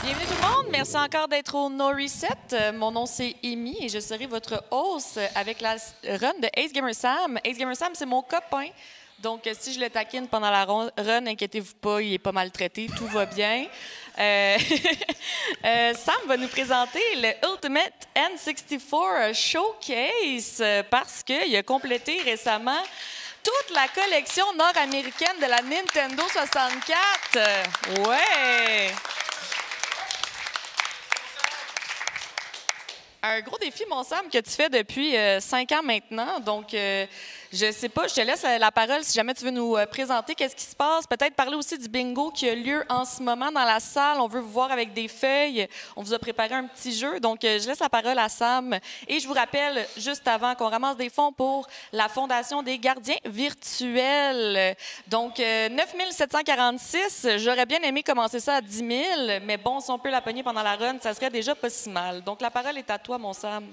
bienvenue tout le monde. Merci encore d'être au No Reset. Euh, mon nom c'est Amy et je serai votre host avec la run de Ace Gamer Sam. Ace Gamer Sam, c'est mon copain. Donc, euh, si je le taquine pendant la run, inquiétez-vous pas, il est pas maltraité, tout va bien. Euh, Sam va nous présenter le Ultimate N64 Showcase parce qu'il a complété récemment toute la collection nord-américaine de la Nintendo 64. Euh, Ouais! Un gros défi, mon Sam, que tu fais depuis euh, cinq ans maintenant. Donc, euh, je sais pas, je te laisse la, parole si jamais tu veux nous euh, présenter qu'est-ce qui se passe. Peut-être parler aussi du bingo qui a lieu en ce moment dans la salle. On veut vous voir avec des feuilles. On vous a préparé un petit jeu. Donc, euh, je laisse la parole à Sam. Et je vous rappelle, juste avant qu'on ramasse des fonds pour la Fondation des gardiens virtuels. Donc, euh, 9746. J'aurais bien aimé commencer ça à 10 000, mais bon, si on peut la pogner pendant la run, ça serait déjà pas si mal. Donc, la parole est à toi, mon Sam.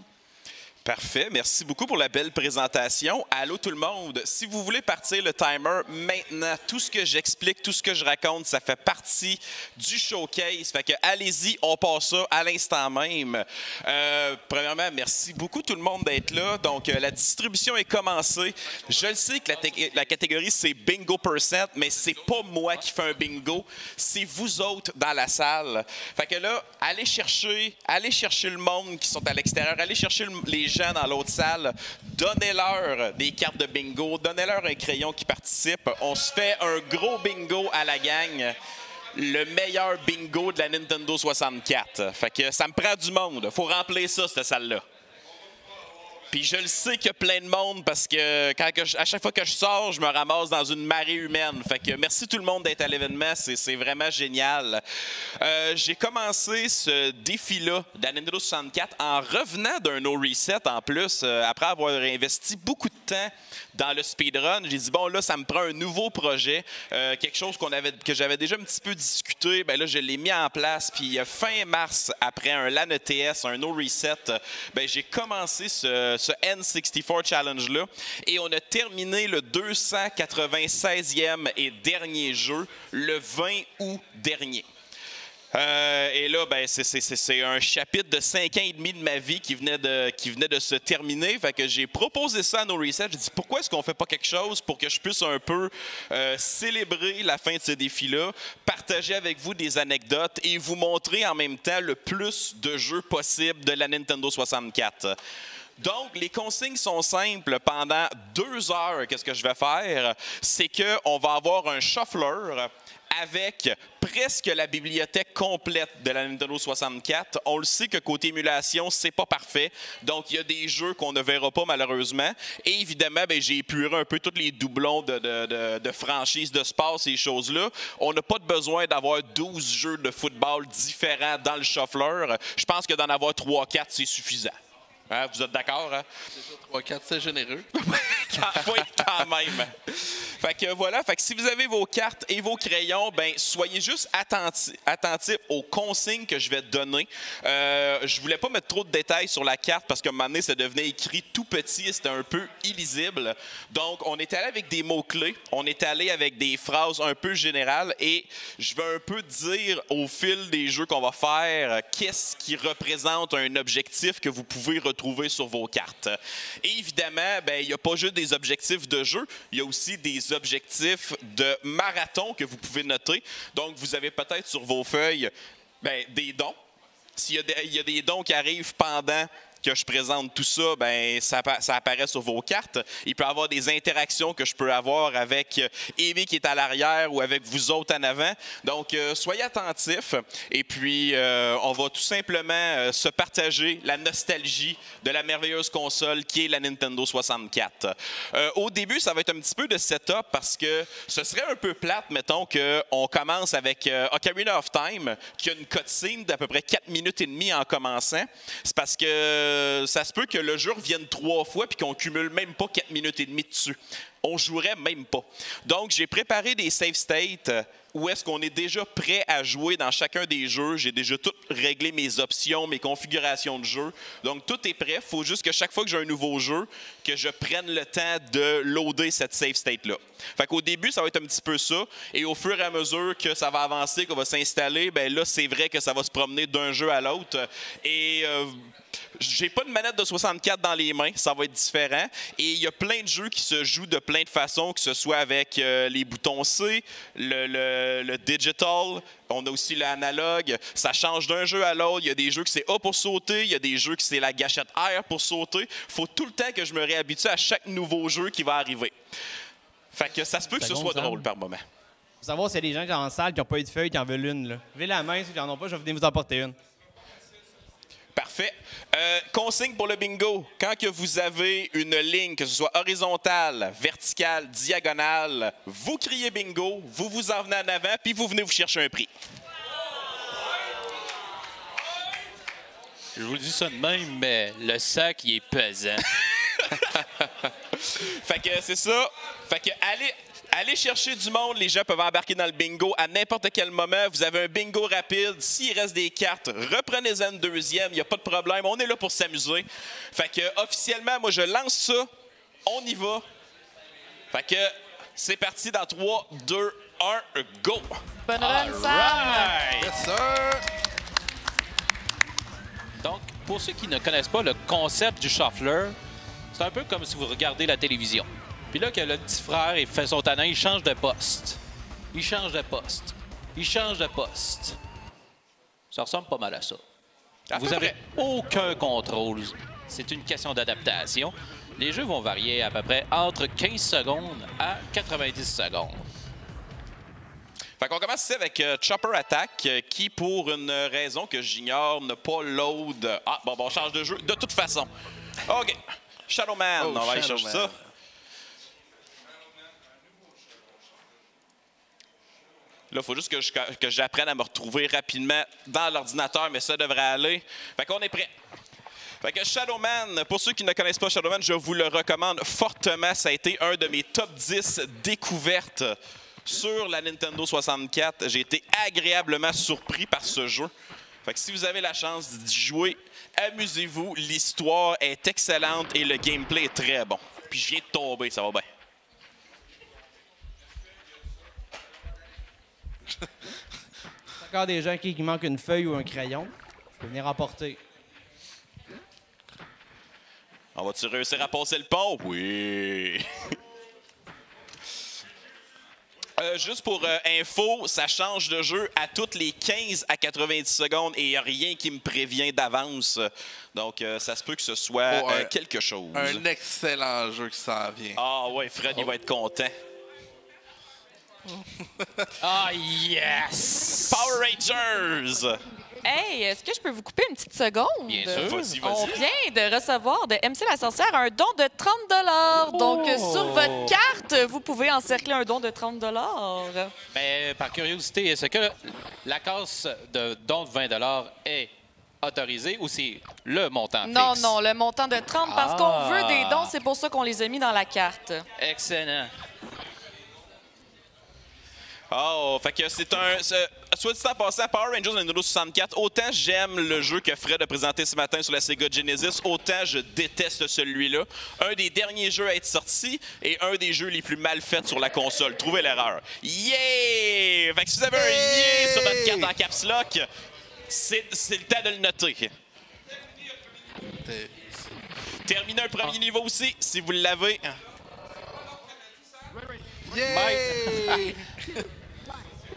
Parfait. Merci beaucoup pour la belle présentation. Allô tout le monde. Si vous voulez partir le timer maintenant, tout ce que j'explique, tout ce que je raconte, ça fait partie du showcase. Fait que allez-y, on passe ça à l'instant même. Euh, premièrement, merci beaucoup tout le monde d'être là. Donc euh, la distribution est commencée. Je le sais que la, té- la catégorie c'est bingo percent, mais c'est pas moi qui fais un bingo, c'est vous autres dans la salle. Fait que là, allez chercher, allez chercher le monde qui sont à l'extérieur, allez chercher le- les gens dans l'autre salle, donnez-leur des cartes de bingo, donnez-leur un crayon qui participe. On se fait un gros bingo à la gang. Le meilleur bingo de la Nintendo 64. Fait que ça me prend du monde. Faut remplir ça, cette salle-là. Puis je le sais qu'il y a plein de monde parce que à chaque fois que je sors, je me ramasse dans une marée humaine. Fait que merci tout le monde d'être à l'événement, c'est vraiment génial. Euh, J'ai commencé ce défi-là Nintendo 64 en revenant d'un no reset en plus, euh, après avoir investi beaucoup de temps dans le speedrun. J'ai dit bon là, ça me prend un nouveau projet, euh, quelque chose qu'on avait que j'avais déjà un petit peu discuté. Ben là, je l'ai mis en place. Puis euh, fin mars, après un LAN ETS, un no reset, ben j'ai commencé ce, ce N64 challenge là et on a terminé le 296e et dernier jeu le 20 août dernier. Euh, et là, ben, c'est- un chapitre de cinq ans et demi de ma vie qui venait de, qui venait de se terminer. Fait que j'ai proposé ça à nos Reset. J'ai dit pourquoi est-ce qu'on fait pas quelque chose pour que je puisse un peu euh, célébrer la fin de ce défi-là, partager avec vous des anecdotes et vous montrer en même temps le plus de jeux possible de la Nintendo 64. Donc, les consignes sont simples. Pendant deux heures, qu'est-ce que je vais faire? C'est qu'on va avoir un shuffler avec presque la bibliothèque complète de la Nintendo 64. On le sait que côté émulation, c'est pas parfait. Donc, il y a des jeux qu'on ne verra pas malheureusement. Et évidemment, ben, j'ai épuré un peu tous les doublons de, de, de- franchises de sport, ces choses-là. On n'a pas besoin d'avoir 12 jeux de football différents dans le shuffler. Je pense que d'en avoir 3-4, c'est suffisant. Hein, vous êtes d'accord? Hein? 3, 4, c'est généreux. Quand- oui, quand même. Fait que voilà, fait que si vous avez vos cartes et vos crayons, ben soyez juste attenti- attentifs aux consignes que je vais donner. Euh, je voulais pas mettre trop de détails sur la carte parce qu'à un moment donné, ça devenait écrit tout petit et c'était un peu illisible. Donc, on est allé avec des mots-clés, on est allé avec des phrases un peu générales et je vais un peu dire au fil des jeux qu'on va faire euh, qu'est-ce qui représente un objectif que vous pouvez retrouver sur vos cartes. Et évidemment, ben, il n'y a pas juste des objectifs de jeu, il y a aussi des objectifs de marathon que vous pouvez noter. Donc, vous avez peut-être sur vos feuilles ben, des dons. S'il y, y a des dons qui arrivent pendant que je présente tout ça, ben ça, appa- ça apparaît sur vos cartes. Il peut y avoir des interactions que je peux avoir avec euh, Amy qui est à l'arrière ou avec vous autres en avant. Donc, euh, soyez attentifs. Et puis, euh, on va tout simplement se partager la nostalgie de la merveilleuse console qui est la Nintendo 64. Euh, au début, ça va être un petit peu de setup parce que ce serait un peu plate, mettons, qu'on commence avec Ocarina of Time, qui a une cutscene d'à peu près 4 minutes et demie en commençant. C'est parce que euh, ça se peut que le jeu revienne trois fois puis qu'on cumule même pas 4 minutes et demie dessus. on jouerait même pas. Donc, j'ai préparé des save states euh, où est-ce qu'on est déjà prêt à jouer dans chacun des jeux. J'ai déjà tout réglé mes options, mes configurations de jeu. Donc, tout est prêt. Il faut juste que chaque fois que j'ai un nouveau jeu, que je prenne le temps de loader cette save state-là. Fait qu'au début, ça va être un petit peu ça. Et au fur et à mesure que ça va avancer, qu'on va s'installer, ben là, c'est vrai que ça va se promener d'un jeu à l'autre. Et euh, j'ai pas de manette de 64 dans les mains, ça va être différent. Et il y a plein de jeux qui se jouent de plein de façons, que ce soit avec euh, les boutons C, le, le, digital, on a aussi l'analogue. Ça change d'un jeu à l'autre. Il y a des jeux que c'est A pour sauter, il y a des jeux que c'est la gâchette R pour sauter. faut tout le temps que je me réhabitue à chaque nouveau jeu qui va arriver. Fait que ça se peut que ce soit drôle par moment. Faut savoir s'il y a des gens qui sont en salle qui n'ont pas eu de feuille, qui en veulent une. Là. Levez la main, si ils n'en ont pas, je vais venir vous apporter une. Parfait. Euh, consigne pour le bingo. Quand que vous avez une ligne, que ce soit horizontale, verticale, diagonale, vous criez bingo, vous vous en venez en avant, puis vous venez vous chercher un prix. Je vous dis ça de même, mais le sac, il est pesant. fait que c'est ça. Fait que allez, Allez chercher du monde. Les gens peuvent embarquer dans le bingo à n'importe quel moment. Vous avez un bingo rapide. S'il reste des cartes, reprenez-en une deuxième. Il n'y a pas de problème. On est là pour s'amuser. Fait que, officiellement, moi, je lance ça. On y va. Fait que, c'est parti dans 3, 2, 1, go! Bonne run, Sam! Yes, sir! Donc, pour ceux qui ne connaissent pas le concept du shuffler, c'est un peu comme si vous regardez la télévision. Puis là, que le petit frère, il fait son tanin, il change de poste. Il change de poste. Il change de poste. Ça ressemble pas mal à ça. Vous n'avez aucun contrôle. C'est une question d'adaptation. Les jeux vont varier à peu près entre 15 secondes à 90 secondes. Fait qu'on commence ici avec euh, Chopper Attack, euh, qui, pour une raison que j'ignore, n'a pas load. Ah, bon, bon, on change de jeu. De toute façon. OK. Shadowman, Oh, on va aller Shadow chercher Man. ça. Là, il faut juste que j'apprenne à me retrouver rapidement dans l'ordinateur, mais ça devrait aller. Fait qu'on est prêt. Fait que Shadowman, pour ceux qui ne connaissent pas Shadowman, je vous le recommande fortement. Ça a été un de mes top 10 découvertes sur la Nintendo 64. J'ai été agréablement surpris par ce jeu. Fait que si vous avez la chance d'y jouer, amusez-vous. L'histoire est excellente et le gameplay est très bon. Puis je viens ça va bien. encore des gens qui, qui manquent une feuille ou un crayon. Je peux venir emporter. On va-tu réussir à passer le pont? Oui! Euh, juste pour euh, info, ça change de jeu à toutes les 15 à 90 secondes et il n'y a rien qui me prévient d'avance. Donc, euh, ça se peut que ce soit Oh, euh, un- quelque chose. Un excellent jeu qui s'en vient. Ah ouais, Fred, il va être content. Ah, yes! Power Rangers! Hey, est-ce que je peux vous couper une petite seconde? Bien sûr. Vas-y, On vas-y. vient de recevoir de MC La Sorcière un don de 30 Donc, euh, sur votre carte, vous pouvez encercler un don de 30 Mais par curiosité, est-ce que la case de don de 20 est autorisée ou c'est le montant Non, fixe? non, le montant de 30 parce Ah. qu'on veut des dons, c'est pour ça qu'on les a mis dans la carte. Excellent. Oh, fait que c'est un. Soit dit en passant, Power Rangers Nintendo 64, autant j'aime le jeu que Fred a présenté ce matin sur la Sega Genesis, autant je déteste celui-là. Un des derniers jeux à être sorti et un des jeux les plus mal faits sur la console. Trouvez l'erreur. Yeah! Fait que si vous avez un yeah sur votre carte en caps lock, c'est le temps de le noter. Terminez un premier niveau aussi, si vous l'avez. Yay!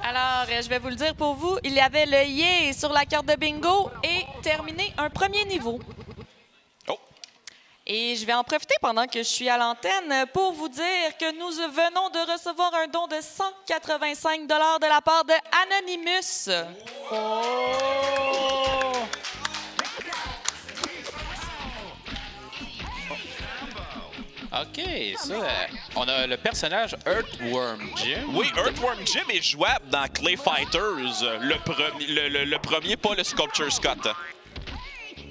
Alors, euh, je vais vous le dire pour vous. Il y avait le yeah sur la carte de bingo et terminé un premier niveau. Oh! Et je vais en profiter pendant que je suis à l'antenne pour vous dire que nous venons de recevoir un don de 185 de la part de Anonymous. OK, ça. On a le personnage Earthworm Jim. Oui, Earthworm Jim est jouable dans Clay Fighters, le, premier- le- le- le premier, pas le Sculpture Scott.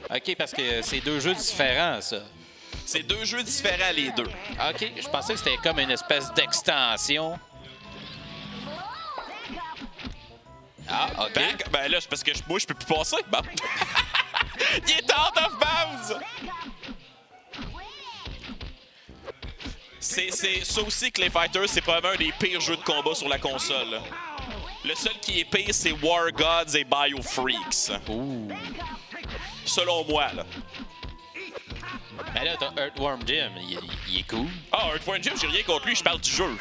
OK, parce que c'est deux jeux différents, ça. C'est deux jeux différents, les deux. OK, je pensais que c'était comme une espèce d'extension. Ah, OK. Back- Ben là, c'est parce que je- moi, je peux plus passer. Bon. Il est out of bounds! C'est, c'est ça aussi que les Fighters, c'est probablement un des pires jeux de combat sur la console. Le seul qui est pire, c'est War Gods et Biofreaks. Selon moi, là. Mais là, ton Earthworm Jim, il, il est cool. Ah, Earthworm Jim, j'ai rien contre lui, je parle du jeu.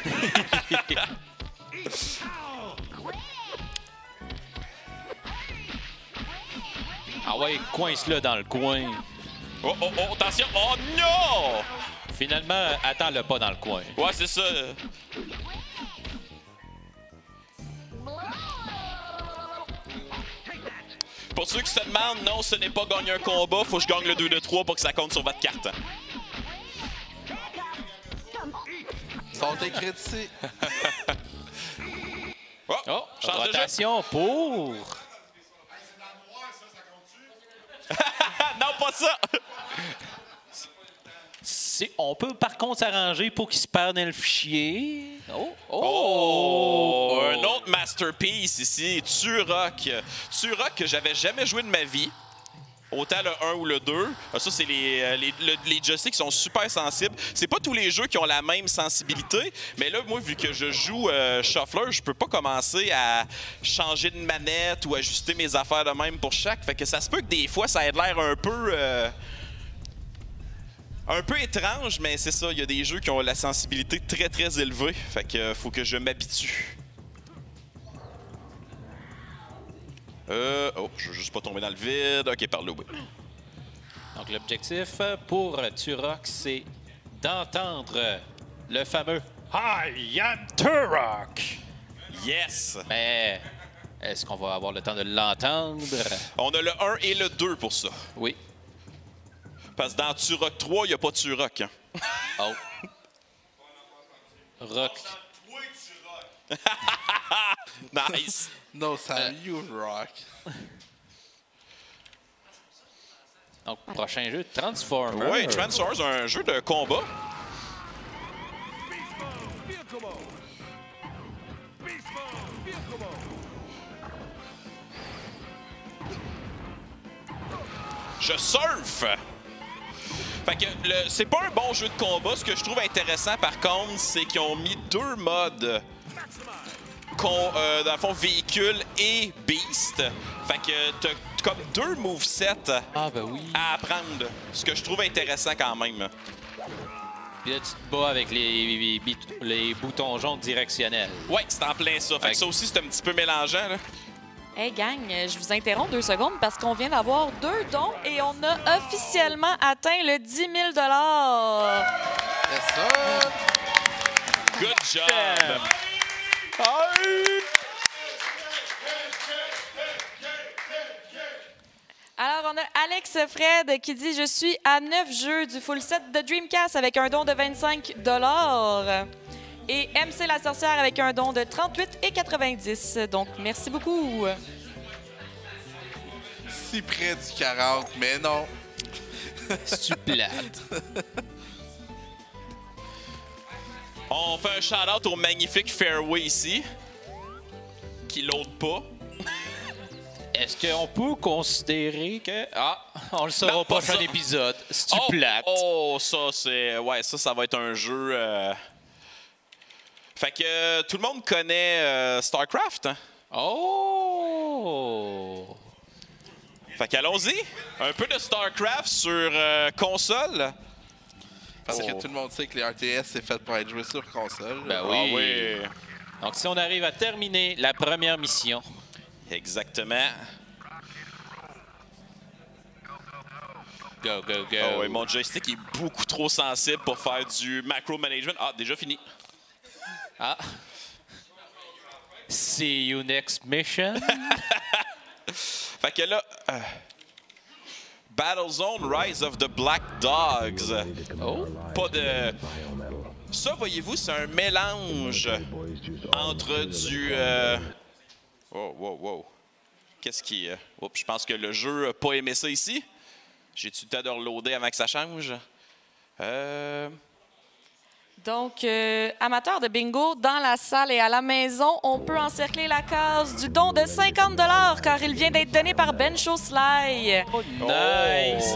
Ah ouais, coince-le dans le coin. Oh, oh, oh, attention! Oh non! Finalement, attends-le pas dans le coin. Ouais, c'est ça. Pour ceux qui se demandent, non, ce n'est pas gagner un combat, faut que je gagne le 2 de 3 pour que ça compte sur votre carte. Sont écrits ici. Oh, Oh, change de jeu. rotation pour... Non, pas ça! On peut par contre s'arranger pour qu'il se perde dans le fichier. Oh, Oh! Un autre masterpiece ici, Turok. Turok que j'avais jamais joué de ma vie. Autant le 1 ou le 2. Ah, Ça, c'est les, euh, les, le- les joysticks qui sont super sensibles. C'est pas tous les jeux qui ont la même sensibilité, mais là, moi, vu que je joue euh, Shuffler, je peux pas commencer à changer de manette ou ajuster mes affaires de même pour chaque. Fait que ça se peut que des fois, ça ait l'air un peu. euh, un peu étrange, mais c'est ça. Il y a des jeux qui ont la sensibilité très, très élevée. Fait que euh, faut que je m'habitue. Euh, oh, je veux juste pas tomber dans le vide. Ok, par là, oui. Donc, l'objectif pour Turok, c'est d'entendre le fameux I am Turok. Yes! Mais est-ce qu'on va avoir le temps de l'entendre? On a le 1 et le 2 pour ça. Oui. Parce que dans Turok 3, il n'y a pas de Turok. hein. Oh. Rock. Nice! No, Sam, you rock. Donc, prochain jeu, Transformer. oui, Transformers, un jeu de combat. Je surfe! Fait que le- c'est pas un bon jeu de combat. Ce que je trouve intéressant, par contre, c'est qu'ils ont mis deux modes. Euh, dans le fond, véhicule et beast. Fait que t'as comme deux movesets Ah, ben oui. à apprendre. Ce que je trouve intéressant quand même. Puis là, tu te bats avec les, les, boutons jaunes directionnels. Ouais, c'est en plein ça. Fait que ça aussi, c'est un petit peu mélangeant. Là. Hey gang, je vous interromps deux secondes parce qu'on vient d'avoir deux dons et on a officiellement atteint le 10 000 Yes, sir. Good job! Alors, on a Alex Fred qui dit Je suis à 9 jeux du full set de Dreamcast avec un don de 25 Et MC La Sorcière avec un don de 38,90 Donc, merci beaucoup. Si près du 40, mais non. C'est-tu plate? On fait un shout-out au magnifique Fairway ici, qui l'aude pas. Est-ce qu'on peut considérer que. Ah, on le saura Non, pas prochain épisode. C'est-tu oh, plate? Oh, ça, c'est. Ouais, ça, ça va être un jeu. euh, Fait que euh, tout le monde connaît euh, StarCraft. hein? Oh! Fait qu'allons-y. Un peu de StarCraft sur euh, console. Parce Oh. que tout le monde sait que les RTS, c'est fait pour être joué sur console. Ben Ah oui. oui. Donc, si on arrive à terminer la première mission, Exactement. go, go, go. Ah ouais, mon joystick est beaucoup trop sensible pour faire du macro management. Ah, déjà fini. Ah. See you next mission. Fait que là, euh, Battlezone Rise of the Black Dogs. Oh. Pas de. Ça, voyez-vous, c'est un mélange entre du. euh, Oh, wow, wow. Qu'est-ce qui. euh, Oups, je pense que le jeu n'a pas aimé ça ici. J'ai-tu le temps de reloader avant que ça change? Euh, Donc, euh, amateurs de bingo, dans la salle et à la maison, on peut encercler la case du don de 50 car il vient d'être donné par Ben Sly. Oh, nice!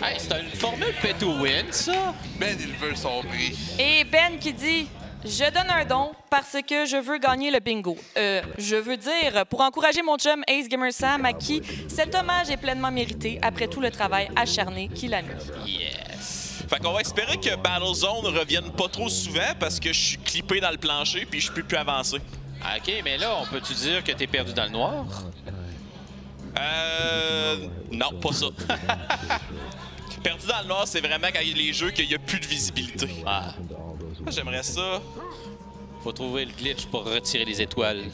Hey, c'est une formule pay to win, ça? Ben, il veut son prix. Et Ben qui dit Je donne un don parce que je veux gagner le bingo. Euh, je veux dire, pour encourager mon chum Ace Gamer Sam, à qui cet hommage est pleinement mérité après tout le travail acharné qu'il a mis. Yes! Fait qu'on va espérer que Battlezone revienne pas trop souvent parce que je suis clippé dans le plancher puis je peux plus avancer. OK, mais là, on peut-tu dire que t'es perdu dans le noir? Euh. Non, pas ça. Perdu dans le noir, c'est vraiment quand il y a les jeux qu'il n'y a plus de visibilité. Ah, J'aimerais ça. faut trouver le glitch pour retirer les étoiles.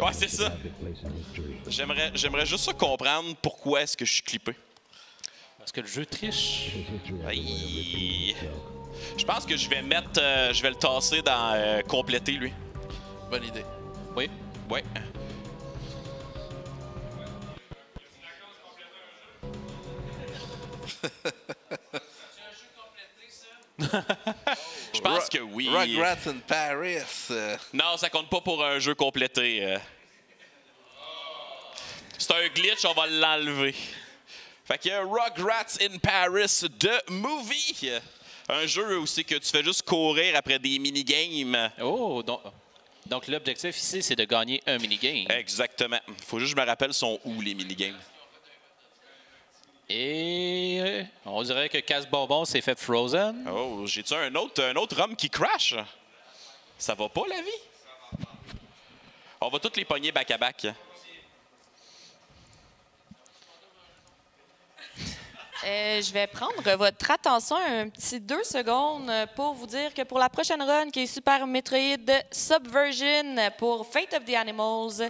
Ouais, c'est ça. J'aimerais, j'aimerais juste ça comprendre pourquoi est-ce que je suis clippé. Parce que le jeu triche. Aïe. Je pense que je vais mettre. euh, je vais le tasser dans euh, compléter, lui. Bonne idée. Oui. Ouais. Je pense que oui. Rugrats in Paris. euh, Non, ça compte pas pour un jeu complété. C'est un glitch, on va l'enlever. Fait que Rugrats in Paris The Movie. Un jeu où c'est que tu fais juste courir après des minigames. Oh, donc, donc l'objectif ici, c'est de gagner un minigame. Exactement. Faut juste que je me rappelle sont où les minigames. Et euh, on dirait que Casse Bonbon s'est fait Frozen. Oh, j'ai-tu un autre, un autre homme qui crash? Ça va pas, la vie? On va toutes les pogner back à back. Euh, je vais prendre votre attention un petit deux secondes pour vous dire que pour la prochaine run qui est Super Metroid Subversion pour Fate of the Animals,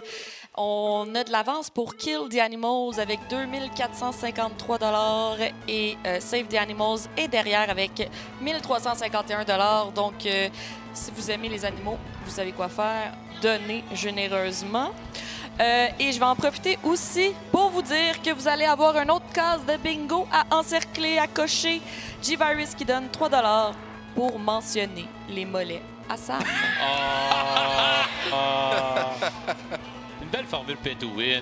on a de l'avance pour Kill the Animals avec 2453 et euh, Save the Animals est derrière avec 1351 Donc, euh, si vous aimez les animaux, vous savez quoi faire. Donnez généreusement. Euh, et je vais en profiter aussi pour vous dire que vous allez avoir un autre case de bingo à encercler, à cocher. G-Virus qui donne 3 pour mentionner les mollets à Sam. Ah. Une belle formule pay.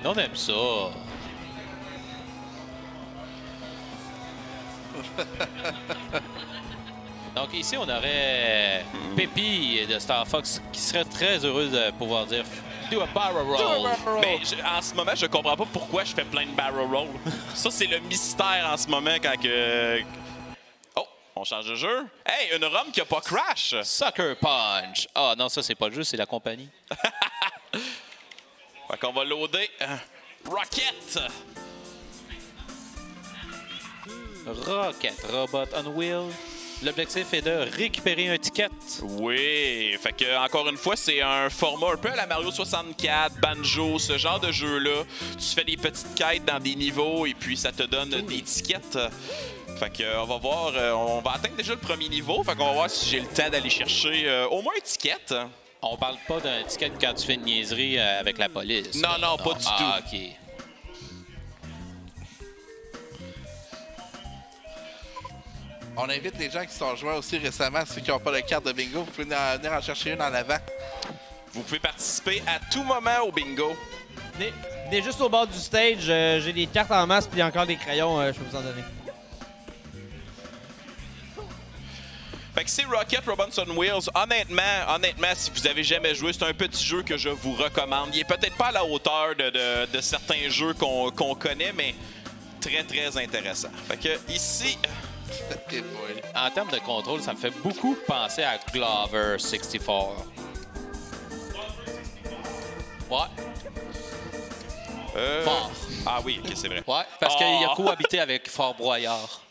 On aime ça. Donc ici, on aurait Pépi de Star Fox qui serait très heureux de pouvoir dire Do a barrel roll. Mais je- en ce moment, je comprends pas pourquoi je fais plein de barrel roll. Ça, c'est le mystère en ce moment quand que. Oh, on change de jeu. Hey, une Rome qui a pas crash. Sucker Punch. Ah non, ça, c'est pas le jeu, c'est la compagnie. Fait qu'on va loader Rocket. Rocket Robot on Wheel. L'objectif est de récupérer un ticket. Oui, fait que encore une fois, c'est un format un peu à la Mario 64, Banjo, ce genre de jeu-là. Tu fais des petites quêtes dans des niveaux et puis ça te donne des tickets. Fait que on va voir, euh, on va atteindre déjà le premier niveau. Fait qu'on va voir si j'ai le temps d'aller chercher euh, au moins un ticket. On parle pas d'un ticket quand tu fais une niaiserie euh, avec la police. Non, non, pas du ah, OK. On invite les gens qui sont joueurs aussi récemment, ceux qui n'ont pas de carte de bingo, vous pouvez en- venir en chercher une en avant. Vous pouvez participer à tout moment au bingo. Venez, venez juste au bord du stage. euh, J'ai des cartes en masse puis encore des crayons. euh, je peux vous en donner. Fait que c'est Rocket Robinson Wheels. Honnêtement, honnêtement, si vous avez jamais joué, c'est un petit jeu que je vous recommande. Il est peut-être pas à la hauteur de, de- de certains jeux qu'on connaît, mais très très intéressant. Fait que ici en termes de contrôle, ça me fait beaucoup penser à Glover 64. Ouais. Fort. Ah oui, c'est vrai. Ouais, parce qu'il a cohabité avec Fort Broyard.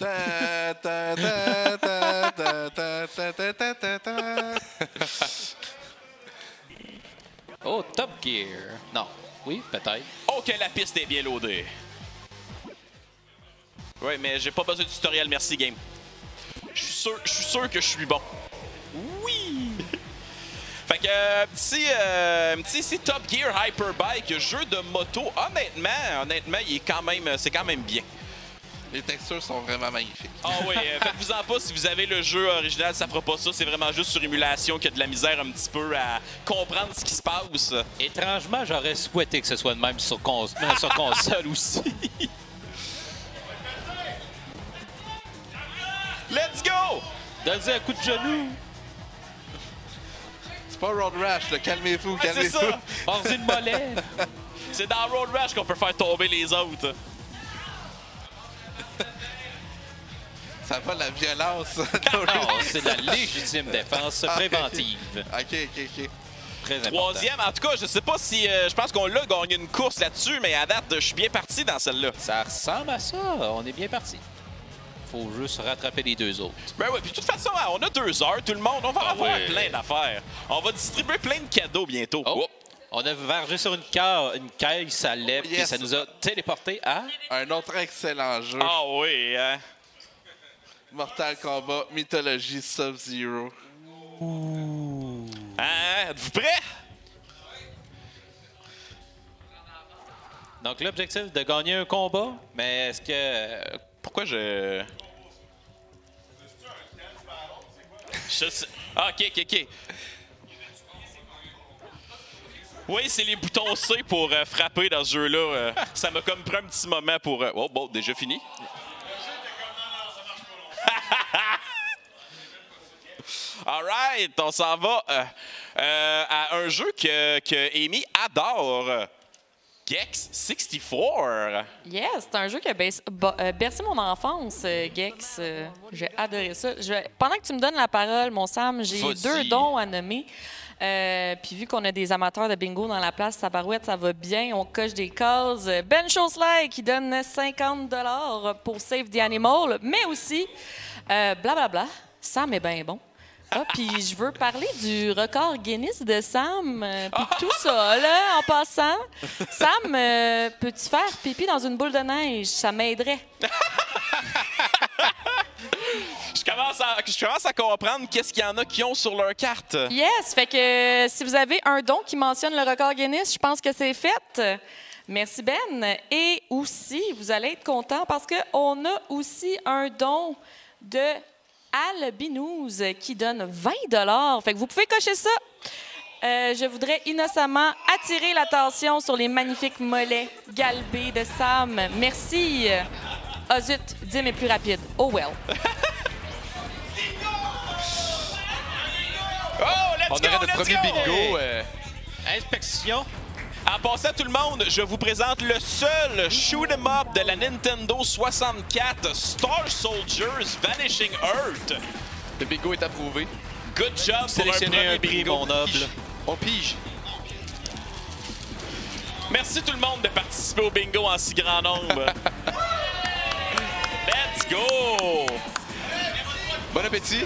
oh, Top Gear. Non. Oui, peut-être. Oh la piste est bien loadée. Ouais, mais j'ai pas besoin de tutoriel, merci game. Je suis sûr, que je suis bon. Oui. fait que, euh, petit, euh, petit Top Gear Hyperbike, jeu de moto. Honnêtement, honnêtement, il est quand même, c'est quand même bien. Les textures sont vraiment magnifiques. Ah oui, euh, faites-vous-en pas si vous avez le jeu original, ça fera pas ça. C'est vraiment juste sur émulation qu'il y a de la misère un petit peu à comprendre ce qui se passe. Étrangement, j'aurais souhaité que ce soit de même sur, cons- euh, sur console aussi. Let's go! Donne-y un coup de genou. C'est pas Road Rash, là. Calmez-vous, Ouais, c'est calmez-vous. ça. Le mollet. C'est dans Road Rash qu'on peut faire tomber les autres. Ça va la violence. Non, c'est de la légitime défense préventive. ok, ok, ok. Très. Troisième, en tout cas, je sais pas si. euh, je pense qu'on l'a gagné une course là-dessus, mais à date, je suis bien parti dans celle-là. Ça ressemble à ça. On est bien parti. Faut juste rattraper les deux autres. Ben oui, puis de toute façon, hein, on a deux heures, tout le monde. On va Ah avoir plein d'affaires. On va distribuer plein de cadeaux bientôt. Oh! On a vergé sur une, ca- une caisse à lait, puis Yes. ça nous a téléporté à... Un autre excellent jeu. Ah oui, hein? Mortal Kombat Mythologie Sub-Zero. Hein? Êtes-vous prêts? Donc l'objectif de gagner un combat, mais est-ce que... Pourquoi je. Je sais. Ah, ok, ok, ok. Oui, c'est les boutons C pour euh, frapper dans ce jeu-là. euh. ça m'a comme pris un petit moment pour. euh, Oh, bon, déjà fini. All right, on s'en va euh, euh, à un jeu que, que Amy adore. Gex 64. Yes, c'est un jeu qui a euh, bercé mon enfance, Gex. J'ai adoré ça. Je pendant que tu me donnes la parole, mon Sam, j'ai deux dons à nommer. Euh, Puis vu qu'on a des amateurs de bingo dans la place, sa barouette, ça va bien. On coche des cases. Ben Chosley qui donne 50 pour Save the Animal, mais aussi euh, blablabla. Sam est bien bon. Ah, puis je veux parler du record Guinness de Sam, euh, puis tout ça, là, en passant. Sam, euh, peux-tu faire pipi dans une boule de neige? Ça m'aiderait. Je commence à, comprendre qu'est-ce qu'il y en a qui ont sur leur carte. Yes, fait que euh, si vous avez un don qui mentionne le record Guinness, je pense que c'est fait. Merci Ben. Et aussi, vous allez être content parce qu'on a aussi un don de Albinous qui donne 20 Fait que vous pouvez cocher ça. Euh, je voudrais innocemment attirer l'attention sur les magnifiques mollets galbés de Sam. Merci. Ah zut, Dim est plus rapide. Oh well. Oh, let's On go, aurait notre let's premier go! bingo. euh, Inspection. En passant tout le monde, je vous présente le seul shoot 'em up de la Nintendo 64, Star Soldiers Vanishing Earth. le bingo est approuvé. Good job pour un Sélectionner premier un prix, bingo. mon noble. On pige. Merci tout le monde de participer au bingo en si grand nombre. Let's go! Bon appétit.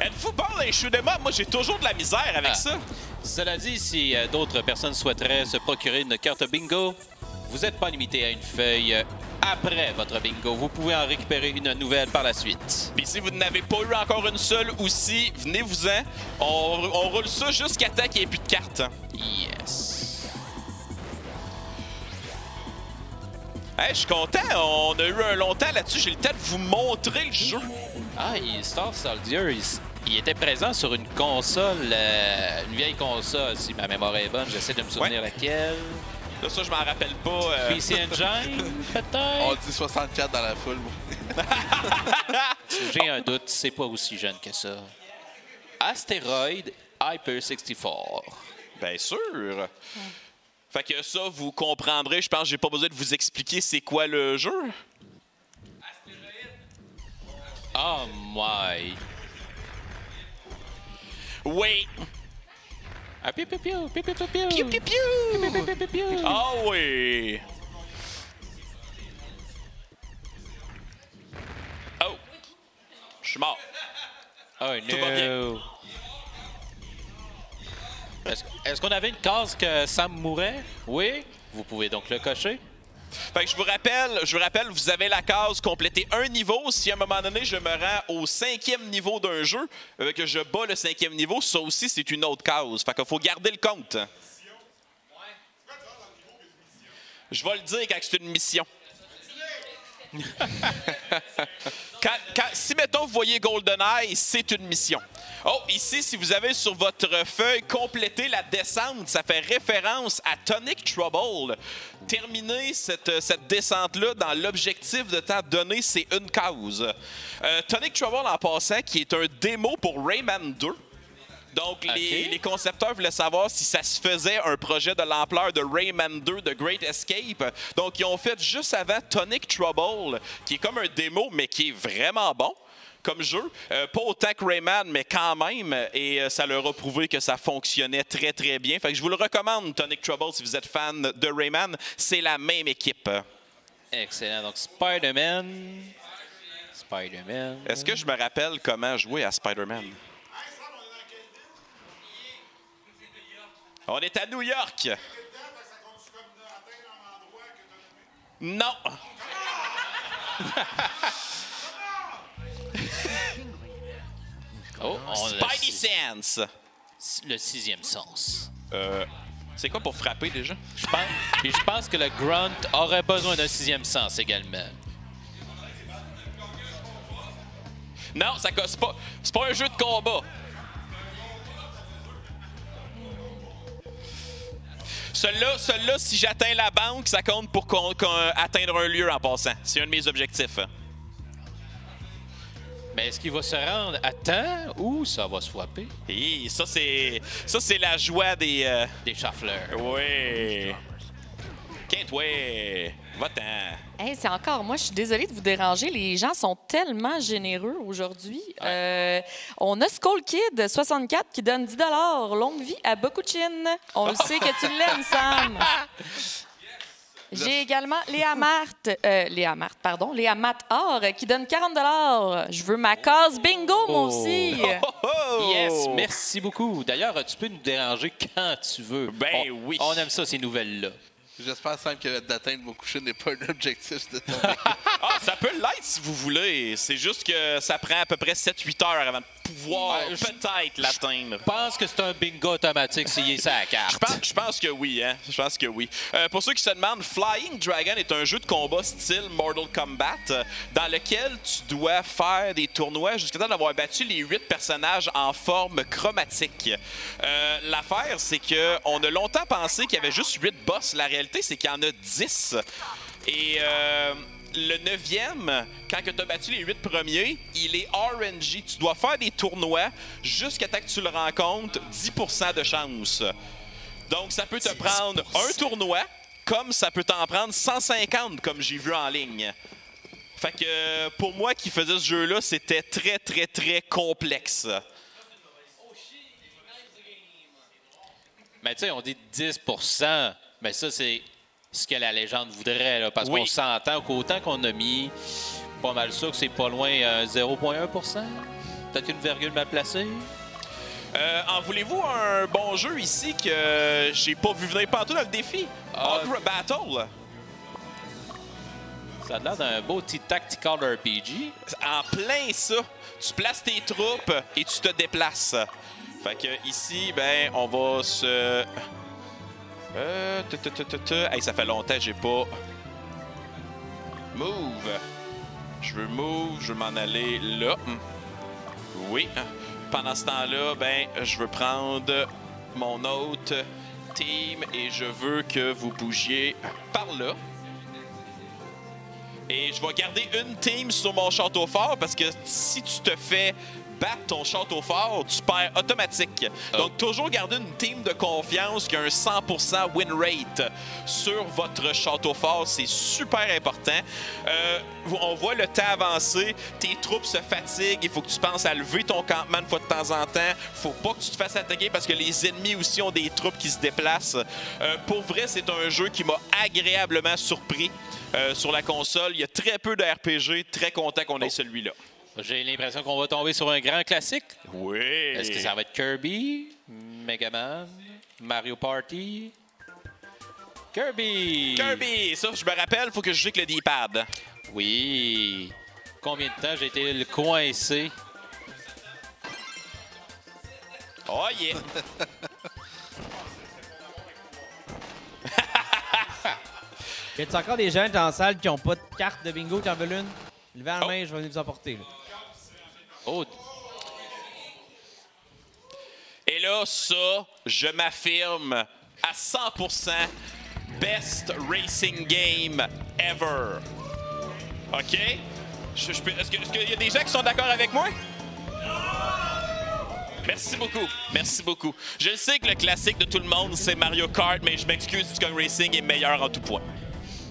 Êtes-vous bon les shoot 'em up? Moi, j'ai toujours de la misère avec Ah. ça. Cela dit, si euh, d'autres personnes souhaiteraient se procurer une carte bingo, vous n'êtes pas limité à une feuille euh, après votre bingo. Vous pouvez en récupérer une nouvelle par la suite. Puis si vous n'avez pas eu encore une seule aussi, venez-vous-en. On, on roule ça jusqu'à temps qu'il n'y ait plus de cartes. Yes. Hey, je suis content. On a eu un long temps là-dessus. J'ai le temps de vous montrer le jeu. Ah, il- Star Soldier, il, il était présent sur une console, euh, une vieille console, si ma mémoire est bonne. J'essaie de me souvenir laquelle. Là, ça, je m'en rappelle pas. euh. PC Engine, On peut-être? dit 64 dans la foule. moi. J'ai un doute, c'est pas aussi jeune que ça. Astéroïde Hyper 64. Bien sûr. Fait que ça, vous comprendrez. Je pense que j'ai pas besoin de vous expliquer c'est quoi le jeu. Oh my. Oui. Ah, piou, piou, piou, piou, piou, piou, piou. Piu, piu, piu. Piou, piou, piou, piou, piou. Ah oui. Oh. Je suis mort. Oh Tout va bien. Est-ce est-ce qu'on avait une case que Sam mourait? Oui. Vous pouvez donc le cocher. Fait que je vous rappelle, je vous rappelle, vous avez la case compléter un niveau. Si à un moment donné je me rends au cinquième niveau d'un jeu, euh, que je bats le cinquième niveau, ça aussi c'est une autre case. Fait qu'il faut garder le compte. Je vais le dire quand c'est une mission. Si, mettons, vous voyez GoldenEye, c'est une mission. Oh, ici, si vous avez sur votre feuille complété la descente, ça fait référence à Tonic Trouble. Terminer cette, cette descente-là dans l'objectif de temps donné, c'est une cause. Euh, Tonic Trouble, en passant, qui est un démo pour Rayman 2. Donc, les, concepteurs voulaient savoir si ça se faisait un projet de l'ampleur de Rayman 2 de Great Escape. Donc, ils ont fait juste avant Tonic Trouble, qui est comme un démo, mais qui est vraiment bon comme jeu. Euh, pas autant que Rayman, mais quand même. Et euh, ça leur a prouvé que ça fonctionnait très, très bien. Fait que je vous le recommande, Tonic Trouble, si vous êtes fan de Rayman. C'est la même équipe. Excellent. Donc, Spider-Man. Spider-Man. Est-ce que je me rappelle comment jouer à Spider-Man? On est à New York. Non. Oh, Spidey Sense. le sixième sens. Euh, c'est quoi pour frapper déjà? Je pense, puis je pense que le Grunt aurait besoin d'un sixième sens également. Non, ça c'est pas. C'est pas un jeu de combat. Celui-là, celui-là, si j'atteins la banque, ça compte pour qu'on- atteindre un lieu en passant. C'est un de mes objectifs. Mais est-ce qu'il va se rendre à temps ou ça va swapper? Et ça, c'est ça, c'est la joie des. euh, des shufflers? Oui. Quinte, ouais. Va-t'en. Hey, c'est encore moi, je suis désolée de vous déranger. Les gens sont tellement généreux aujourd'hui. Euh, on a Skull Kid 64 qui donne 10 Longue vie à Bokuchin. On le sait que tu l'aimes, Sam. J'ai également Léa Marthe, euh, Léa Marthe, pardon, Léa Matt Or qui donne 40 Je veux ma case bingo, moi aussi. Oh! Yes, merci beaucoup. D'ailleurs, tu peux nous déranger quand tu veux. Ben On- oui. On aime ça, ces nouvelles-là. J'espère, Sam, que d'atteindre mon coucher n'est pas un objectif de ton Ah, ça peut l'être si vous voulez. C'est juste que ça prend à peu près 7-8 heures avant de pouvoir Ouais, je- peut-être l'atteindre. Je pense que c'est un bingo automatique s'il est sa Je carte. pense, je pense que oui, hein. Je pense que oui. Euh, pour ceux qui se demandent, Flying Dragon est un jeu de combat style Mortal Kombat euh, dans lequel tu dois faire des tournois jusqu'à temps d'avoir battu les huit personnages en forme chromatique. Euh, L'affaire, c'est que on a longtemps pensé qu'il y avait juste huit boss. La réalité, c'est qu'il y en a 10. Et euh, le neuvième, quand tu as battu les huit premiers, il est RNG. Tu dois faire des tournois jusqu'à temps que tu le rencontres, 10% de chance. Donc, ça peut te prendre un tournoi, comme ça peut t'en prendre 150, comme j'ai vu en ligne. Fait que pour moi qui faisais ce jeu-là, c'était très, très, très complexe. Mais tu sais, on dit 10% mais ça, c'est ce que la légende voudrait, là, parce Oui. qu'on s'entend qu'autant qu'on a mis pas mal ça, que c'est pas loin euh, 0,1 Peut-être une virgule mal placée. Euh, en voulez-vous un bon jeu ici que j'ai pas vu venir partout dans le défi? Ah. Ogre Battle. Ça a l'air d'un beau petit tactical RPG. En plein ça. Tu places tes troupes et tu te déplaces. Fait que ici, ben, on va se. Euh. Hey, ça fait longtemps que j'ai pas. Move. Je veux move, je veux m'en aller là. Oui. Pendant ce temps-là, ben, je veux prendre mon autre team et je veux que vous bougiez par là. Et je vais garder une team sur mon château fort parce que si tu te fais battre ton château fort, tu perds automatique. Donc, toujours garder une team de confiance qui a un 100% win rate sur votre château fort, c'est super important. Euh, on voit le temps avancer, tes troupes se fatiguent, il faut que tu penses à lever ton campement une fois de temps en temps. faut pas que tu te fasses attaquer parce que les ennemis aussi ont des troupes qui se déplacent. Euh, pour vrai, c'est un jeu qui m'a agréablement surpris. Euh, sur la console. Il y a très peu de RPG. Très content qu'on ait celui-là. J'ai l'impression qu'on va tomber sur un grand classique. Oui. Est-ce que ça va être Kirby, Mega Man, Mario Party? Kirby! Kirby! Ça, je me rappelle, faut que je joue avec le D-pad. Oui. Combien de temps j'ai été le coincé? Oh yeah! Y a encore des gens dans la salle qui ont pas de carte de bingo, qui en veulent une? Levez la Oh. main, je vais venir vous apporter. là. Et là, ça, je m'affirme à 100% best racing game ever. OK? Est-ce qu'il y a des gens qui sont d'accord avec moi? Merci beaucoup. Merci beaucoup. Je sais que le classique de tout le monde, c'est Mario Kart, mais je m'excuse, Diddy Kong Racing est meilleur en tout point.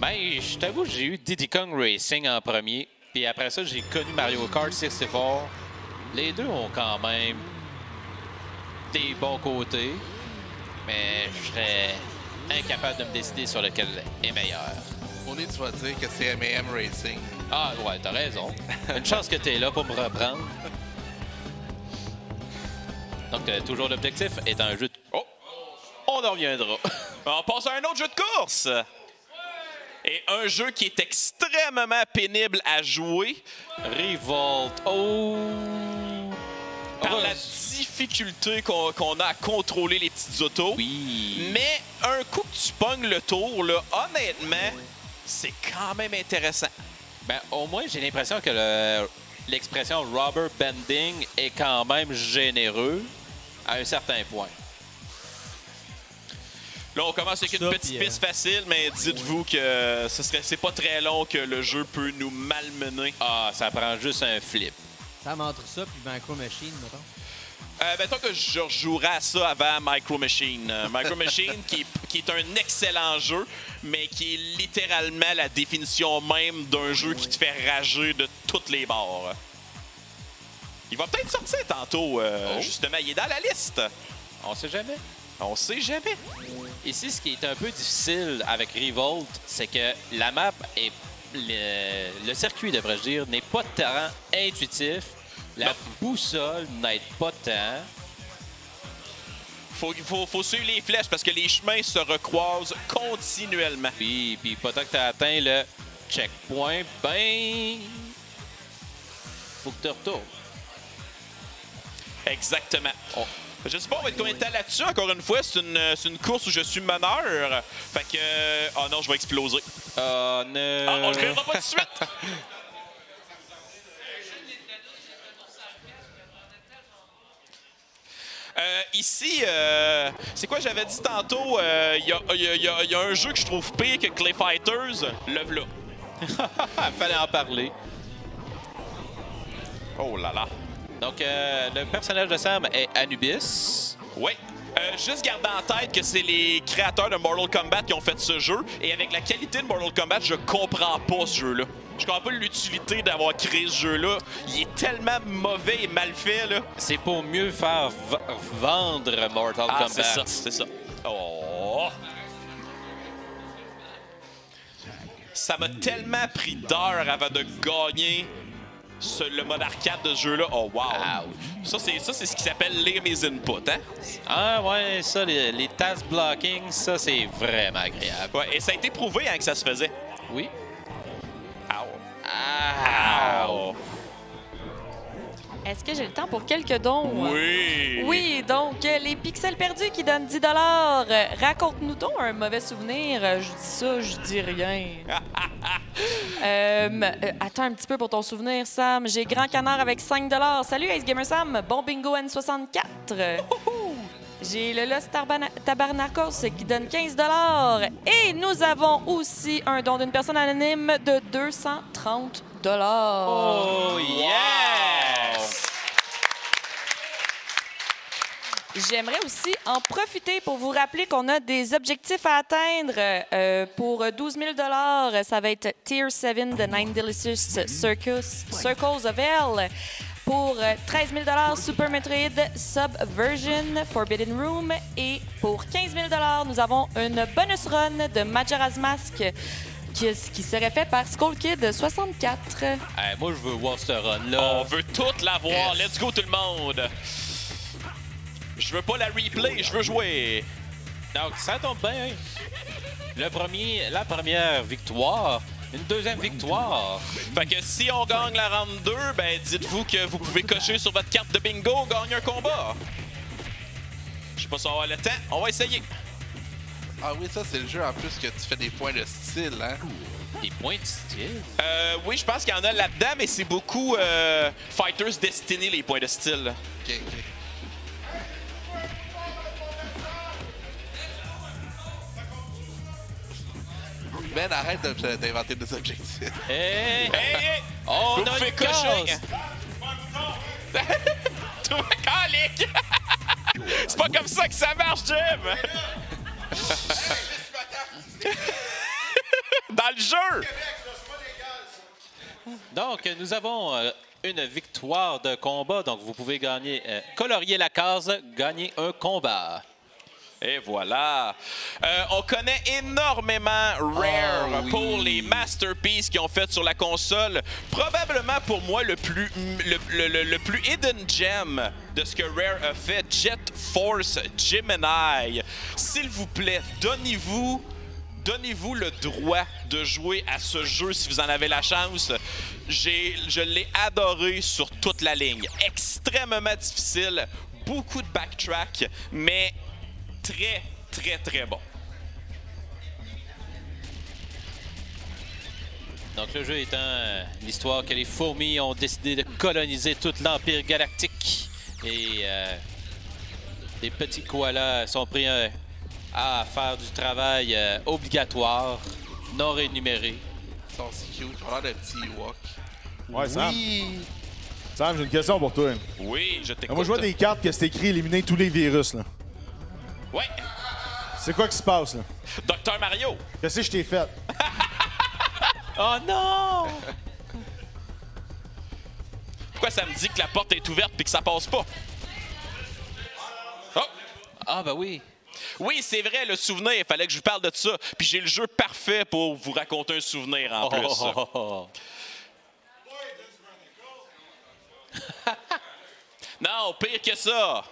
Ben, je t'avoue, j'ai eu Diddy Kong Racing en premier. Puis après ça, j'ai connu Mario Kart 64. Les deux ont quand même des bons côtés. Mais je serais incapable de me décider sur lequel est meilleur. On est, tu vas dire que c'est M&M Racing. Ah, ouais, t'as raison. Une chance que t'es là pour me reprendre. Donc, euh, toujours l'objectif est un jeu de... Oh! On en reviendra. On passe à un autre jeu de course. Et un jeu qui est extrêmement pénible à jouer Revolt. Oh! Par la difficulté qu'on a à contrôler les petites autos. Oui. Mais un coup que tu pognes le tour, là, honnêtement, c'est quand même intéressant. Ben, au moins, j'ai l'impression que le- l'expression rubber bending est quand même généreux à un certain point. Là, on commence avec une Ça, petite piste facile, mais dites-vous que ce serait, c'est pas très long que le jeu peut nous malmener. Ah, ça prend juste un flip. Ça montre ça, puis Micro Machine, mettons. Euh, mettons que je rejouerais à ça avant Micro Machine. Euh, Micro Machine, qui est, qui est un excellent jeu, mais qui est littéralement la définition même d'un jeu qui te fait rager de toutes les bords. Il va peut-être sortir tantôt, euh, Oh. justement. Il est dans la liste. On sait jamais. On sait jamais. Ici, ce qui est un peu difficile avec Revolt, c'est que la map est. Le, le circuit, devrais-je dire, n'est pas tant intuitif. La Non. boussole n'aide pas tant. Faut, faut, faut suivre les flèches parce que les chemins se recroisent continuellement. Puis, puis pas tant que tu as atteint le checkpoint, ben. Faut que tu retournes. Exactement. Oh. Je sais pas, on va être combien de temps là-dessus. Encore une fois, c'est une, une course où je suis meneur. Fait que. euh, Oh non, je vais exploser. Oh non. Ah, on le verra pas tout de suite. Euh, ici, euh, c'est quoi j'avais dit tantôt? euh, Il y, y a- y y un jeu que je trouve pire que Clay Fighters. Ah, fallait en parler. Oh là là. Donc, euh, le personnage de Sam est Anubis. Ouais. Euh, juste garder en tête que c'est les créateurs de Mortal Kombat qui ont fait ce jeu. Et avec la qualité de Mortal Kombat, je comprends pas ce jeu-là. Je comprends pas l'utilité d'avoir créé ce jeu-là. Il est tellement mauvais et mal fait, là. C'est pour mieux faire vendre Mortal Ah, Kombat. c'est ça, c'est ça. Oh! Ça m'a tellement pris d'heures avant de gagner ce- le mode arcade de ce jeu-là. Oh, wow! Ça, c'est ça, c'est ce qui s'appelle lire mes inputs, hein? Ah ouais, ça, les, les task blocking, ça, c'est vraiment agréable. Ouais, et ça a été prouvé hein, que ça se faisait. Oui. Ow. Ow. Est-ce que j'ai le temps pour quelques dons? Oui! Oui, donc euh, les pixels perdus qui donnent 10 Euh, Raconte-nous donc un mauvais souvenir. Euh, Je dis ça, je dis rien. Euh, attends un petit peu pour ton souvenir, Sam. J'ai Grand Canard avec 5 Salut, Ace Gamer Sam. Bon bingo N64. J'ai le Lost Tarbana- Tabarnakos qui donne 15 Et nous avons aussi un don d'une personne anonyme de 230 Oh, yes! J'aimerais aussi en profiter pour vous rappeler qu'on a des objectifs à atteindre euh, pour 12 000 Ça va être Tier 7 de Nine Delicious Circus, Circles of Hell. Pour euh, 13 000 Super Metroid Subversion Forbidden Room. Et pour 15 000 nous avons une bonus run de Majora's Mask qui, qui serait fait par Skull Kid 64. Eh, moi, je veux voir ce run-là. On veut toutes la voir. Yes. Let's go, tout le monde! Je veux pas la replay, je veux jouer. Donc, ça tombe bien. hein. Le premier, la première victoire, une deuxième victoire. Fait que si on gagne la round 2, ben dites-vous que vous pouvez cocher sur votre carte de bingo, gagner un combat. Je sais pas si on va avoir le temps, on va essayer. Ah oui, ça, c'est le jeu en plus que tu fais des points de style, hein? Des points de style? Euh, oui, je pense qu'il y en a là-dedans, mais c'est beaucoup euh, Fighters Destiny, les points de style. là. Ok, ok. Ben, arrête de- d'inventer des objectifs. Hey, Hey, hey! on Vous a cocher. un calique! C'est pas comme ça que ça marche, Jim! Dans le jeu! Donc, nous avons euh, une victoire de combat. Donc, vous pouvez gagner, euh, colorier la case, gagner un combat. Et voilà. Euh, on connaît énormément Rare Ah oui. pour les masterpieces qu'ils ont fait sur la console. Probablement pour moi le plus le, le- le- le plus hidden gem de ce que Rare a fait, Jet Force Gemini. S'il vous plaît, donnez-vous Donnez-vous le droit de jouer à ce jeu si vous en avez la chance. Je l'ai adoré sur toute la ligne. Extrêmement difficile, beaucoup de backtrack, mais très, très, très bon. Donc, le jeu étant euh, l'histoire que les fourmis ont décidé de coloniser tout l'Empire galactique. Et euh, les petits koalas sont pris euh, à faire du travail euh, obligatoire, non rémunéré. Ils sont si cute, ils ont l'air de petits. Ouais, Sam. Sam, j'ai une question pour toi. Oui, je t'écoute. Moi, je vois des cartes que c'est écrit éliminer tous les virus. là. Ouais, C'est quoi qui se passe, là? Docteur Mario. Qu'est-ce que je t'ai fait? Oh non! Pourquoi ça me dit que la porte est ouverte puis que ça passe pas? Oh! Ah, ben oui. Oui, c'est vrai, le souvenir, il fallait que je vous parle de ça. Puis j'ai le jeu parfait pour vous raconter un souvenir en Oh, plus. oh, oh, oh. Non, pire que ça.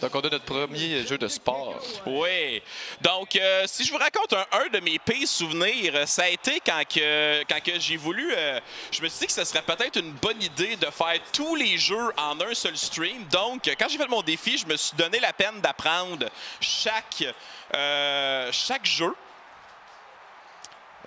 Donc, on a notre premier jeu de sport. Oui. Donc, euh, si je vous raconte un, de mes pires souvenirs, euh, ça a été quand, que, quand que j'ai voulu. euh, je me suis dit que ce serait peut-être une bonne idée de faire tous les jeux en un seul stream. Donc, quand j'ai fait mon défi, je me suis donné la peine d'apprendre chaque, chaque jeu.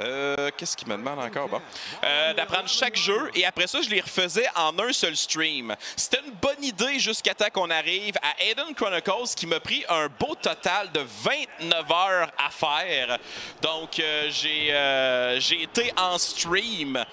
Euh, Qu'est-ce qu'il me demande encore? Bon. Euh, D'apprendre chaque jeu et après ça, je les refaisais en un seul stream. C'était une bonne idée jusqu'à temps qu'on arrive à Aiden Chronicles qui m'a pris un beau total de 29 heures à faire. Donc, euh, j'ai euh, j'ai été en stream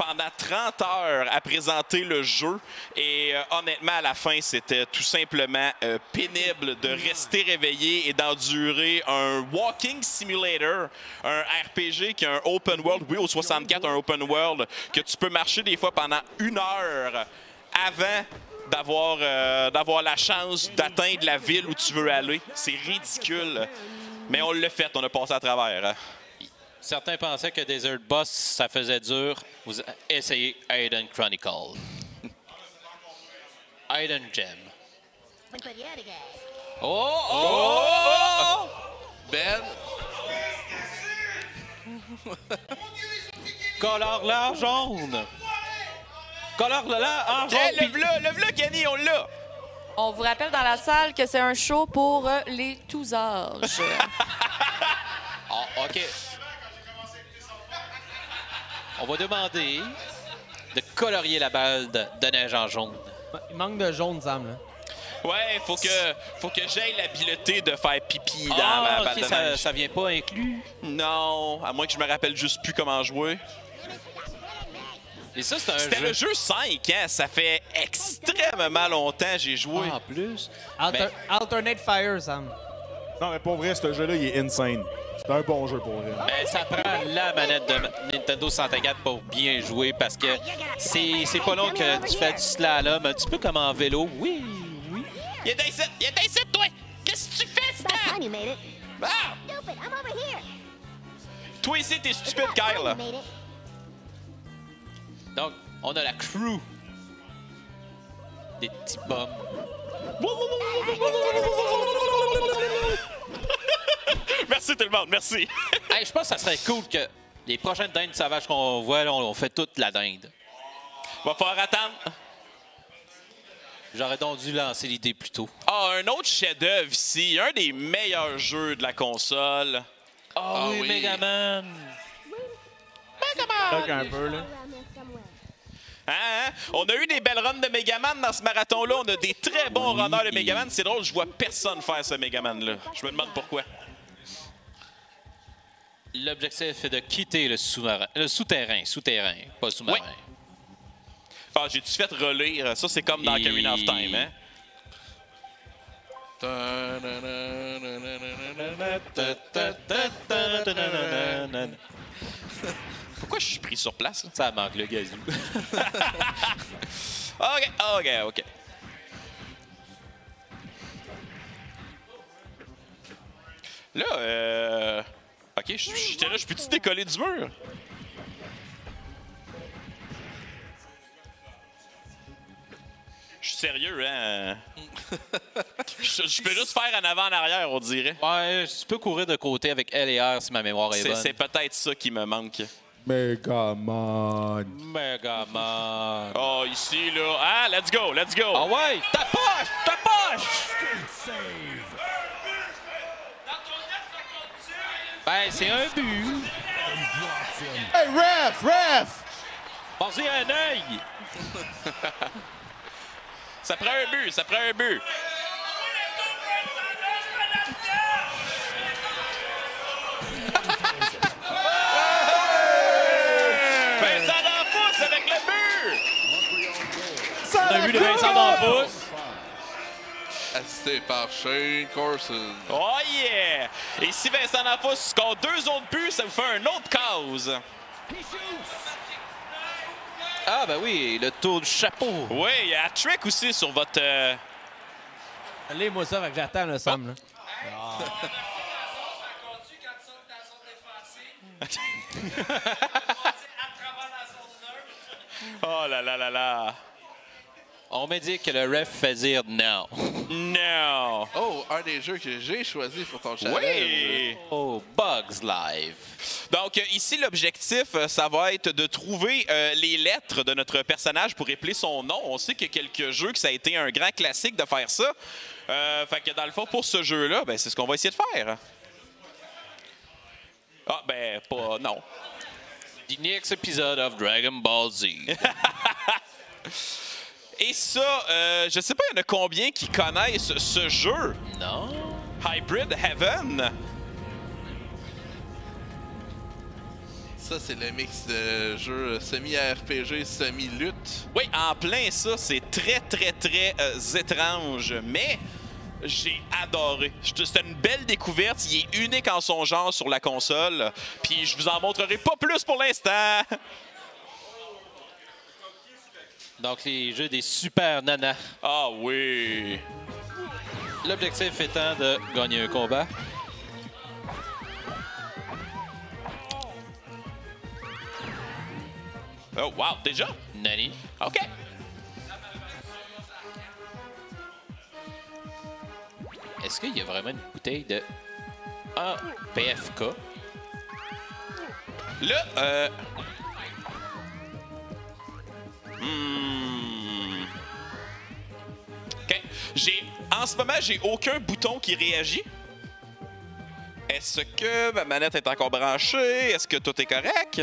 pendant 30 heures à présenter le jeu et euh, honnêtement à la fin c'était tout simplement euh, pénible de rester réveillé et d'endurer un walking simulator, un RPG qui est un open world, oui au 64 un open world que tu peux marcher des fois pendant une heure avant d'avoir euh, d'avoir la chance d'atteindre la ville où tu veux aller. C'est ridicule. Mais on l'a fait, on a passé à travers. Certains pensaient que Desert Boss, ça faisait dur. Vous essayez Aiden Chronicle. Aiden Gem. Oh! oh! Ben, Colore-la jaune. Colore-la en jaune. Hey, le v'là, le v'là, Kenny, on l'a! On vous rappelle dans la salle que c'est un show pour euh, les tous âges. Ah, OK. On va demander de colorier la balle de, de neige en jaune. Il manque de jaune, Sam. Là. Ouais, faut que, faut que j'aille l'habileté de faire pipi dans Ah, ma balle de ça, neige. ça vient pas inclus. Non, à moins que je me rappelle juste plus comment jouer. Et ça, c'est un C'était jeu. le jeu 5, hein? Ça fait extrêmement longtemps que j'ai joué. Ah, en plus. Alter- Ben- Alternate Fire, Sam. Non, mais pour vrai, ce jeu-là, il est insane. C'est un bon jeu pour vrai. Ben, ça prend la manette de Nintendo 64 pour bien jouer parce que c'est c'est pas long que tu fais du slalom, un petit peu comme en vélo. Oui, oui. Il est ici! Il est ici, toi! Qu'est-ce que tu fais, Stan? Ah! Stupid, I'm over here. Toi ici, t'es stupide, Kyle! Donc, on a la crew. Des petits bums. Merci tout le monde, merci. Hey, je pense que ça serait cool que les prochaines dindes sauvages qu'on voit, là, on, fait toute la dinde. Va falloir attendre. J'aurais donc dû lancer l'idée plus tôt. Ah, un autre chef-d'œuvre ici, un des meilleurs jeux de la console. Ah oui, oui, Megaman! Toc un peu, là. Hein, hein? On a eu des belles runs de Megaman dans ce marathon-là. On a des très bons runners de Megaman. C'est drôle, je vois personne faire ce Megaman-là. Je me demande pourquoi. L'objectif est de quitter le sous-marin. Le souterrain, souterrain, pas sous-marin. Ouais. Ah, j'ai-tu fait relire? Ça, c'est comme dans Et- of Time, hein? Pourquoi je suis pris sur place? là? Ça manque le gazou. OK, OK, OK. Là, euh... OK, j'étais là, je peux-tu décoller du mur? Je suis sérieux, hein? Je je peux juste faire en avant, en arrière, on dirait. Ouais, tu peux courir de côté avec L et R si ma mémoire est, bonne. c'est peut-être ça qui me manque. Megaman. Megaman. Oh, ici, là. Ah, let's go, let's go. Ah ouais, ta poche, ta poche! Ben, c'est un but. Hey, ref, ref! Pensez à un œil. Ça prend un but, ça prend un but. Vincent D'Anfous avec le but! On a vu de Vincent D'Anfous. Assisté par Shane Corson. Oh yeah! Et si Vincent D'Anfous score deux autres buts, ça vous fait un autre cause. Ah, ben oui, le tour du chapeau. Oui, il y a trick aussi sur votre... euh, Allez-moi ça, fait que j'attends le Sam, là. Oh là là là là. On m'a dit que le ref fait dire non. Non. Oh, un des jeux que j'ai choisi pour ton challenge. Oui! Oh, Bugs Live. Donc, euh, ici, l'objectif, euh, ça va être de trouver euh, les lettres de notre personnage pour épeler son nom. On sait qu'il y a quelques jeux que ça a été un grand classique de faire ça. Euh, fait que dans le fond, pour ce jeu-là, ben, c'est ce qu'on va essayer de faire. Ah, ben, pas. Non. The next episode of Dragon Ball Z. Et ça, euh, je sais pas, il y en a combien qui connaissent ce jeu, non? Hybrid Heaven. Ça, c'est le mix de jeux semi-RPG, semi-lutte. Oui, en plein ça, c'est très, très, très euh, étrange, mais j'ai adoré. C'était une belle découverte. Il est unique en son genre sur la console. Puis je vous en montrerai pas plus pour l'instant. Donc, les jeux des super nanas. Ah oui. L'objectif étant de gagner un combat. Oh, wow, déjà? Nani. OK. Est-ce qu'il y a vraiment une bouteille de ah, PFK? Là, euh. Hmm. OK. J'ai. En ce moment, j'ai aucun bouton qui réagit. Est-ce que ma manette est encore branchée? Est-ce que tout est correct?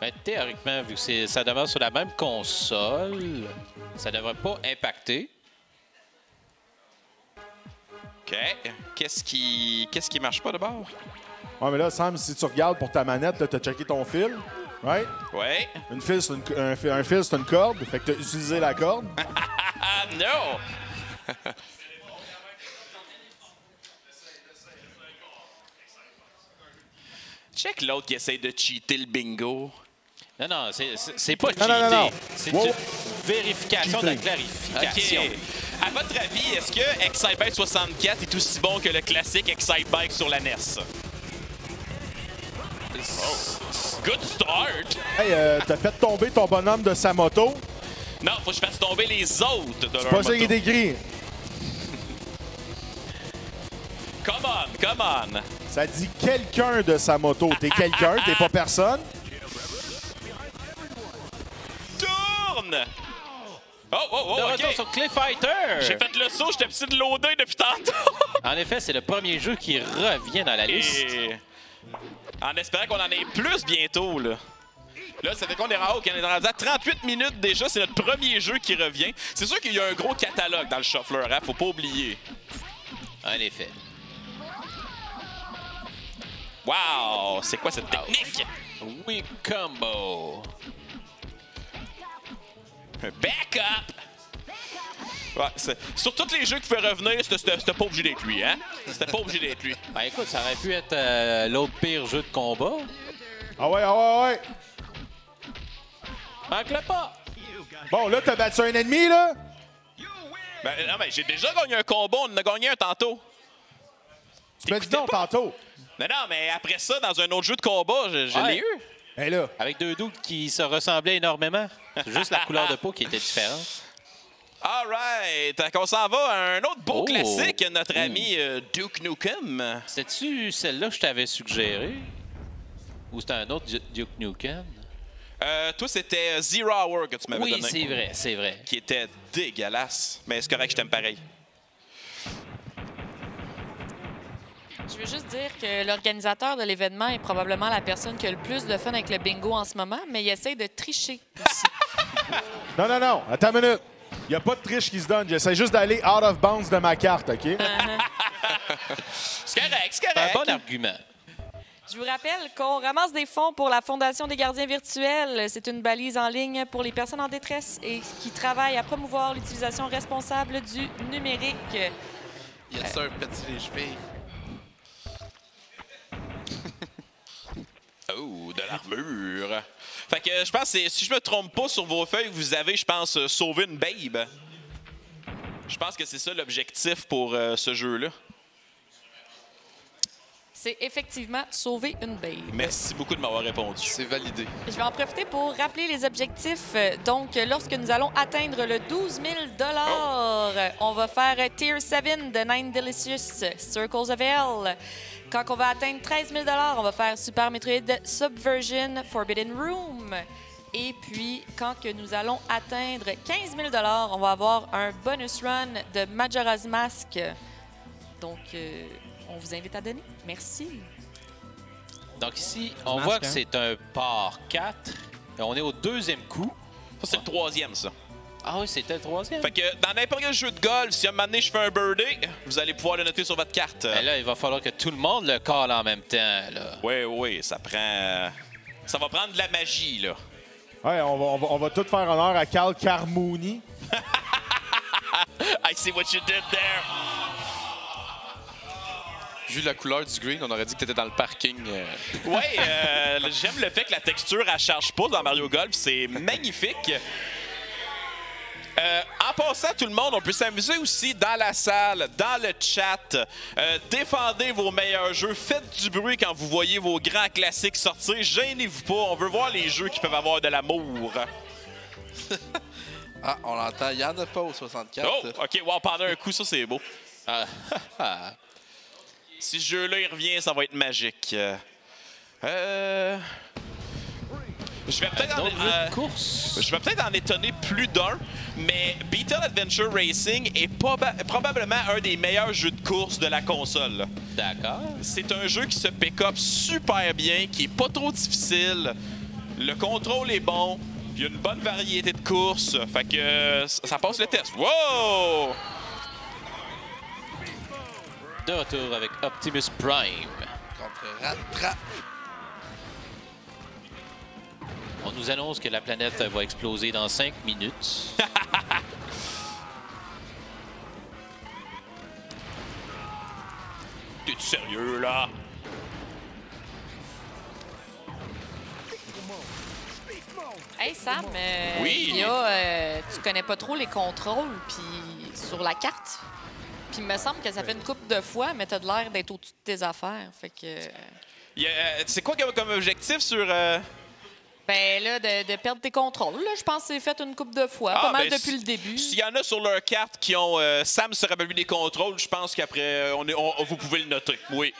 Ben, théoriquement, vu que c'est- ça demeure sur la même console, ça devrait pas impacter. OK. Qu'est-ce qui. Qu'est-ce qui marche pas d'abord? Ouais, mais là, Sam, si tu regardes pour ta manette, là, t'as checké ton fil? Right? Ouais. Une fil, c'est une- un, fil- un fil, c'est une corde. Fait que t'as utilisé la corde. Ah non! Check l'autre qui essaie de cheater le bingo. Non, non, c'est- pas Non, non, non, non. C'est Wow. une vérification de la clarification. OK. À votre avis, est-ce que Excitebike 64 est aussi bon que le classique Excitebike sur la NES? Good start! Hey, euh, t'as fait tomber ton bonhomme de sa moto? Non, faut que je fasse tomber les autres de leur Pas ça qui moto. est écrit. Come on, come on. Ça dit quelqu'un de sa moto. T'es quelqu'un, t'es pas personne? Tourne! Oh, oh, oh, De retour sur Clay Fighter. J'ai fait le saut, j'étais petit de loader depuis tantôt. En effet, c'est le premier jeu qui revient dans la liste. Et en espérant qu'on en ait plus bientôt, là. Là, ça fait qu'on est rendu, on est rendu à 38 minutes déjà. C'est notre premier jeu qui revient. C'est sûr qu'il y a un gros catalogue dans le shuffler, hein? Faut pas oublier. En effet. Wow! C'est quoi cette technique? Weak combo. Un backup! Ouais, c'est- sur tous les jeux qui pouvaient revenir, c'était- pas obligé d'être lui, hein? C'était pas obligé d'être lui. Ben écoute, ça aurait pu être euh, l'autre pire jeu de combat. Ah ouais, ah ouais, ah ouais. Manque-le pas. Bon, là, t'as battu un ennemi, là? Ben, non, mais j'ai déjà gagné un combat, on en a gagné un tantôt. Tu m'as dit non pas. tantôt. Non, non, mais après ça, dans un autre jeu de combat, je, je Ouais. l'ai eu. Hé, là. Avec deux doutes qui se ressemblaient énormément. C'est juste la couleur de peau qui était différente. All right. Fait qu'on s'en va à un autre beau Oh. classique, notre ami euh, Duke Nukem. C'était-tu celle-là que je t'avais suggérée? Ou c'était un autre Du- Duke Nukem? Euh, toi, c'était Zero Hour que tu m'avais Oui, donné. c'est vrai, c'est vrai. Qui était dégueulasse. Mais c'est correct, je t'aime pareil. Je veux juste dire que l'organisateur de l'événement est probablement la personne qui a le plus de fun avec le bingo en ce moment, mais il essaie de tricher aussi. Non, non, non. Attends une minute. Il n'y a pas de triche qui se donne. J'essaie juste d'aller out of bounds de ma carte, OK? C'est correct, c'est C'est un correct. bon argument. Je vous rappelle qu'on ramasse des fonds pour la Fondation des gardiens virtuels. C'est une balise en ligne pour les personnes en détresse et qui travaille à promouvoir l'utilisation responsable du numérique. Yes, sir, petit les chevilles. Oh, de l'armure. Fait que je pense, que c'est- si je me trompe pas sur vos feuilles, vous avez, je pense, euh, sauvé une babe. Je pense que c'est ça l'objectif pour euh, ce jeu-là. C'est effectivement sauver une babe. Merci beaucoup de m'avoir répondu. C'est validé. Je vais en profiter pour rappeler les objectifs. Donc, lorsque nous allons atteindre le 12 000 on va faire Tier 7 de Nine Delicious Circles of Hell. Quand on va atteindre 13 000 on va faire Super Metroid Subversion Forbidden Room. Et puis, quand que nous allons atteindre 15 000 on va avoir un bonus run de Majora's Mask. Donc, euh, on vous invite à donner. Merci. Donc ici, on masque, voit que hein? c'est un par 4. On est au deuxième coup. Ça, c'est le troisième, ça. Ah oui, c'était le troisième. Fait que dans n'importe quel jeu de golf, si à un moment donné je fais un birdie, vous allez pouvoir le noter sur votre carte. Mais là, il va falloir que tout le monde le cale en même temps. Là. Oui, oui, ça prend. euh, Ça va prendre de la magie, là. Ouais, on va, on va, on va tout faire honneur à Carl Carmouni. I see what you did there. Vu la couleur du green, on aurait dit que t'étais dans le parking. euh. Ouais, euh, j'aime le fait que la texture, elle charge pas dans Mario Golf. C'est magnifique. Euh, en passant, tout le monde, on peut s'amuser aussi dans la salle, dans le chat. Euh, défendez vos meilleurs jeux. Faites du bruit quand vous voyez vos grands classiques sortir. Gênez-vous pas. On veut voir les jeux qui peuvent avoir de l'amour. Ah, on l'entend. Il y en a pas au 64. Oh, OK. Wow, pendant un coup, ça, c'est beau. Ah. Si ce jeu-là, il revient, ça va être magique. Euh... Je vais peut-être Un en... autre jeu euh. Je vais peut-être en étonner plus d'un, mais Beetle Adventure Racing est proba- probablement un des meilleurs jeux de course de la console. D'accord. C'est un jeu qui se pick up super bien, qui est pas trop difficile. Le contrôle est bon. Il y a une bonne variété de courses. Fait que euh, ça ça passe le test. Wow! De retour avec Optimus Prime. Contre Rat nous annonce que la planète va exploser dans 5 minutes. T'es-tu sérieux, là? Hey Sam, euh, Oui? il y a, euh, tu connais pas trop les contrôles puis sur la carte. Puis il me semble que ça fait une couple de fois, mais t'as de l'air d'être au-dessus de tes affaires. Fait que. Il y a, euh, C'est quoi comme, comme objectif sur... Ben là, de, de perdre tes contrôles, là, je pense que c'est fait une coupe de fois, pas Ah, mal ben, depuis si- le début. S'il y en a sur leur carte qui ont euh, Sam se rappelle plus des contrôles, je pense qu'après, euh, on est, on- vous pouvez le noter. Oui.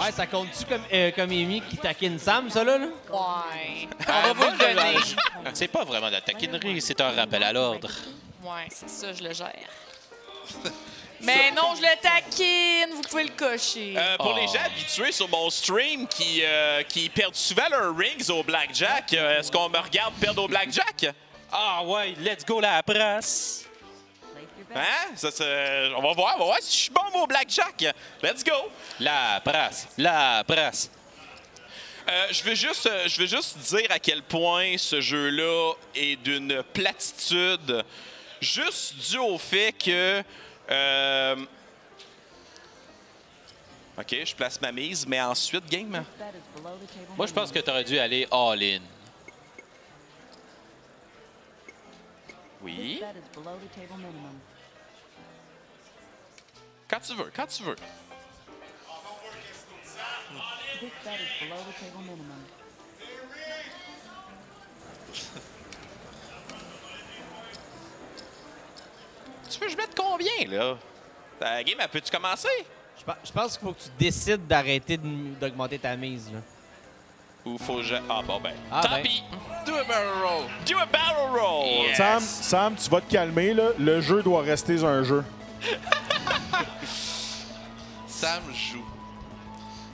Ouais, ça compte-tu comme, euh, comme Amy qui taquine Sam, ça, là? là? Ouais. On Ah, va vous le donner. C'est pas vraiment de la taquinerie, c'est un rappel à l'ordre. Ouais, c'est ça, je le gère. Mais non, je le taquine, vous pouvez le cocher. Euh, pour Oh. les gens habitués sur mon stream qui, euh, qui perdent souvent leurs rings au blackjack, euh, est-ce qu'on me regarde perdre au blackjack? Ah ouais, let's go la presse! Hein? Ça, on va voir, on va voir si je suis bon moi, au blackjack. Let's go! La presse, la presse. Euh, je veux juste, je veux juste dire à quel point ce jeu-là est d'une platitude, juste dû au fait que. Euh, Ok, je place ma mise, mais ensuite, game. Moi, je pense que tu aurais dû aller all-in. Oui. Quand tu veux, quand tu veux. Tu veux que je mette combien, là? Ta game, elle peut-tu commencer? Je pe- Je pense qu'il faut que tu décides d'arrêter d'augmenter ta mise, là. Ou faut que je. Ah, bon, ben. Ah, Tant ben. pis. Do a barrel roll. Do a barrel roll! Yes. Sam, Sam, tu vas te calmer, là. Le jeu doit rester un jeu. Sam joue.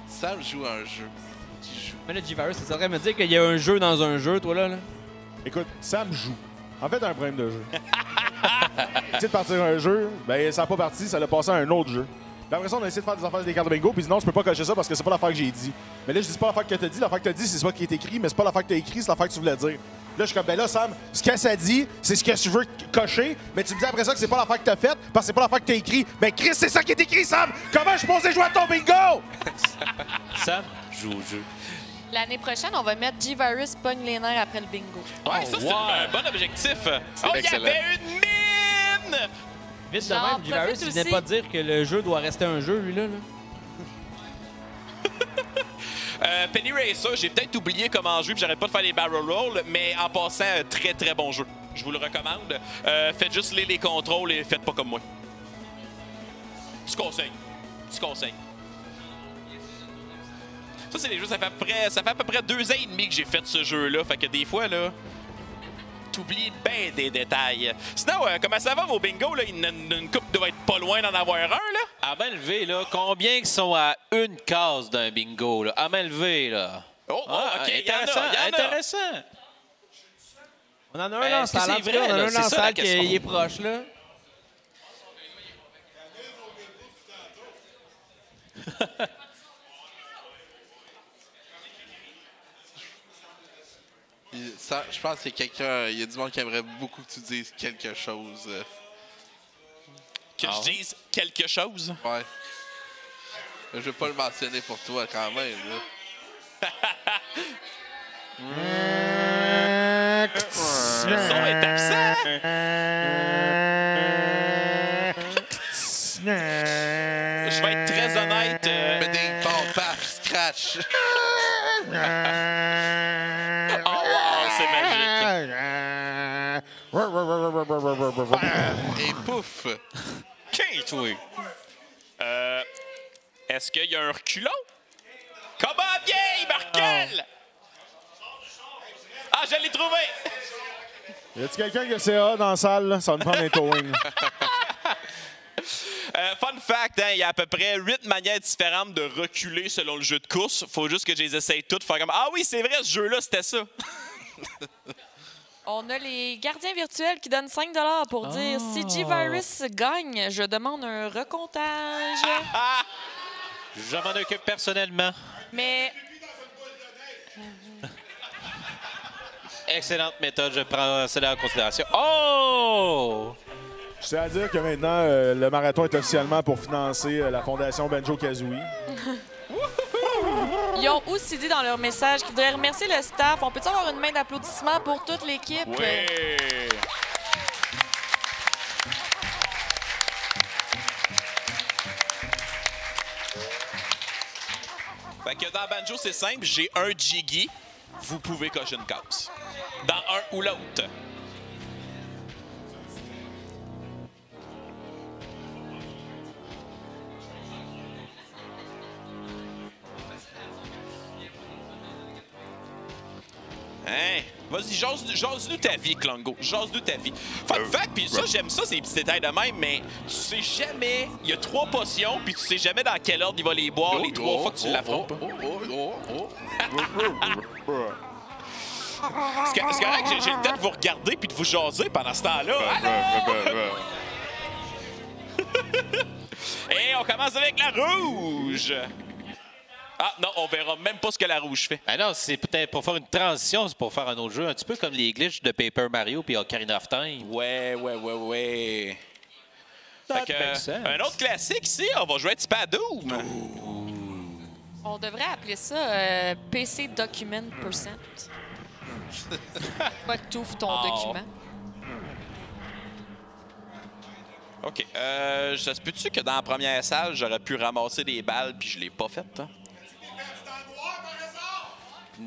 Sam joue un jeu. Joue. Mais là, G-Virus, train de me dire qu'il y a un jeu dans un jeu, toi, là? là? Écoute, Sam joue. En fait, t'as un problème de jeu. tu de partir un jeu, ben ça n'a pas parti, ça l'a passé à un autre jeu. Puis après ça, on a essayé de faire des affaires des cartes de bingo, puis non, je peux pas cocher ça parce que c'est pas l'affaire que j'ai dit. Mais là, je dis pas l'affaire que t'as dit, l'affaire que t'as dit, c'est ça qui est écrit, mais c'est pas l'affaire que t'as écrit, c'est l'affaire que tu voulais dire. Là, je suis comme, ben là, Sam, ce que ça dit, c'est ce que tu veux cocher, mais tu me dis après ça que c'est pas l'affaire que t'as faite parce que c'est pas l'affaire que t'as écrit. Ben Chris, c'est ça qui est écrit, Sam! Comment je suis supposé jouer à ton bingo? Sam, joue au jeu. L'année prochaine, on va mettre G-Virus pogne les nerfs après le bingo. Ouais, ça, c'est wow. un bon objectif. Oh, il y avait une mine! Vite de même, G-Virus, il venait pas de dire que le jeu doit rester un jeu, lui, là. là. Euh, Penny Racer, j'ai peut-être oublié comment jouer, puis j'arrête pas de faire les barrel rolls, mais en passant, un très très bon jeu. Je vous le recommande. Euh, faites juste les, les contrôles et faites pas comme moi. Petit conseil. Petit conseil. Ça, c'est des jeux, ça fait, à peu près, ça fait à peu près deux ans et demi que j'ai fait ce jeu-là. Fait que des fois, là, t'oublies bien des détails. Sinon, euh, comment ça va vos bingo? Là? Une, une- une coupe doit être pas loin d'en avoir un, là? À main levée, là, combien qui sont à une case d'un bingo, là? À main levée, là. Oh, oh, Ah, OK, y en a, intéressant, y en a. intéressant. On en a un Ben, dans salle, on en a là? un dans salle qui est proche, là. ça- je pense qu'il y a quelqu'un, il y a du monde qui aimerait beaucoup que tu dises quelque chose. euh, Que je dise quelque chose? Ouais. Je vais pas le mentionner pour toi quand même. Le son est absent. Et pouf! Euh, Est-ce qu'il y a un reculon? Comment bien, Markel? Ah, je l'ai trouvé! Y a-tu quelqu'un qui a CA dans la salle? là? Ça va nous prendre un towing. Euh, fun fact, hein, il y a à peu près huit manières différentes de reculer selon le jeu de course. Faut juste que je les essaye toutes. Faire comme Ah oui, c'est vrai, ce jeu-là, c'était ça. On a les gardiens virtuels qui donnent 5 pour dire Ah. si G-Virus gagne, je demande un recomptage. Ah! Je m'en occupe personnellement. Mais Excellente méthode, je prends cela en considération. Oh! Je tiens à dire que maintenant, euh, le marathon est officiellement pour financer euh, la fondation Benjo Kazooie. ils ont aussi dit dans leur message qu'ils voudraient remercier le staff. On peut avoir une main d'applaudissement pour toute l'équipe? Oui! Fait que dans Banjo, c'est simple. J'ai un Jiggy. vous pouvez cocher une case. Dans un ou l'autre. Hein? Vas-y, jase- jase-nous ta vie, Klongo. Jase-nous ta vie. Fun fact, puis ça, j'aime ça, ces petits détails de même, mais tu sais jamais. Il y a trois potions, puis tu sais jamais dans quel ordre il va les boire les trois fois que tu l'affrontes. Oh, oh, oh, oh. C'est que- correct, j'ai le temps de vous regarder puis de vous jaser pendant ce temps-là? Et on commence avec la rouge. Ah non, on verra même pas ce que la rouge fait. Ben non, c'est peut-être pour faire une transition, c'est pour faire un autre jeu, un petit peu comme les glitches de Paper Mario puis Ocarina of Time. Ouais, ouais, ouais, ouais. Fait que, un autre classique ici, on va jouer un petit peu à Doom. On devrait appeler ça euh, PC Document Percent. Pas que tu ouvres ton Oh. document. OK. Euh, ça se peut-tu que dans la première salle, j'aurais pu ramasser des balles puis je l'ai pas fait, hein?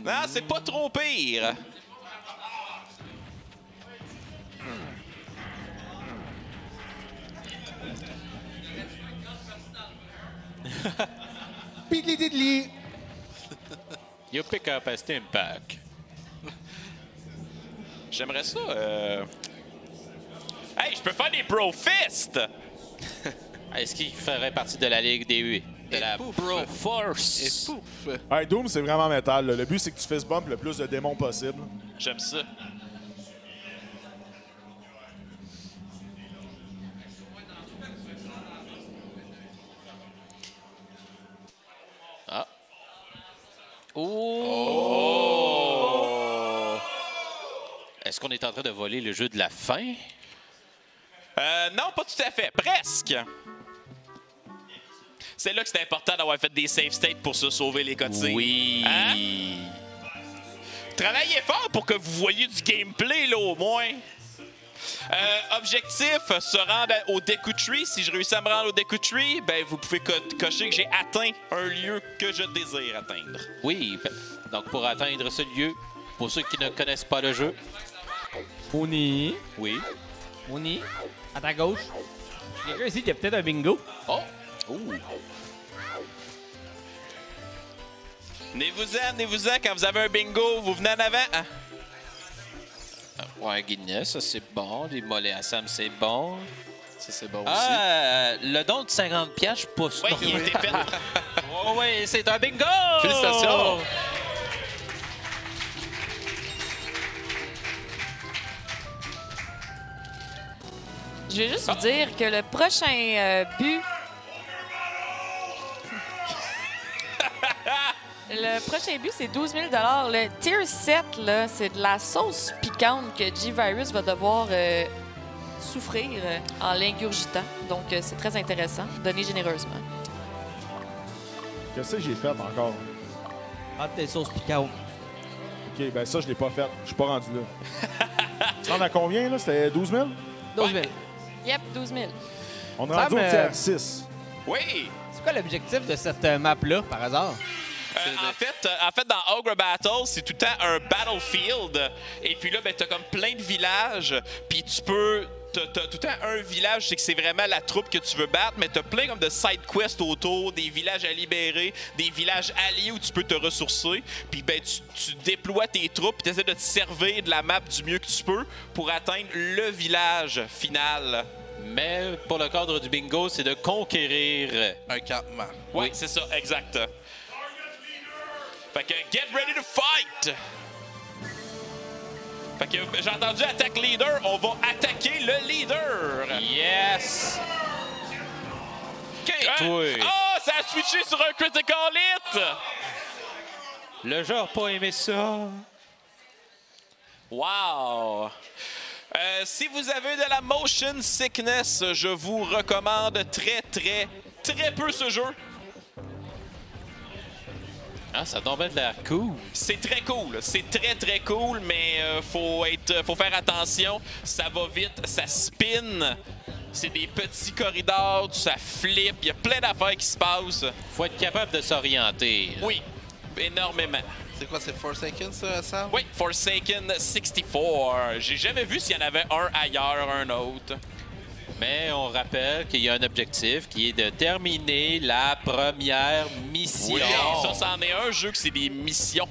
Non, c'est pas trop pire. Pidli didli. You pick up a steam pack. J'aimerais ça. euh, Hey, je peux faire des bro fists! Est-ce qu'il ferait partie de la Ligue des U? De la pouf. Bro Et Force. pouf. Hey, Doom, c'est vraiment métal. là. Le but, c'est que tu fasses bump le plus de démons possible. J'aime ça. Ah. Oh! Est-ce qu'on est en train de voler le jeu de la fin? Euh, non, pas tout à fait. Presque. C'est là que c'est important d'avoir fait des safe states pour se sauver les cutscenes. Oui. Hein? Travaillez fort pour que vous voyez du gameplay, là, au moins. Euh, objectif, se rendre au Deku Tree. Si je réussis à me rendre au Deku Tree, ben, vous pouvez co- cocher que j'ai atteint un lieu que je désire atteindre. Oui. Donc, pour atteindre ce lieu, pour ceux qui ne connaissent pas le jeu, Oni. oui. Oni. À ta gauche. Quelqu'un ici qui a peut-être un bingo. Oh! Oh! Venez-vous-en, venez-vous-en. Quand vous avez un bingo, vous venez en avant. hein? Ouais, Guinness, ça c'est bon. Les mollets à Sam, c'est bon. Ça, c'est bon aussi. Ah, euh, le don de 50 pièces, je pousse. Oui, non. il était fait. Oh, oui, c'est un bingo! Félicitations. Je vais juste vous dire que le prochain euh, but. Le prochain but, c'est 12 000 Le tier 7, là, c'est de la sauce piquante que G-Virus va devoir euh, souffrir euh, en l'ingurgitant. Donc, euh, c'est très intéressant. Donné généreusement. Qu'est-ce que j'ai fait encore? Ah, tes sauces piquantes. OK, ben ça, je l'ai pas fait. Je suis pas rendu là. tu rends à combien, là? C'était 12 000? 12 000. Yep, 12 000. On est rendu au tiers 6. Oui. C'est quoi l'objectif de cette map-là, par hasard? Euh, en, fait, euh, en fait, dans Ogre Battle, c'est tout le temps un battlefield. Et puis là, ben, t'as comme plein de villages. Puis tu peux. T'as, t'as tout le temps un village, c'est que c'est vraiment la troupe que tu veux battre, mais t'as plein comme de side quests autour, des villages à libérer, des villages alliés où tu peux te ressourcer. Puis ben, tu, tu déploies tes troupes, tu essaies de te servir de la map du mieux que tu peux pour atteindre le village final. Mais pour le cadre du bingo, c'est de conquérir. Un campement. Oui, c'est ça, exact. Fait que get ready to fight! Fait que j'ai entendu attaque leader, on va attaquer le leader! Yes! OK! toi. Ah, ça a switché sur un critical hit! Le jeu a pas aimé ça. Wow! Euh, si vous avez de la motion sickness, je vous recommande très, très, très peu ce jeu. Ah, ça de l'air cool. C'est très cool. C'est très, très cool, mais euh, faut, être, faut faire attention. Ça va vite, ça spin. C'est des petits corridors, ça flippe. Il y a plein d'affaires qui se passent. Faut être capable de s'orienter. Oui. énormément. C'est quoi, c'est Forsaken, ça, Sam? Oui, Forsaken 64. J'ai jamais vu s'il y en avait un ailleurs, un autre. Mais on rappelle qu'il y a un objectif qui est de terminer la première mission. Oui, ça, c'en est un jeu que c'est des missions.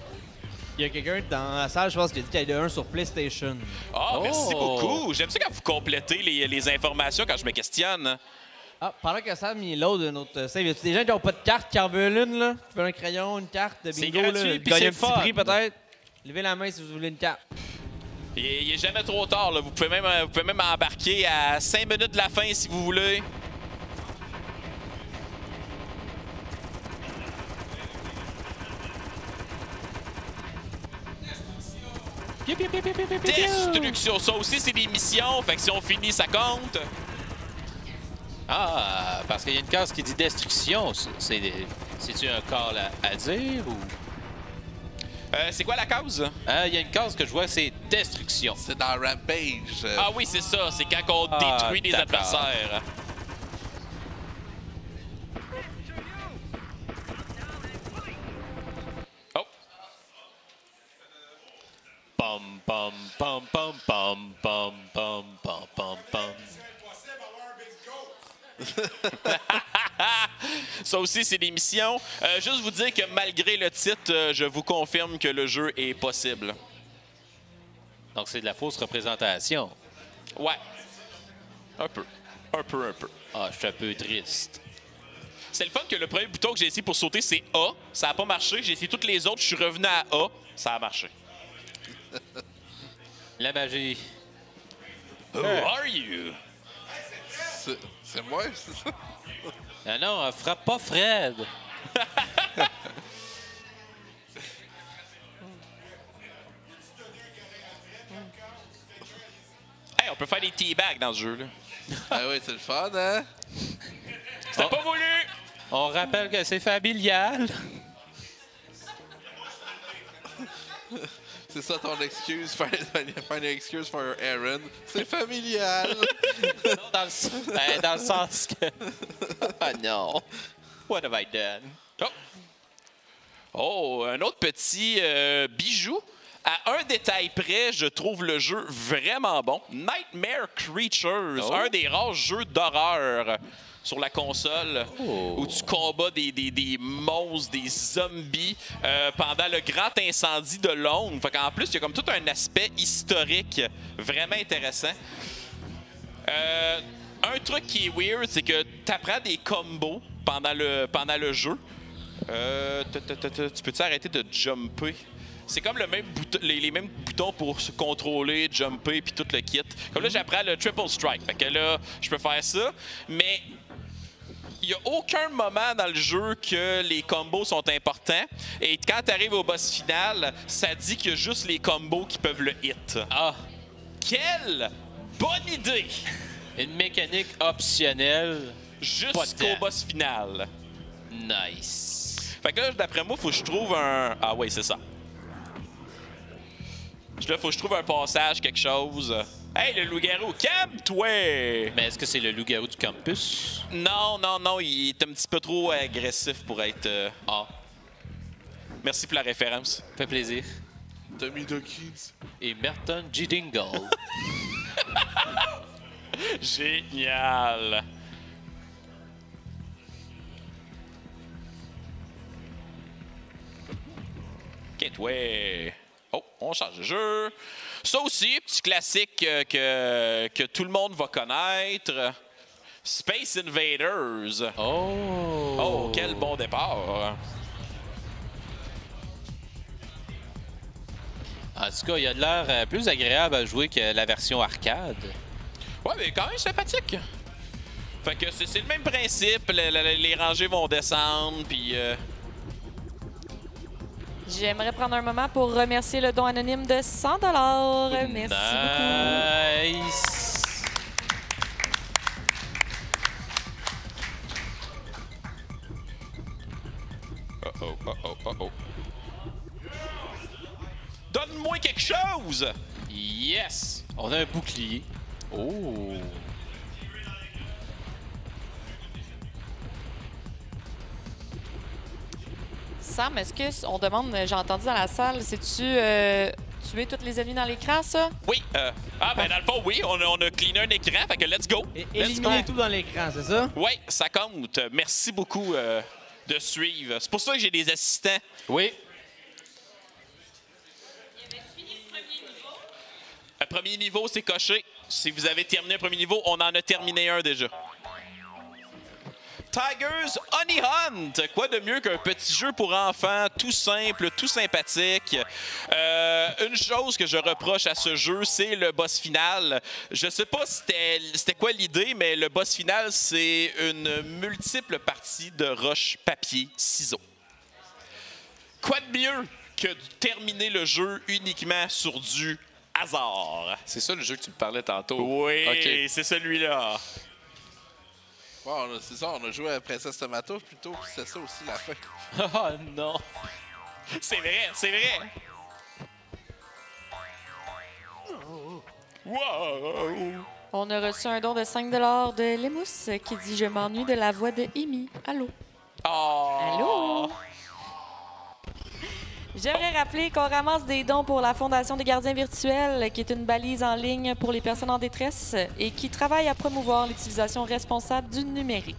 Il y a quelqu'un dans la salle, je pense, qui a dit qu'il y en a un sur PlayStation. Ah, merci Oh. beaucoup. J'aime ça quand vous complétez les, les informations quand je me questionne. Ah, pendant que Sam il load de notre save, y a-tu des gens qui n'ont pas de carte, qui en veulent une, là? Qui veulent un crayon, une carte de C'est bingo, gratuit, là? puis un le petit prix, peut-être? Levez la main si vous voulez une carte. Il est, il est jamais trop tard. Là. Vous, pouvez même, euh, vous pouvez même embarquer à 5 minutes de la fin si vous voulez. Destruction. Ça aussi, c'est des missions. Fait que si on finit, ça compte. Ah, parce qu'il y a une case qui dit destruction. C'est, c'est-tu un call à, à dire ou. Euh, c'est quoi la cause? Ah, il y a une case que je vois, c'est destruction. C'est dans Rampage. euh, Ah oui, c'est ça. C'est quand on Ah, détruit des d'accord. adversaires. Oh. Pam, pam, pam, pam, pam, pam, pam, pam, pam, pam. Aussi, c'est des missions. Euh, juste vous dire que malgré le titre, euh, je vous confirme que le jeu est possible. Donc, c'est de la fausse représentation. Ouais. Un peu. Un peu, un peu. Ah, je suis un peu triste. C'est le fun que le premier bouton que j'ai essayé pour sauter, c'est A. Ça n'a pas marché. J'ai essayé toutes les autres. Je suis revenu à A. Ça a marché. La magie. Who are you? C'est moi, c'est ça? Ah non, euh, frappe pas Fred. Hey, on peut faire des teabags dans ce jeu-là. ah oui, c'est le fun, hein? C'était Oh. pas voulu! On rappelle que c'est familial. C'est ça ton excuse, faire, faire une excuse pour Aaron. C'est familial. Non, dans, le, ben, dans le sens que. Ah non. What have I done? Oh. Oh, un autre petit euh, bijou. À un détail près, je trouve le jeu vraiment bon. Nightmare Creatures, Oh. un des rares jeux d'horreur sur la console Oh. où tu combats des, des- des monstres, des zombies euh, pendant le grand incendie de Londres. Fait qu'en plus, il y a comme tout un aspect historique vraiment intéressant. Euh, un truc qui est weird, c'est que tu apprends des combos pendant le, pendant le jeu. Euh, tu peux-tu arrêter de jumper? C'est comme le même bouton, les, les mêmes boutons pour se contrôler, jumper, puis tout le kit. Comme là, j'apprends le triple strike. Fait que là, je peux faire ça. Mais il n'y a aucun moment dans le jeu que les combos sont importants. Et quand tu arrives au boss final, ça dit qu'il y a juste les combos qui peuvent le hit. Ah, Quelle bonne idée! une mécanique optionnelle. Jusqu'au boss final. Nice. Fait que là, d'après moi, faut que je trouve un. Ah oui, c'est ça. Là, faut que je trouve un passage, quelque chose. Hey, le loup-garou, calme-toi! Mais est-ce que c'est le loup-garou du campus? Non, non, non, il est un petit peu trop agressif pour être. euh, Ah, Merci pour la référence. fait plaisir. Tommy Dawkins. Et Merton G. Dingle. Génial! Ouais. Oh, on change de jeu. Ça aussi, petit classique euh, que, que tout le monde va connaître. Space Invaders. Oh! Oh, quel bon départ. En tout cas, il a de l'air euh, plus agréable à jouer que la version arcade. Ouais, mais quand même sympathique. Fait que c'est le même principe. le- le- les rangées vont descendre, puis. euh, J'aimerais prendre un moment pour remercier le don anonyme de 100 Merci beaucoup. Nice! Oh oh, oh oh, oh oh. Donne-moi quelque chose! Yes! On a un bouclier. Oh! Sam, est-ce que on demande, j'ai entendu dans la salle, c'est-tu euh, tuer tous les ennemis dans l'écran, ça? Oui. euh, ah, ben dans le fond, oui, on a, on a cleané un écran, fait que let's go. Let's Éliminer go. tout dans l'écran, c'est ça? Oui, ça compte. Merci beaucoup euh, de suivre. C'est pour ça que j'ai des assistants. Oui. Un premier niveau, c'est coché. Si vous avez terminé un premier niveau, on en a terminé un déjà. Tigers Honey Hunt. Quoi de mieux qu'un petit jeu pour enfants, tout simple, tout sympathique? Euh, une chose que je reproche à ce jeu, c'est le boss final. Je sais pas c'était quoi l'idée, mais le boss final, c'est une multiple partie de roche, papier, ciseaux. Quoi de mieux que de terminer le jeu uniquement sur du hasard? C'est ça le jeu que tu me parlais tantôt. Oui, c'est celui-là. Bon, c'est ça, on a joué à Princesse Tomato plutôt, puis c'est ça aussi la fin. Oh non. C'est vrai, c'est vrai. Wow! On a reçu un don de 5 de Lémousse qui dit Je m'ennuie de la voix de Amy. Allô? Oh! Allô? J'aimerais rappeler qu'on ramasse des dons pour la Fondation des gardiens virtuels, qui est une balise en ligne pour les personnes en détresse et qui travaille à promouvoir l'utilisation responsable du numérique.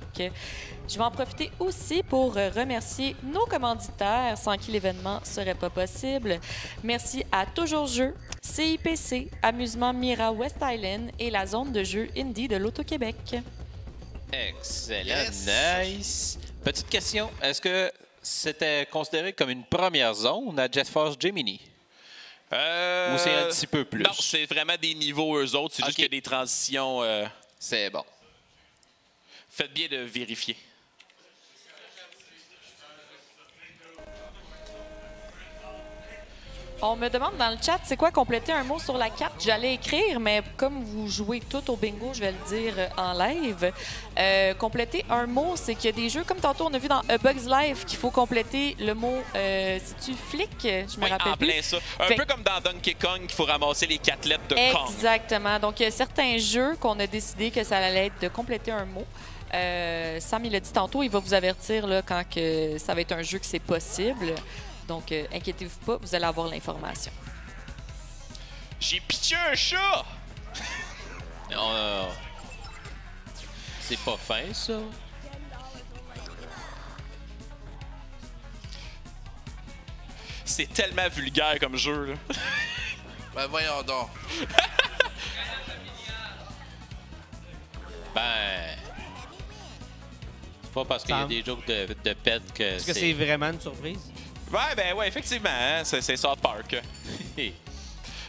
Je vais en profiter aussi pour remercier nos commanditaires sans qui l'événement serait pas possible. Merci à Toujours Jeux, CIPC, Amusement Mira West Island et la zone de jeu Indie de l'Auto-Québec. Excellent. Yes. Nice. Petite question. Est-ce que c'était considéré comme une première zone à Jet Force Gemini? Euh, Ou c'est un petit peu plus? Non, c'est vraiment des niveaux, eux autres. C'est juste OK. qu'il y a des transitions. euh, C'est bon. Faites bien de vérifier. On me demande dans le chat, c'est quoi compléter un mot sur la carte? J'allais écrire, mais comme vous jouez tout au bingo, je vais le dire euh, en live. Euh, compléter un mot, c'est qu'il y a des jeux, comme tantôt on a vu dans A Bug's Life, qu'il faut compléter le mot, euh, si tu flic, je me Oui, rappelle en plus. plein ça. Un Fait- peu comme dans Donkey Kong, il faut ramasser les quatre lettres de Kong. Exactement. Donc, il y a certains jeux qu'on a décidé que ça allait être de compléter un mot. Euh, Sam, il l'a dit tantôt, il va vous avertir là, quand que ça va être un jeu que c'est possible. Donc, euh, inquiétez-vous pas, vous allez avoir l'information. J'ai pitché un chat! Non, non, non. C'est pas fin, ça. C'est tellement vulgaire comme jeu. Là. Ben voyons donc. Ben. C'est pas parce qu'il y a des jokes de, de pet que Est-ce que c'est vraiment une surprise? Ouais, ben ouais, effectivement, hein, c'est South Park.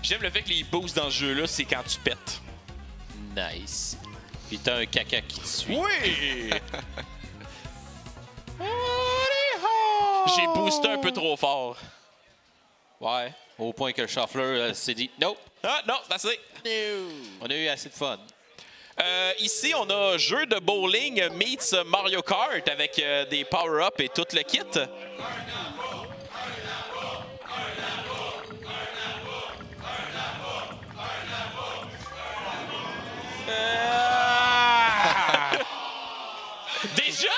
J'aime le fait que les boosts dans ce jeu-là, c'est quand tu pètes. nice. Puis t'as un caca qui te suit. Oui! J'ai boosté un peu trop fort. Ouais. Au point que le euh, s'est dit Nope, Ah non, c'est assez. on a eu assez de fun. Euh, ici, on a jeu de bowling meets Mario Kart avec euh, des power-ups et tout le kit. Déjà?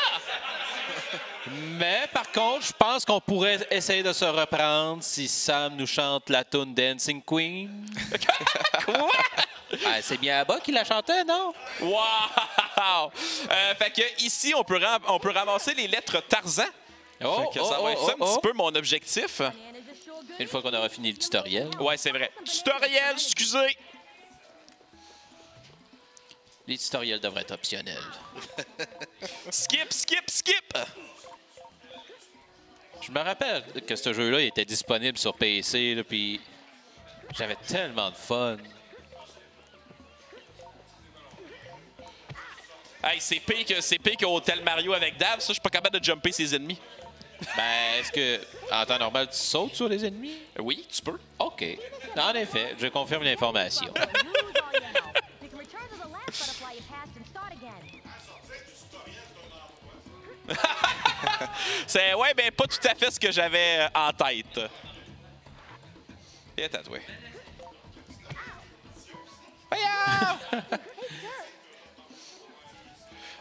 Mais par contre, je pense qu'on pourrait essayer de se reprendre si Sam nous chante la tune Dancing Queen. Quoi? Ah, c'est bien là-bas qu'il la chantait, non? Wow! Euh, fait que ici, on peut, on peut ramasser les lettres Tarzan. Oh, Fait que ça oh, va être oh, un petit oh. peu mon objectif. Une fois qu'on aura fini le tutoriel. Ouais, c'est vrai. Tutoriel, excusez. Les tutoriels devraient être optionnels. Skip, skip, skip. Je me rappelle que ce jeu-là était disponible sur PC, là, puis j'avais tellement de fun. Hey, c'est pire que c'est pire Mario avec Dave. Ça, je suis pas capable de jumper ses ennemis. Ben, est-ce que, en temps normal, tu sautes sur les ennemis? Oui, tu peux. OK. En effet, je confirme l'information. C'est ouais, ben pas tout à fait ce que j'avais euh, en tête. Et tatoué.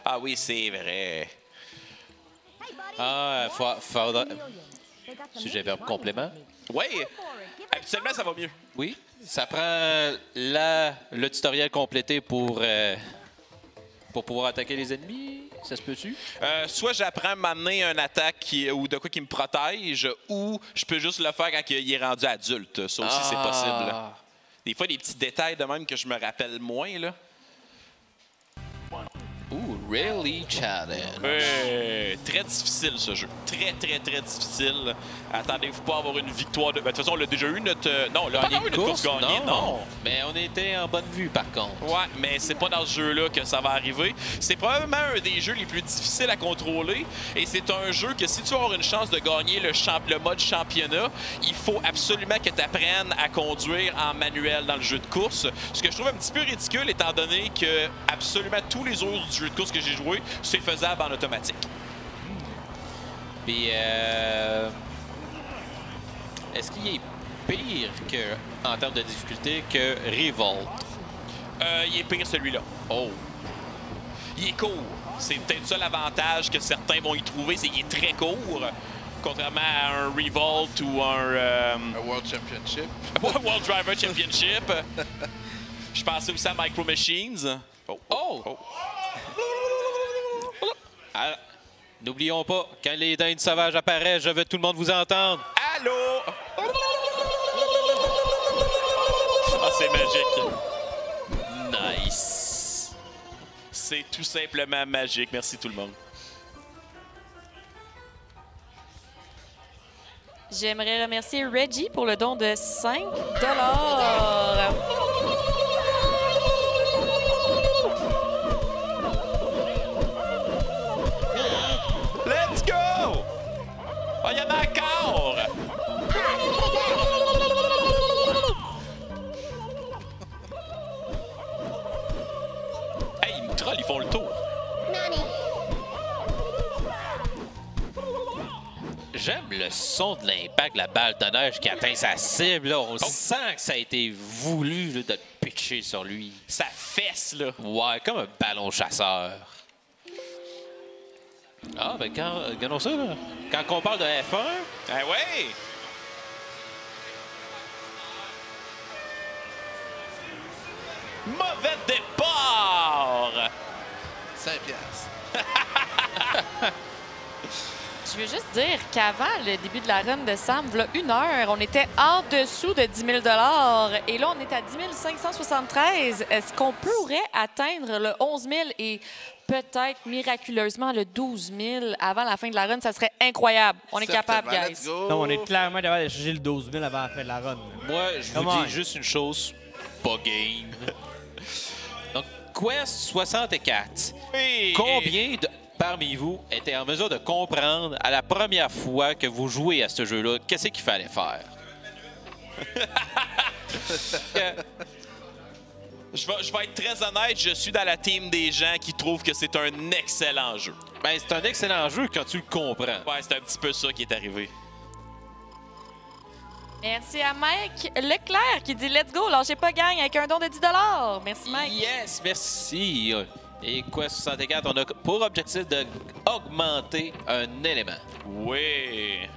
Ah oui, c'est vrai. Ah, More fa- faudra- million. Sujet verbe complément. Oui, habituellement, ça va mieux. Oui. Ça prend la, le tutoriel complété pour, euh, pour pouvoir attaquer les ennemis. Ça se peut-tu? Euh, soit j'apprends à m'amener une attaque qui- ou de quoi qui me protège, ou je peux juste le faire quand il est rendu adulte. Ça aussi, c'est possible. Ah. Des fois, des petits détails de même que je me rappelle moins. Là. Really challenge. Très difficile ce jeu. Très, très, très difficile. Attendez-vous pas à avoir une victoire. De... ben, de toute façon, on a déjà eu notre. euh, Non, on Gagner eu notre course course? gagnée. Non. Mais on était en bonne vue, par contre. Ouais, mais c'est pas dans ce jeu-là que ça va arriver. C'est probablement un des jeux les plus difficiles à contrôler. Et c'est un jeu que si tu veux avoir une chance de gagner le, champ- le mode championnat, il faut absolument que tu apprennes à conduire en manuel dans le jeu de course. Ce que je trouve un petit peu ridicule étant donné que absolument tous les autres jeux de course que j'ai joué, c'est faisable en automatique. Puis, euh, est-ce qu'il est pire que, en termes de difficulté que Revolt? Euh, il est pire celui-là. Oh, Il est court. C'est peut-être ça l'avantage que certains vont y trouver, c'est qu'il est très court. Contrairement à un Revolt ou un euh, Un World Championship. World Driver Championship. Je pensais aussi à Micro Machines. Oh, Oh! Ah, N'oublions pas, quand les dindes sauvages apparaissent, je veux tout le monde vous entendre. Allô? Ah, c'est magique. Nice. C'est tout simplement magique. Merci tout le monde. J'aimerais remercier Reggie pour le don de 5 Let's Oh, il y en a encore! Hey, ils me trollent, ils font le tour. J'aime le son de l'impact de la balle de neige qui atteint sa cible. là. On Oh. sent que ça a été voulu là, de pitcher sur lui. Ça fesse, là. Ouais, comme un ballon chasseur. Ah, ben quand, regardons ça, là. Quand on parle de F1, Ah ouais! Mauvais départ! 5 piastres. Je veux juste dire qu'avant le début de la run de Sam, v'là une heure, on était en dessous de 10 000 Et là, on est à 10 573. Est-ce qu'on pourrait atteindre le 11 000 et peut-être miraculeusement le 12 000 avant la fin de la run? Ça serait incroyable. On est capable, guys. Let's go. Non, on est clairement capable de changer le 12 000 avant la fin de la run. moi, je vous dis juste une chose. Pas game. Donc, Quest 64. Oui. Combien de, parmi vous étaient en mesure de comprendre à la première fois que vous jouez à ce jeu-là, qu'est-ce qu'il fallait faire? Je vais, je vais être très honnête, je suis dans la team des gens qui trouvent que c'est un excellent jeu. ben, c'est un excellent jeu quand tu le comprends. Ouais, c'est un petit peu ça qui est arrivé. Merci à Mike Leclerc qui dit Let's go, lâchez pas gang avec un don de 10 Merci, Mike. Yes, merci. Et Quest 64, on a pour objectif d'augmenter un élément. Oui.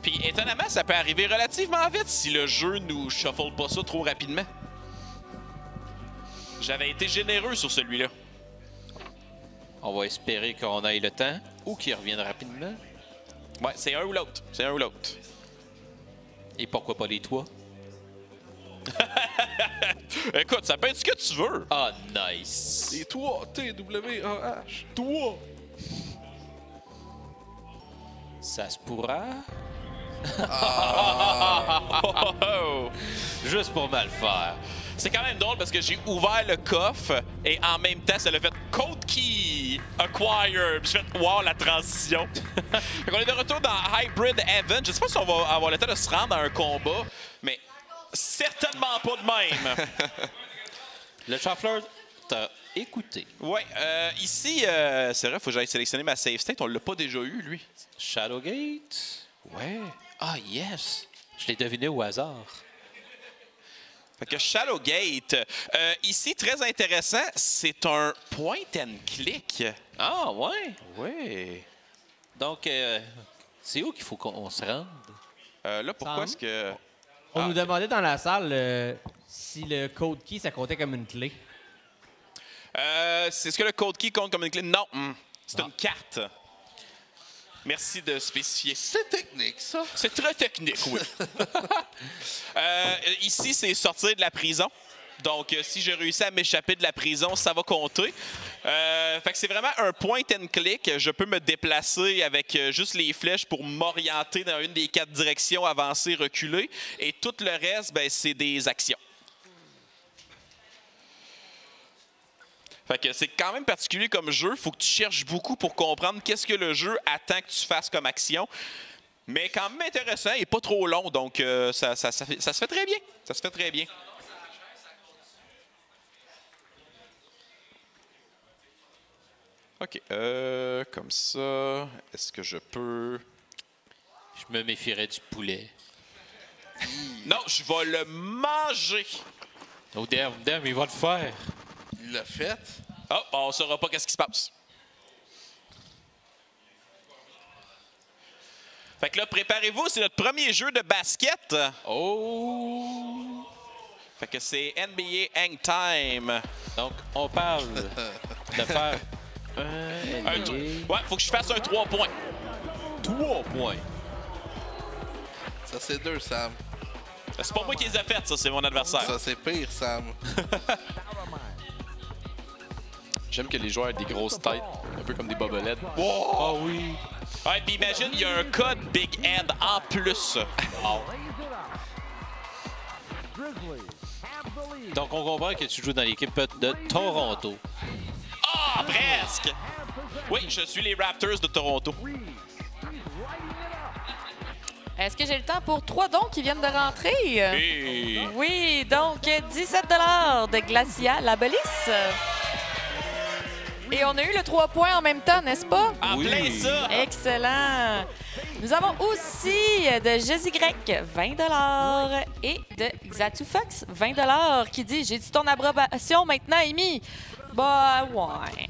Puis étonnamment, ça peut arriver relativement vite si le jeu nous shuffle pas ça trop rapidement. J'avais été généreux sur celui-là. On va espérer qu'on aille le temps ou qu'il revienne rapidement. Ouais, c'est un ou l'autre. C'est un ou l'autre. Et pourquoi pas les toits? Écoute, ça peut être ce que tu veux. Ah, nice. Et toi, T-W-A-H. Toi. Ça se pourra. Oh, oh. Juste pour mal faire. C'est quand même drôle parce que j'ai ouvert le coffre et en même temps, ça l'a fait Code Key Acquire. J'ai fait Wow, la transition. qu'on est de retour dans Hybrid Event. Je sais pas si on va avoir le temps de se rendre à un combat, mais certainement pas de même. Le shuffler t'a écouté. ouais, euh, ici, euh, c'est vrai, faut que j'aille sélectionner ma save state. On l'a pas déjà eu, lui. Shadowgate? Ouais. Ah, yes. Je l'ai deviné au hasard. Fait que Shadowgate, euh, ici, très intéressant, c'est un point and click. Ah, ouais. Oui. Donc, euh, C'est où qu'il faut qu'on se rende? Euh, là, pourquoi est-ce que. On Ah. nous demandait dans la salle euh, si le code key, ça comptait comme une clé. Euh, c'est ce que le code key compte comme une clé? Non, hum, c'est une carte. Merci de spécifier. C'est technique, ça. C'est très technique, oui. Euh, ici, c'est sortir de la prison. Donc, euh, si j'ai réussi à m'échapper de la prison, ça va compter. Euh, fait que c'est vraiment un point and click. Je peux me déplacer avec euh, juste les flèches pour m'orienter dans une des quatre directions, avancer, reculer. Et tout le reste, ben, c'est des actions. Fait que c'est quand même particulier comme jeu. Faut que tu cherches beaucoup pour comprendre qu'est-ce que le jeu attend que tu fasses comme action. Mais quand même intéressant et pas trop long. Donc, euh, ça, ça- ça fait- ça se fait très bien. Ça se fait très bien. OK. Euh, comme ça, est-ce que je peux... Je me méfierais du poulet. Non, je vais le manger. Oh, damn, damn, il va le faire. Il l'a fait. Oh, on saura pas qu'est-ce qui se passe. Fait que là, préparez-vous, c'est notre premier jeu de basket. Oh! Fait que c'est NBA Hang Time. Donc, on parle de faire un Un ouais, faut que je fasse un 3 points. 3 points. Ça, c'est deux, Sam. C'est pas moi qui les ai faites, ça, c'est mon adversaire. Ça, c'est pire, Sam. J'aime que les joueurs aient des grosses têtes, un peu comme des bobelettes. Ah oui! Ouais, puis imagine, il y a un code Big Head en plus. Donc, on comprend que tu joues dans l'équipe de Toronto. Ah, presque! Oui, je suis les Raptors de Toronto. Est-ce que j'ai le temps pour trois dons qui viennent de rentrer? Et... Oui, donc 17 de Glacia Labelis. Et on a eu le 3 points en même temps, n'est-ce pas? En Oui. plein ça! Excellent. Nous avons aussi de Jésus Grec, 20 et de Xatu Fox, 20 qui dit J'ai dit ton approbation maintenant, Amy. Bah, ouais.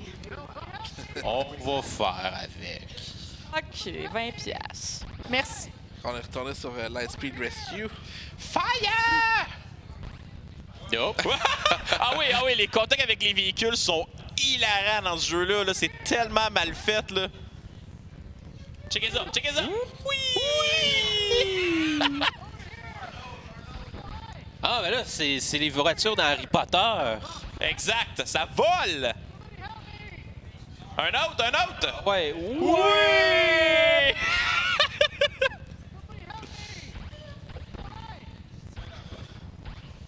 On va faire avec. OK, 20 pièces. Merci. On est retourné sur euh, Lightspeed Rescue. Fire! Nope. ah oui, ah oui, les contacts avec les véhicules sont hilarants dans ce jeu-là. -là, c'est tellement mal fait. Là. Checkez ça, checkez ça. Oui! Ah, ben là, c'est les voitures d'Harry Potter. exact, ça vole! Un autre, un autre! Ouais. Oui!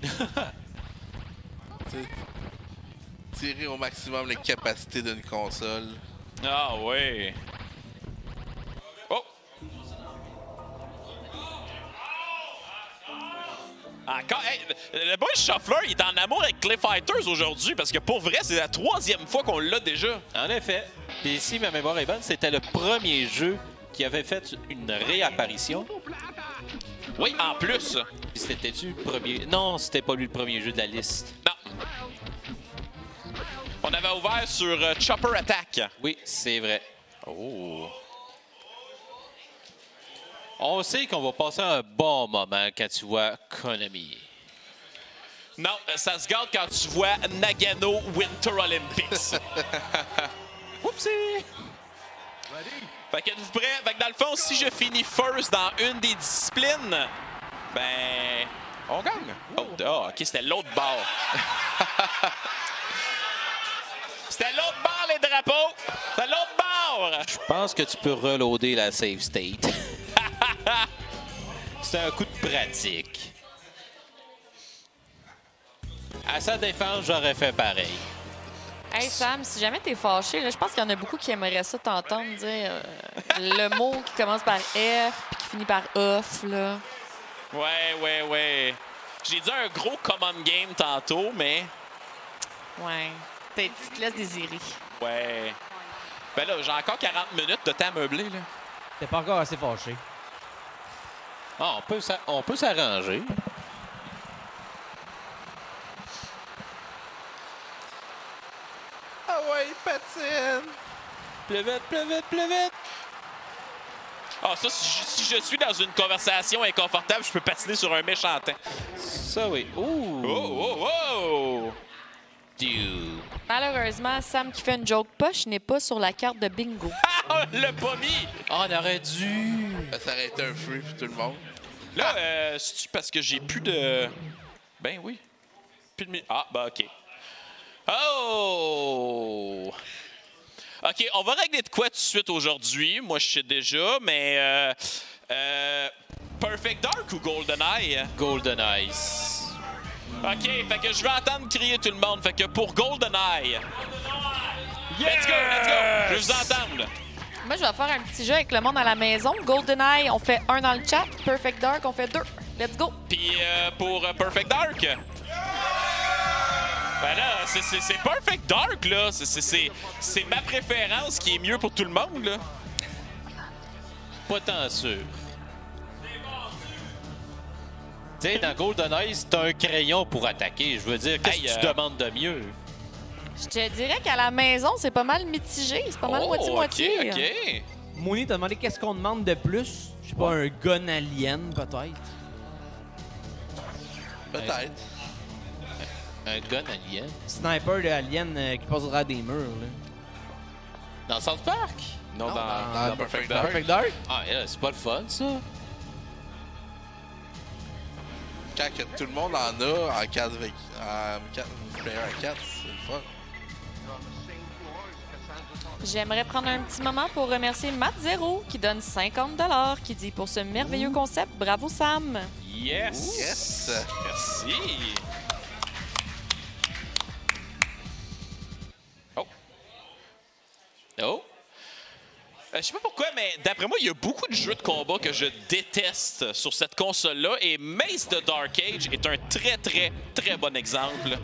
Sais, Tirer au maximum les capacités d'une console. Ah oui. Oh! Encore, hey, le boy Shuffler, il est en amour avec Clay Fighters aujourd'hui parce que pour vrai, c'est la troisième fois qu'on l'a déjà. En effet. Puis si ma mémoire est bonne, c'était le premier jeu qui avait fait une réapparition. Oui, en plus. C'était-tu le premier... Non, c'était pas lui le premier jeu de la liste. Non. On avait ouvert sur euh, Chopper Attack. Oui, c'est vrai. Oh. On sait qu'on va passer un bon moment quand tu vois Konami. Non, ça se garde quand tu vois Nagano Winter Olympics. Oupsie! fait que êtes-vous prêts? Fait que dans le fond, si je finis first dans une des disciplines, ben. On gagne. Oh, ah, ok, c'était l'autre bord. c'était l'autre bord, les drapeaux! C'était l'autre bord! Je pense que tu peux reloader la save state. C'est un coup de pratique. À sa défense, j'aurais fait pareil. Hey Sam, si jamais t'es fâché, là, je pense qu'il y en a beaucoup qui aimeraient ça t'entendre dire euh, le mot qui commence par F puis qui finit par off. Là. Ouais, ouais, ouais. J'ai dit un gros common game tantôt, mais. Ouais. T'es- Tu te laisses désirer. Ouais. Ben là, j'ai encore 40 minutes de temps meublé, là. T'es pas encore assez fâché. Ah, on peut s'arranger. Ah ouais, il patine! Plus vite, plus vite, plus vite! Ah, ça, si je, si je suis dans une conversation inconfortable, je peux patiner sur un méchant temps. Ça, oui. Ouh! Oh, oh, oh! Malheureusement, Sam qui fait une joke poche n'est pas sur la carte de bingo. Ah, on l'a pas mis! Ah, on aurait dû. Ça aurait été un free pour tout le monde. Là, euh, c'est-tu parce que j'ai plus de. Ben oui. Plus de. mi- Ah, bah, OK. Oh! OK, on va régler de quoi tout de suite aujourd'hui. Moi, je sais déjà, mais. euh, euh, Perfect Dark ou GoldenEye? Golden Eyes. OK, fait que je vais entendre crier tout le monde. Fait que pour GoldenEye. Let's go, let's go! Je vais vous entendre. Moi, je vais faire un petit jeu avec le monde à la maison. GoldenEye, on fait un dans le chat. Perfect Dark, on fait deux. Let's go. Puis euh, pour euh, Perfect Dark. Ben là, c'est- c'est c'est Perfect Dark, là. C'est- c'est- C'est c'est ma préférence qui est mieux pour tout le monde, là. Pas tant sûr. Tu sais, dans Golden Eyes, t'as un crayon pour attaquer. Je veux dire, qu'est-ce Hey, que tu euh, demandes de mieux? Je te dirais qu'à la maison, c'est pas mal mitigé. C'est pas mal Oh, moitié-moitié. OK, OK. Mooney t'a demandé qu'est-ce qu'on demande de plus? Je sais pas, un gun alien, peut-être. Peut-être. Un gun alien? Sniper de alien euh, qui passe au travers des murs, là. Dans South Park? Non, dans, dans dans Perfect Perfect Dark. Perfect Dark? Ah, là, c'est pas le fun, ça. Quand que tout le monde en a en 4 avec en 4 multiplayer à 4, c'est le fun. J'aimerais prendre un petit moment pour remercier Matt Zero qui donne 50 qui dit pour ce merveilleux concept, bravo Sam. Yes. Yes! Merci. Oh. Oh! Euh, je sais pas pourquoi, mais d'après moi, il y a beaucoup de jeux de combat que je déteste sur cette console-là. Et Mace de Dark Age est un très, très, très bon exemple.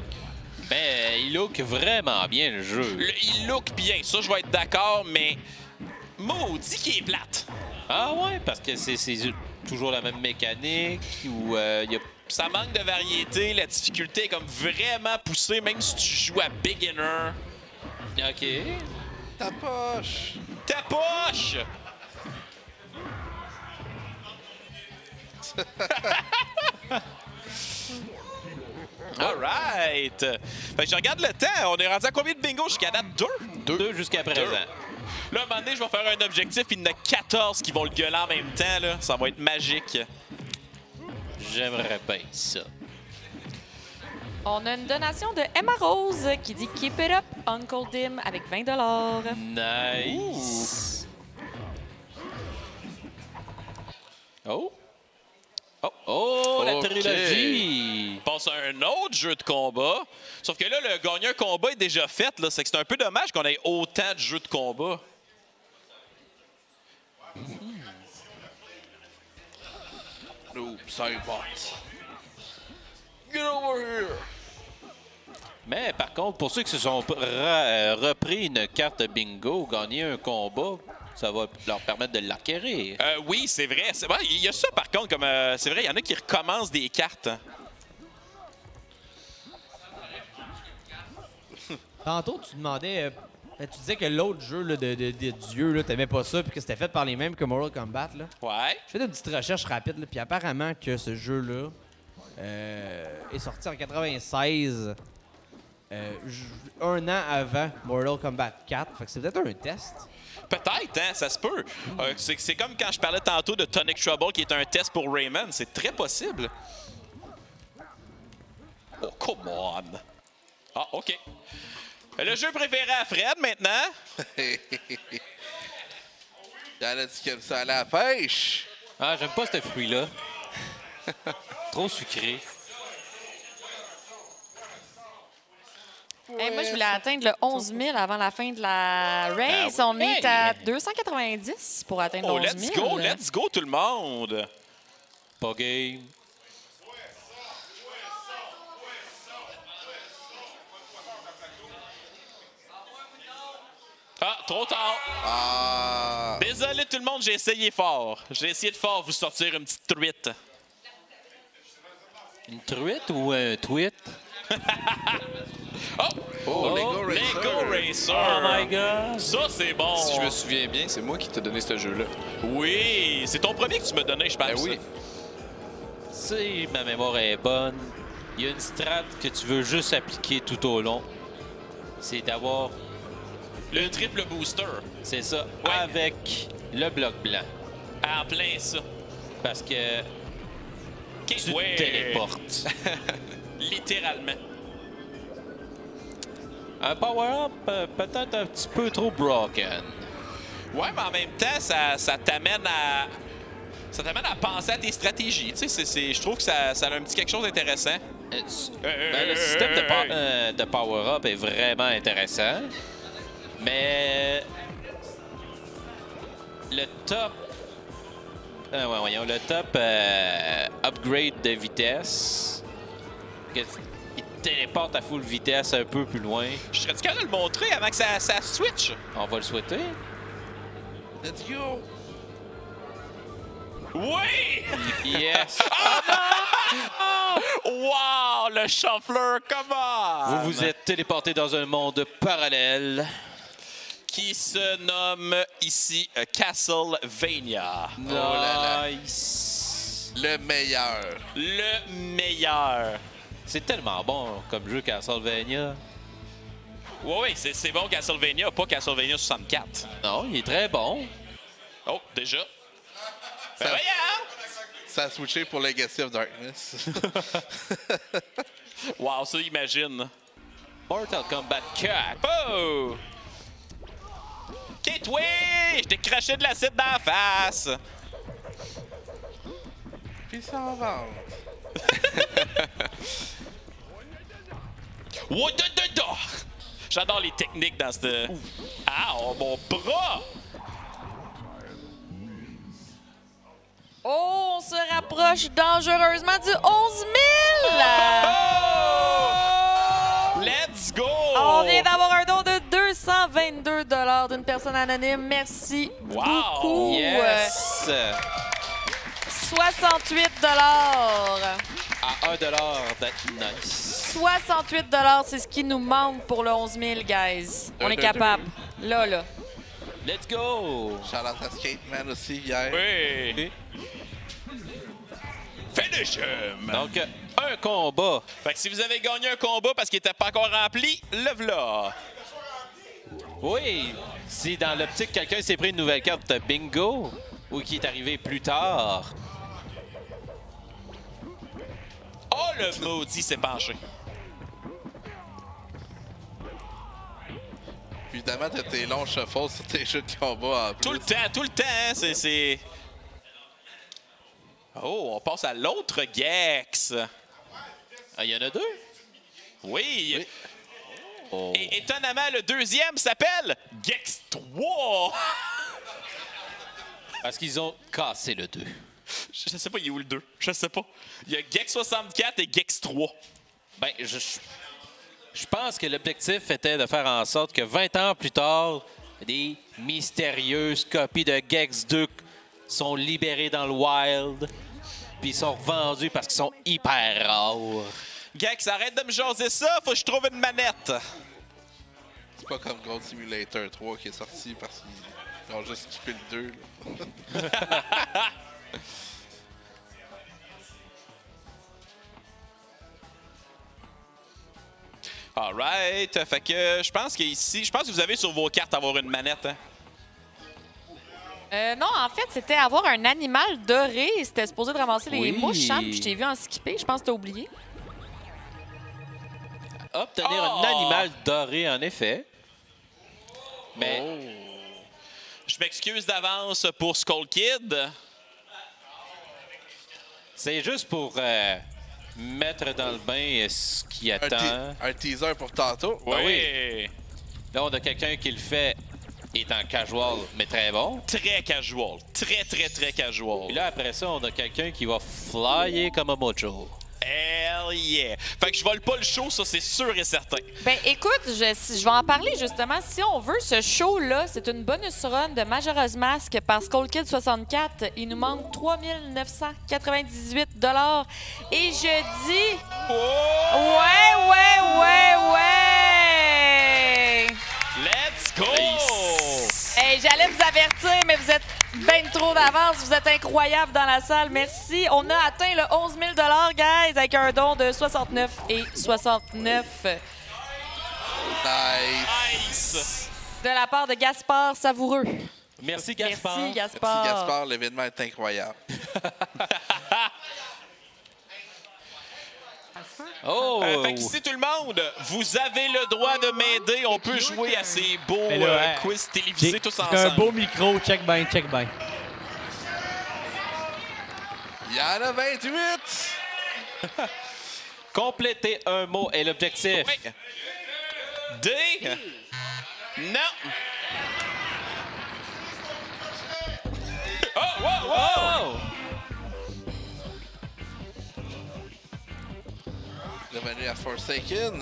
Ben, il look vraiment bien, le jeu. Le- il look bien, ça, je vais être d'accord, mais maudit qui est plate. Ah ouais, parce que c'est toujours la même mécanique ou euh, y a... Ça manque de variété, la difficulté est comme vraiment poussée, même si tu joues à beginner. OK. Ta poche! Ta poche! All right! Fait que je regarde le temps. On est rendu à combien de bingo jusqu'à date? Deux? Deux jusqu'à présent. Là, à un moment donné, je vais faire un objectif, il y en a 14 qui vont le gueuler en même temps. Là. Ça va être magique. J'aimerais bien ça. On a une donation de Emma Rose qui dit Keep it up, Uncle Dim, avec 20 Nice. Oh. Oh, oh, la trilogie. On passe à un autre jeu de combat. Sauf que là, le gagnant combat est déjà fait. Là. C'est que c'est un peu dommage qu'on ait autant de jeux de combat. Noob, Cybot. Get over here! Mais par contre, pour ceux qui se sont euh, repris une carte bingo, gagner un combat, ça va leur permettre de l'acquérir. Euh, oui, c'est vrai. C'est vrai. Il y a ça, par contre, comme euh, c'est vrai, il y en a qui recommencent des cartes. Tantôt, tu demandais. euh, ben, tu disais que l'autre jeu là, de, de, de Dieu, là, t'aimais pas ça, puis que c'était fait par les mêmes que Mortal Kombat. Là. Ouais. Je fais une petite recherche rapide, là, puis apparemment que ce jeu-là euh, est sorti en 96, euh, un an avant Mortal Kombat 4. Fait que c'est peut-être un test. Peut-être, hein, ça se peut. Euh, c'est c'est comme quand je parlais tantôt de Tonic Trouble, qui est un test pour Rayman. C'est très possible. Oh, come on. Ah, OK. Le jeu préféré à Fred, maintenant? A dit comme ça à la pêche! Ah, j'aime pas ce fruit-là. Trop sucré. Hey, moi, je voulais atteindre le 11 000 avant la fin de la race. On est à 290 pour atteindre Oh, le 11 let's 000. go, let's go, tout le monde. Pas game. Ah, trop tard. Ah! Désolé, tout le monde, j'ai essayé fort. J'ai essayé de fort vous sortir une petite truite. Une truite ou un tweet? Oh! Oh, Lego Racer. Lego Racer! Oh my god! Ça, c'est bon! Si je me souviens bien, c'est moi qui t'ai donné ce jeu-là. Oui! C'est ton premier que tu m'as donné, je pense. Ben oui. Si ma mémoire est bonne, il y a une strat que tu veux juste appliquer tout au long. C'est d'avoir, Le triple booster. c'est ça, Ouais. avec le bloc blanc. En plein ça. Parce que tu ouais. te téléportes. Littéralement. Un power-up euh, peut-être un petit peu trop broken. Ouais, mais en même temps, ça, ça t'amène à. Ça t'amène à penser à tes stratégies. Tu sais, je trouve que ça, ça a un petit quelque chose d'intéressant. Euh, s- ben, le système de, pa- euh, de power-up est vraiment intéressant. Mais le top. euh, ouais, voyons, le top euh, upgrade de vitesse. Téléporte à full vitesse un peu plus loin. Je serais-tu capable de le montrer avant que ça, ça switch? On va le souhaiter. Let's go! Oui! Yes! Wow! Le shuffler, comment? vous vous êtes téléporté dans un monde parallèle. Qui se nomme ici euh, Castlevania. Oh là là. Nice! Le meilleur. Le meilleur. C'est tellement bon comme jeu Castlevania. Oui, oui, c'est bon Castlevania, pas Castlevania 64. Non, il est très bon. Oh, déjà. Ben Ça- voyons! Ça a switché pour Legacy of Darkness. Wow, ça, imagine. Mortal Kombat 4. Oh! Toi! Je t'ai craché de l'acide dans la face! Puis ça en vente. J'adore les techniques dans ce. Ah, oh, mon bras! Oh, on se rapproche dangereusement du 11 000! Oh! Let's go! On vient d'avoir un don de 222 d'une personne anonyme. Merci Wow! beaucoup. Yes! Euh, 68 À 1 d'être nice. 68 c'est ce qui nous manque pour le 11 000, guys. On est deux, capable. Là, là. Let's go! À Skateman aussi hier. Oui! Finish him! Donc, euh, un combat. Fait que si vous avez gagné un combat parce qu'il était pas encore rempli, le v'là! Oui! Si dans l'optique, quelqu'un s'est pris une nouvelle carte de bingo ou qui est arrivé plus tard, Oh, le maudit s'est penché. Puis Évidemment, t'as tes longs shuffles sur tes jeux de combat en plus. Tout le temps, tout le temps, hein, c'est- c'est... Oh, on passe à l'autre Gex. Ah, il y en a deux? Oui. Oui. Oh. Et étonnamment, le deuxième s'appelle Gex 3. Parce qu'ils ont cassé le 2. Je sais pas, il est où le 2? Je sais pas. Il y a Gex 64 et Gex 3. Ben, je, je- je pense que l'objectif était de faire en sorte que 20 ans plus tard, des mystérieuses copies de Gex 2 sont libérées dans le wild, puis sont vendus parce qu'ils sont hyper rares. Gex, arrête de me jaser ça, faut que je trouve une manette. C'est pas comme Gold Simulator 3 qui est sorti parce qu'ils ont juste skippé le 2. Alright, fait que je pense qu'ici, je pense que vous avez sur vos cartes avoir une manette. Hein? Euh, non, en fait, c'était avoir un animal doré. C'était supposé de ramasser les Oui. mouches, hein, puis je t'ai vu en skipper. Je pense que t'as oublié. Obtenir Oh! un animal doré, en effet. Mais Je m'excuse d'avance pour Skull Kid. C'est juste pour euh, mettre dans le bain euh, ce qui Un, te- attend. un teaser pour tantôt. Ben oui. Là, on a quelqu'un qui le fait étant casual, mais très bon. Très casual. Très, très, très Puis casual. là, après ça, on a quelqu'un qui va flyer comme un mojo. Hell yeah! Fait que je vole pas le show, ça c'est sûr et certain. Ben écoute, je, vais en parler justement. Si on veut ce show-là, c'est une bonus run de Majora's Mask par Skull Kid 64. Il nous manque 3998 Et je dis. Oh! Ouais, ouais, ouais, ouais! Let's go! Hey, J'allais vous avertir, mais vous êtes bien trop d'avance. Vous êtes incroyable dans la salle. Merci. On a atteint le 11 000 guys, avec un don de 69 et 69 Nice. Nice! de la part de Gaspard Savoureux. Merci, Gaspard. Merci, Merci, Gaspard. Gaspard. L'événement est incroyable. Oh! Euh, fait qu'ici, tout le monde, vous avez le droit de m'aider. On peut jouer à ces beaux là, euh, ouais. quiz télévisés tous ensemble. un beau micro, check bien, check bien. Il y en a 28! Compléter un mot est l'objectif. Oui. D. Non. Oh, wow, wow. Oh! Revenu à Forsaken.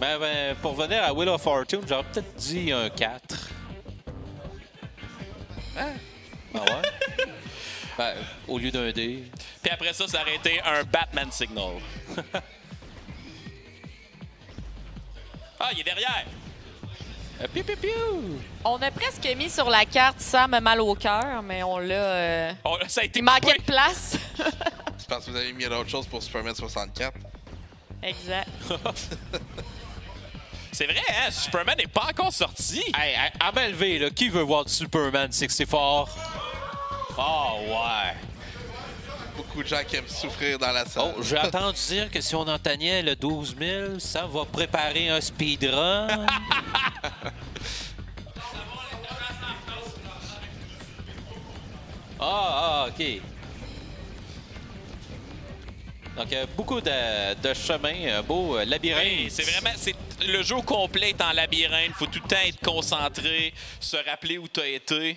Ben, ben, pour venir à Wheel of Fortune, j'aurais peut-être dit un 4. Hein? Ah ouais? ben, au lieu d'un D. Puis après ça, ça aurait été un Batman Signal. ah, il est derrière. Euh, piou, piou, piou. On a presque mis sur la carte Sam mal au cœur, mais on l'a. euh, Oh, ça a été Il manquait de place. Je pense que vous avez mis d'autres choses pour Superman 64. exact. C'est vrai, hein? Superman n'est pas encore sorti. Hey, hey, à main levée, là, qui veut voir du Superman 64? Oh, ouais. Beaucoup de gens qui aiment souffrir dans la salle. Oh, j'ai entendu dire que si on entendait le 12 000, ça va préparer un speedrun. ah, ah, OK. Donc, euh, beaucoup de, de chemins, un beau euh, labyrinthe. Oui, c'est vraiment. c'est Le jeu complet est en labyrinthe. faut tout le temps être concentré, se rappeler où tu as été.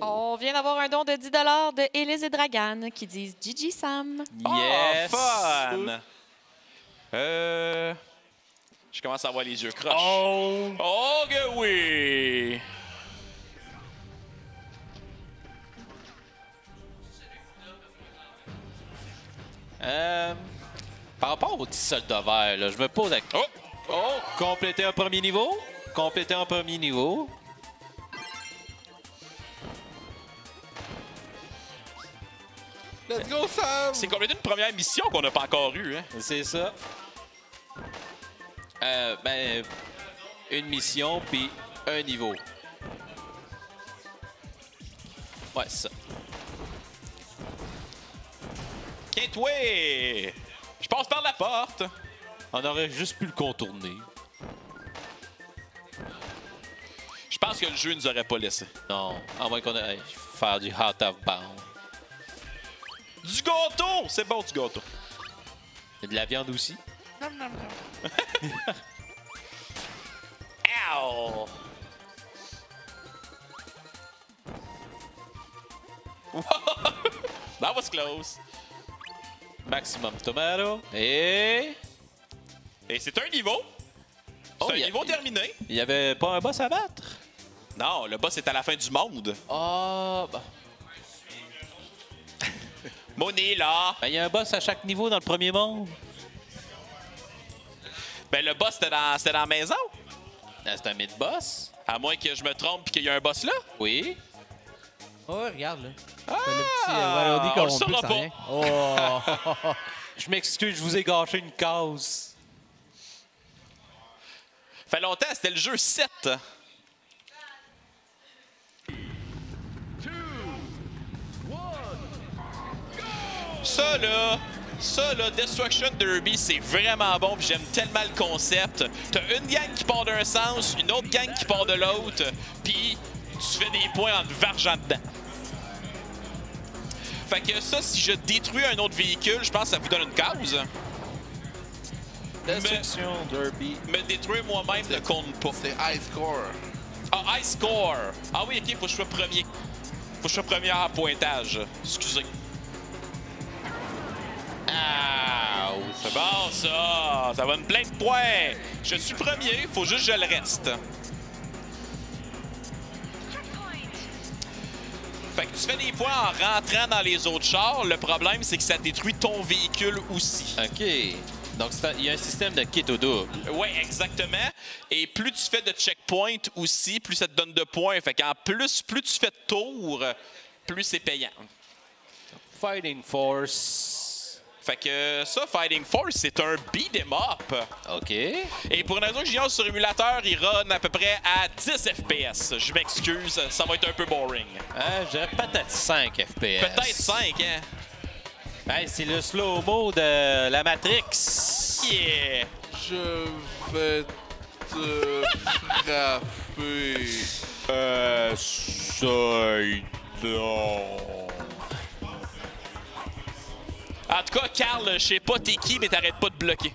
On vient d'avoir un don de 10 de Élise et Dragan qui disent Gigi Sam. Yes! Oh, fun! Euh. Je commence à avoir les yeux croches. Oh! Oh que oui! Euh, par rapport au petit soldat vert, là, je me pose la... Oh! Oh! Compléter un premier niveau? Compléter un premier niveau? Let's go, Sam! C'est combien d'une première mission qu'on n'a pas encore eue, hein? C'est ça. Euh, ben, une mission puis un niveau. Ouais, c'est ça. Quinte Je passe par la porte. On aurait juste pu le contourner. Je pense que le jeu nous aurait pas laissé. Non, à moins qu'on aille faire du hot of bound. Du gâteau! C'est bon, du gâteau. A de la viande aussi. Ow! That was close. Maximum tomato. Et... Et c'est un niveau. C'est Oh, un a- niveau terminé. Il y avait pas un boss à battre? Non, le boss est à la fin du monde. Ah, bah. Money, là. Ben, il y a un boss à chaque niveau dans le premier monde. Ben, le boss, c'était dans, c'était dans la maison. Ah, C'est un mid-boss. À moins que je me trompe et qu'il y ait un boss là. Oui. Oh, regarde, là. Ah! C'est le petit euh, on saura s'en pas. Oh! Je m'excuse, je vous ai gâché une case. Fait longtemps, c'était le jeu 7. Ça, là, ça, là, Destruction Derby, c'est vraiment bon, puis j'aime tellement le concept. T'as une gang qui part d'un sens, une autre gang qui part de l'autre, puis tu fais des points en te vargeant dedans. Fait que ça, si je détruis un autre véhicule, je pense que ça vous donne une cause. Destruction Derby. Me détruire moi-même ne compte pas. C'est high score. Ah, high score. Ah oui, ok, faut que je sois premier. Faut que je sois premier en pointage. Excusez. Ouch. C'est bon, ça. Ça va me plein de points. Je suis premier, faut juste que je le reste. Fait que tu fais des points en rentrant dans les autres chars. Le problème, c'est que ça détruit ton véhicule aussi. OK. Donc, il y a un système de kit au double. Oui, exactement. Et plus tu fais de checkpoints aussi, plus ça te donne de points. Fait qu'en plus, plus tu fais de tours, plus c'est payant. Fighting Force. Fait que ça, Fighting Force, c'est un beat 'em up. OK. Et pour une raison que j'ignore sur émulateur, il run à peu près à 10 FPS. Je m'excuse, ça va être un peu boring. Euh, je dirais peut-être 5 FPS. Peut-être 5, hein? Hey, c'est le slow-mo de la Matrix. Yeah! Je vais te frapper. Euh, ça, En tout cas, Carl, je sais pas t'es qui, mais t'arrêtes pas de bloquer.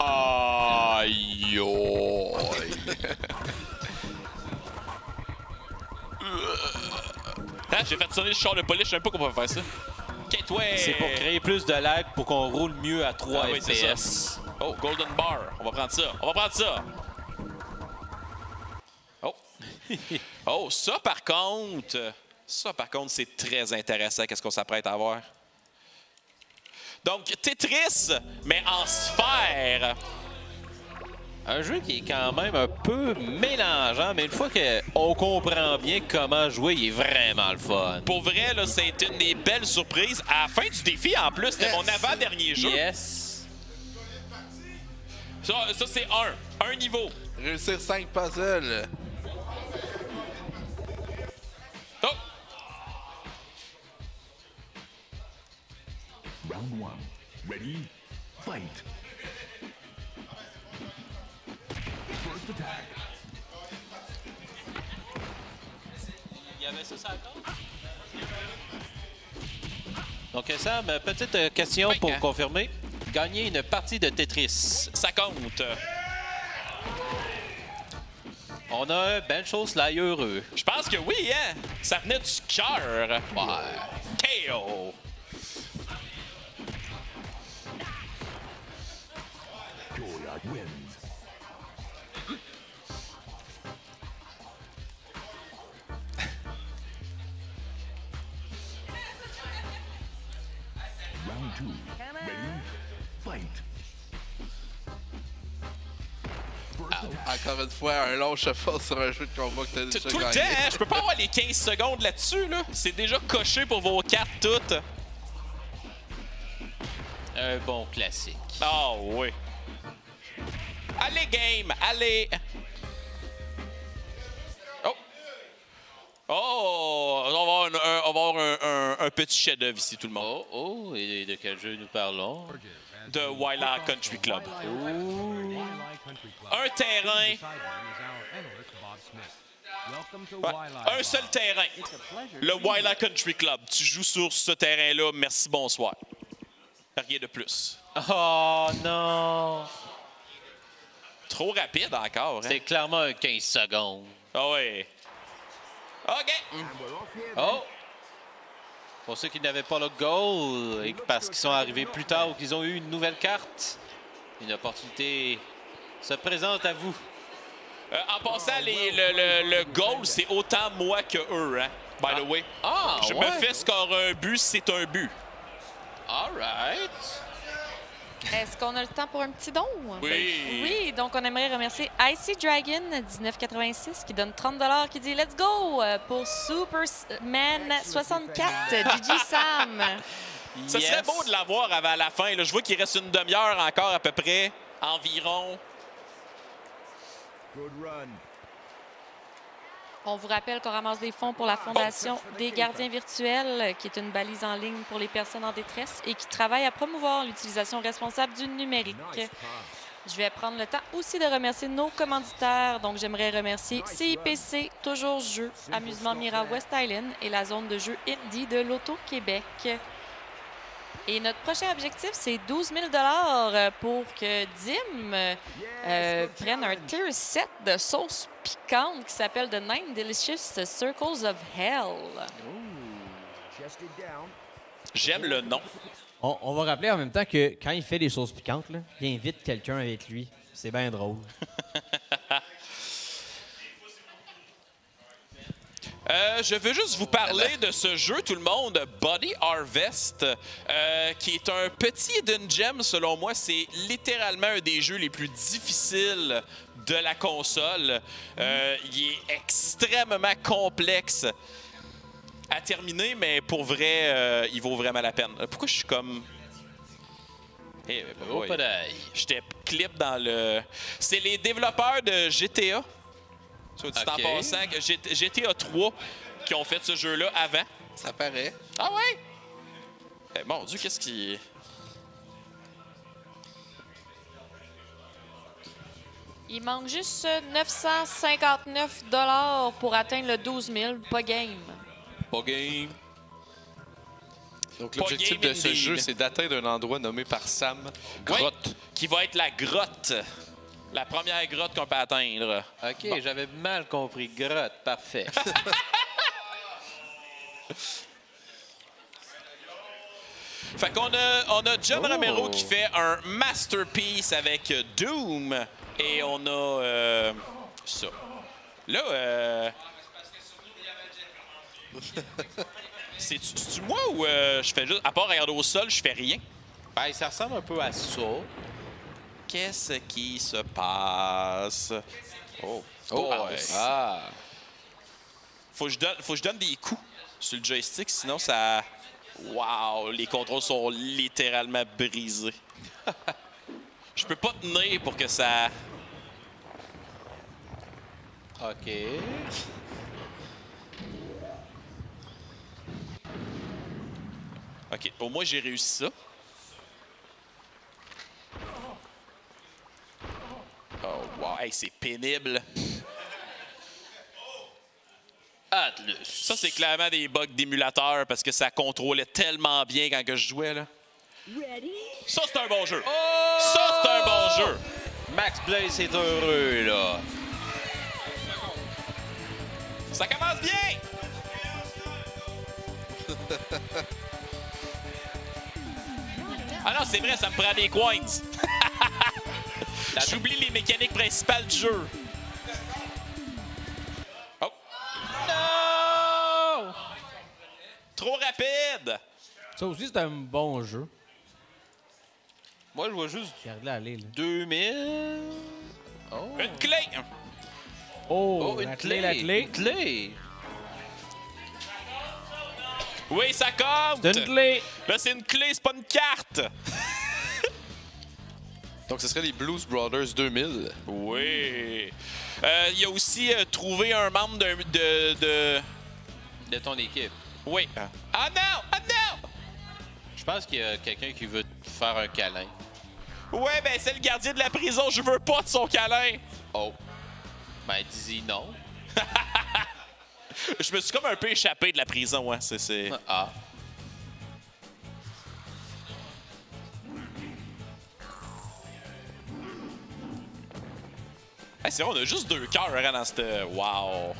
Aïe, aïe. Hein, J'ai fait sonner le char de police, je sais même pas comment on peut faire ça. C'est pour créer plus de lag pour qu'on roule mieux à 3 Ah oui, FPS. ça. Oh, Golden Bar. On va prendre ça. On va prendre ça. Oh. oh, ça par contre. Ça par contre, c'est très intéressant. Qu'est-ce qu'on s'apprête à avoir? Donc, Tetris, mais en sphère. Un jeu qui est quand même un peu mélangeant, mais une fois qu'on comprend bien comment jouer, il est vraiment le fun. Pour vrai, là, c'est une des belles surprises. À la fin du défi, en plus, c'était mon avant-dernier jeu. Yes. Ça, ça c'est un. Un niveau. Réussir 5 puzzles. Round one. Ready? Fight. First attack. Il y avait ça, ça Donc, Sam, petite euh, question pour hein? confirmer. Gagner une partie de Tetris. Ça compte. On a un Ben chose là heureux. Je pense que oui, hein? Ça venait du cœur. Ouais. KO. Two. Ready? Fight. First attack. Encore une fois, un long cheval sur un jeu de combat que t'as Tout déjà tout le temps, hein? Je peux pas avoir les 15 secondes là-dessus, là. C'est déjà coché pour vos cartes toutes. Un bon classique. Ah oui. Allez, game! Allez! Oh! Oh! On va avoir, un, un- on va avoir un, un- un petit chef-d'œuvre ici, tout le monde. Oh, oh, et de quel jeu nous parlons? De Wildlife Country Club. Un terrain. Ouais, Un seul terrain. Le Wildlife Country Club. Tu joues sur ce terrain-là. Merci, bonsoir. Rien de plus. Oh non! Trop rapide encore. Hein? C'est clairement un 15 secondes. Ah ouais. OK. Oh! Pour ceux qui n'avaient pas le goal, et parce qu'ils sont arrivés plus tard ou qu'ils ont eu une nouvelle carte, une opportunité se présente à vous. Euh, en passant, les- le, le- le goal, c'est autant moi que eux, hein? By the way. Ah, Je ouais? me fais scorer un but, c'est un but. All right. Est-ce qu'on a le temps pour un petit don? Oui. Oui, donc on aimerait remercier Icy Dragon 1986 qui donne 30 qui dit Let's go euh, pour Superman 64 Gigi Sam. Ça serait beau de l'avoir avant la fin. là. Je vois qu'il reste une demi-heure encore à peu près, environ. On vous rappelle qu'on ramasse des fonds pour la Fondation des gardiens virtuels, qui est une balise en ligne pour les personnes en détresse et qui travaille à promouvoir l'utilisation responsable du numérique. Je vais prendre le temps aussi de remercier nos commanditaires. Donc, j'aimerais remercier CIPC, Toujours Jeux, Amusement Mira West Island et la zone de jeux Indie de l'Auto-Québec. Et notre prochain objectif, c'est 12 000 pour que Dim euh, prenne un tier 7 de sauce piquante qui s'appelle The Nine Delicious Circles of Hell. J'aime le nom. On, on va rappeler en même temps que quand il fait des choses piquantes, là, il invite quelqu'un avec lui. C'est bien drôle. Euh, Euh, je veux juste vous parler de ce jeu, tout le monde, Body Harvest, euh, qui est un petit hidden gem, selon moi. C'est littéralement un des jeux les plus difficiles de la console. Euh, il est extrêmement complexe à terminer, mais pour vrai, euh, il vaut vraiment la peine. Pourquoi je suis comme... Eh, ouais. padaille. J'étais clip dans le. C'est les développeurs de GTA. Soit dit en Ok. passant, que G- GTA 3 qui ont fait ce jeu-là avant. Ça paraît. Ah ouais? Eh, mon Dieu, qu'est-ce qui. Il manque juste 959 pour atteindre le 12 000. Pas game. Pas game. Donc, l'objectif de ce indeed. jeu, c'est d'atteindre un endroit nommé par Sam Grotte. Ouais, qui va être la grotte. La première grotte qu'on peut atteindre. OK, j'avais mal compris. Grotte, parfait. Fait qu'on a, on a John Oh. Romero qui fait un masterpiece avec Doom. Et on a euh, ça. Là, euh... C'est-tu c'est-tu moi ou euh, je fais juste. À part regarder au sol, je fais rien? ben, ça ressemble un peu à ça. Qu'est-ce qui se passe? Oh, Oh, ouais. Ah. Faut que je donne, faut que je donne des coups sur le joystick, sinon ça. Wow, les contrôles sont littéralement brisés. je peux pas tenir pour que ça. OK. Ok, au moins j'ai réussi ça. Oh wow, hey, c'est pénible. Atlus. Ça c'est clairement des bugs d'émulateur parce que ça contrôlait tellement bien quand que je jouais là. Ça c'est un bon jeu. Ça c'est un bon jeu. Max Blaze est heureux, là. Ça commence bien! ah non, c'est vrai, ça me prend des coins. J'oublie les mécaniques principales du jeu. Oh! Non! Trop rapide! Ça aussi, c'est un bon jeu. Moi, je vois juste Regarde-le aller, là. 2000. Oh. Une clé! Oh, Oh, une la clé. clé, la clé. Une clé. Oui, ça compte! C'est une clé. Là, c'est une clé, c'est pas une carte! Donc, ce serait les Blues Brothers 2000. Oui! Euh, Il y a aussi euh, trouvé un membre de, de, de- De ton équipe. Oui. Ah non! Ah non! Je pense qu'il y a quelqu'un qui veut te faire un câlin. Ouais, ben c'est le gardien de la prison, je veux pas de son câlin! Oh. Ben, dis-y non. Je me suis comme un peu échappé de la prison, hein. C'est, c'est... Ah. Hey, c'est vrai, on a juste deux cœurs hein, dans cette. Wow!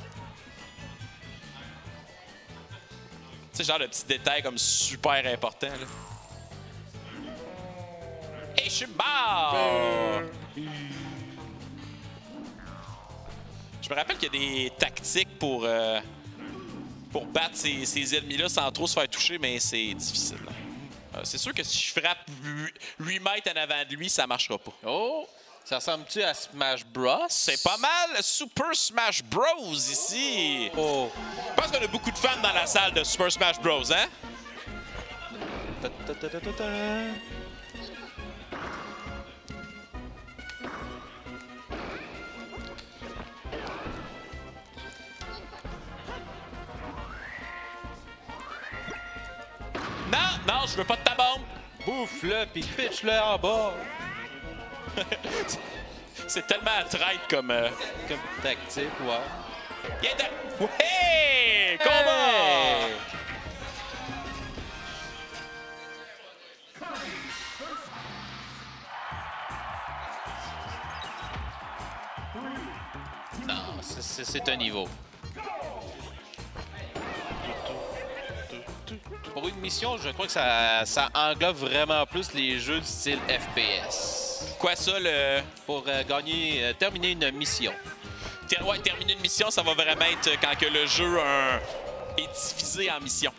Tu sais, genre le petit détail comme super important, là. Et je suis mort! Je me rappelle qu'il y a des tactiques pour, euh, pour battre ces, ennemis-là sans trop se faire toucher, mais c'est difficile. Euh, c'est sûr que si je frappe 8 mètres en avant de lui, ça marchera pas. Oh! Ça ressemble-tu à Smash Bros? C'est pas mal Super Smash Bros ici. Oh! Je pense qu'on a beaucoup de fans dans la salle de Super Smash Bros, hein? Ta- ta- ta-. Non, non, je veux pas de ta bombe. Bouffe-le puis pitch-le en bas. C'est tellement à traite comme. euh, Comme tactique, ouais. De- Hey! Combat! Hey! Non, c'est un niveau. Pour une mission, je crois que ça, ça englobe vraiment plus les jeux du style FPS. Quoi ça, le. Pour euh, gagner, euh, terminer une mission? Ter- ouais, terminer une mission, ça va vraiment être quand que le jeu euh, est divisé en missions.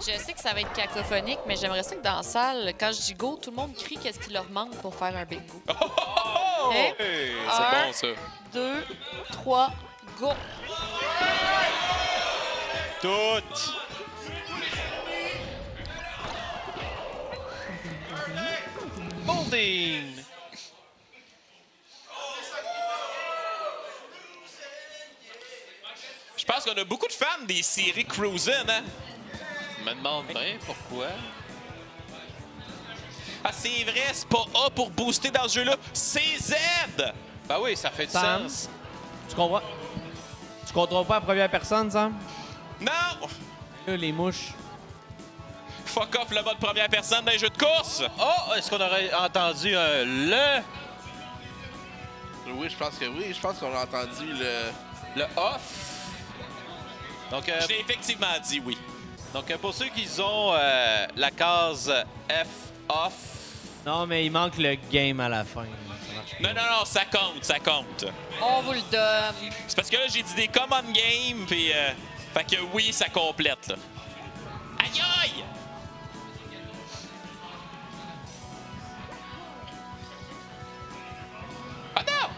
Je sais que ça va être cacophonique, mais j'aimerais ça que dans la salle, quand je dis go, tout le monde crie qu'est-ce qu'il leur manque pour faire un bingo. Oh! Ok? Hey, Un. c'est bon, ça. Deux, trois, go! Toutes. Je pense qu'on a beaucoup de fans des séries Cruisin', hein? Je me demande bien pourquoi. Ah, c'est vrai, c'est pas A pour booster dans ce jeu-là, c'est Z! Ben oui, ça fait du Sam? sens. Tu comprends? Tu contrôles pas la première personne, Sam? Non! Là, les mouches. Fuck off le mode première personne dans les jeux de course! Oh, est-ce qu'on aurait entendu un le, Oui, je pense que oui. Je pense qu'on a entendu le. le off? Donc, euh, Je l'ai effectivement dit, oui. donc euh, pour ceux qui ont euh, la case F off, Non, mais il manque le game à la fin. Non, non, non, ça compte, ça compte. On vous le donne. C'est parce que là, j'ai dit des common games, puis. euh, fait que oui, ça complète, là. Aïe aïe! Ah non!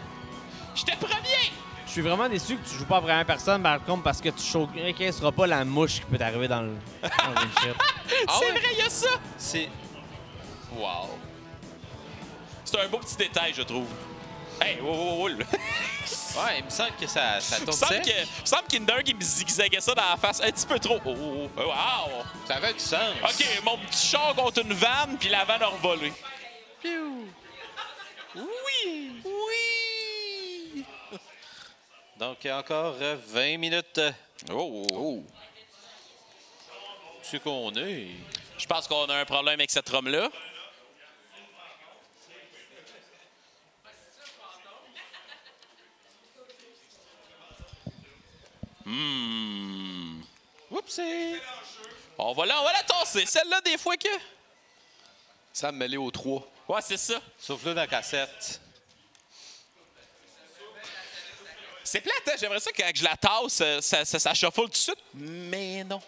J'étais premier! Je suis vraiment déçu que tu joues pas en première personne, par contre, parce que tu showcaseras pas la mouche qui peut t'arriver dans le, dans le windshield. Ah c'est ouais? vrai, il y a ça! c'est. Wow. C'est un beau petit détail, je trouve. Hey, wow, wow, wow. Ouais, il me semble que ça, ça Il me tourne semble sec. que, il me semble qu'Inder, il me zigzaguait ça dans la face un petit peu trop. Oh, oh, oh, wow! Ça avait du sens. OK, mon petit char contre une vanne, puis la vanne a revolé. Oui! Oui! Donc, encore euh, 20 minutes. euh, Oh, oh. C'est qu'on est? Je pense qu'on a un problème avec cette ROM-là. Hmm. Oupsie. On va la, on va la tasser. Celle-là, des fois que... Ça me mêlé aux trois. Ouais, c'est ça. Sauf là dans la cassette. C'est plate, hein? J'aimerais ça que quand je la tasse, euh, ça, ça, ça shuffle tout de suite. Mais non.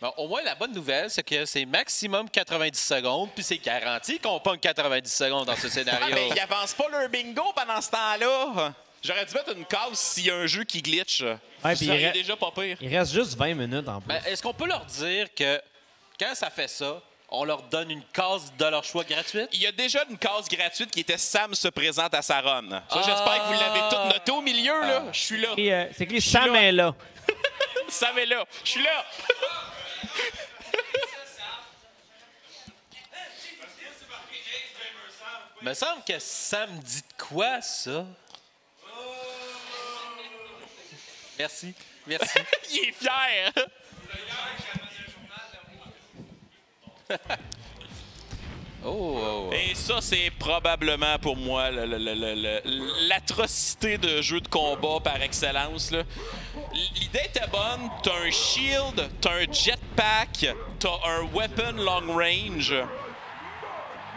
Bon, au moins, la bonne nouvelle, c'est que c'est maximum 90 secondes, puis c'est garanti qu'on pogne 90 secondes dans ce Ah, scénario. mais ils avancent pas leur bingo pendant ce temps-là. J'aurais dû mettre une case s'il y a un jeu qui glitch. Ouais, ça serait déjà pas pire. Il reste juste 20 minutes en plus. Ben, Est-ce qu'on peut leur dire que quand ça fait ça, on leur donne une case de leur choix gratuite? Il y a déjà une case gratuite qui était Sam se présente à sa run. Ça, Ah! j'espère que vous l'avez toute notée au milieu, là. Je suis là. Euh, c'est que les suis Sam est là. Sam est là. Je suis là. Me semble que ça me dit de quoi, ça? Merci. Merci. Il est fier. Oh, oh, oh. Et ça, c'est probablement pour moi l'atrocité de jeu de combat par excellence. L'idée était bonne. T'as un shield, t'as un jetpack, t'as un weapon long range.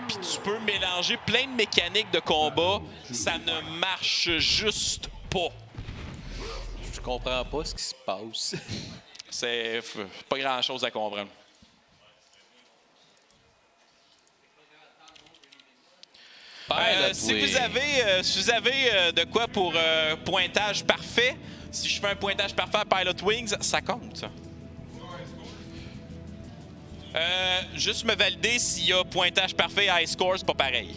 Puis tu peux mélanger plein de mécaniques de combat. Ça ne marche juste pas. Je comprends pas ce qui se passe. C'est pas grand chose à comprendre. Euh, si vous avez, euh, si vous avez euh, de quoi pour euh, pointage parfait, si je fais un pointage parfait à Pilot Wings, ça compte. ça. Euh, juste me valider s'il y a pointage parfait à High Score, c'est pas pareil.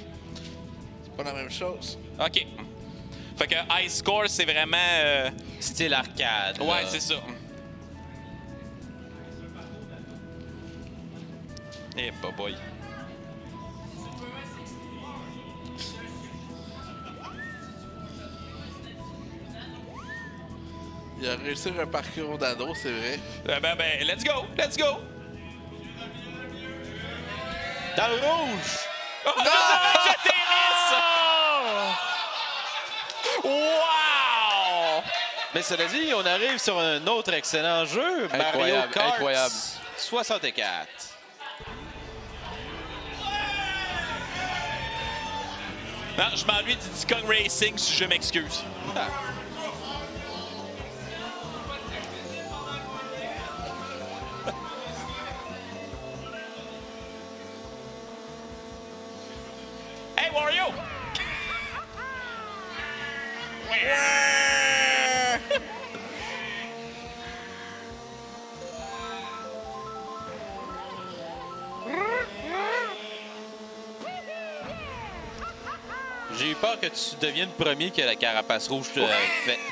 C'est pas la même chose. OK. Fait que High Score, c'est vraiment. euh, Style arcade. Ouais, c'est ça. Eh, bah boy. Il a réussi un parcours d'ado, c'est vrai. Euh, ben, ben, let's go, let's go. Dans le rouge! Oh, J'atterrisse! Wow! Mais cela dit, on arrive sur un autre excellent jeu, Mario Incroyable, Kart incroyable. 64. Non, je m'ennuie du Kong Racing, si je m'excuse. hey, que tu deviennes premier que la carapace rouge te fait.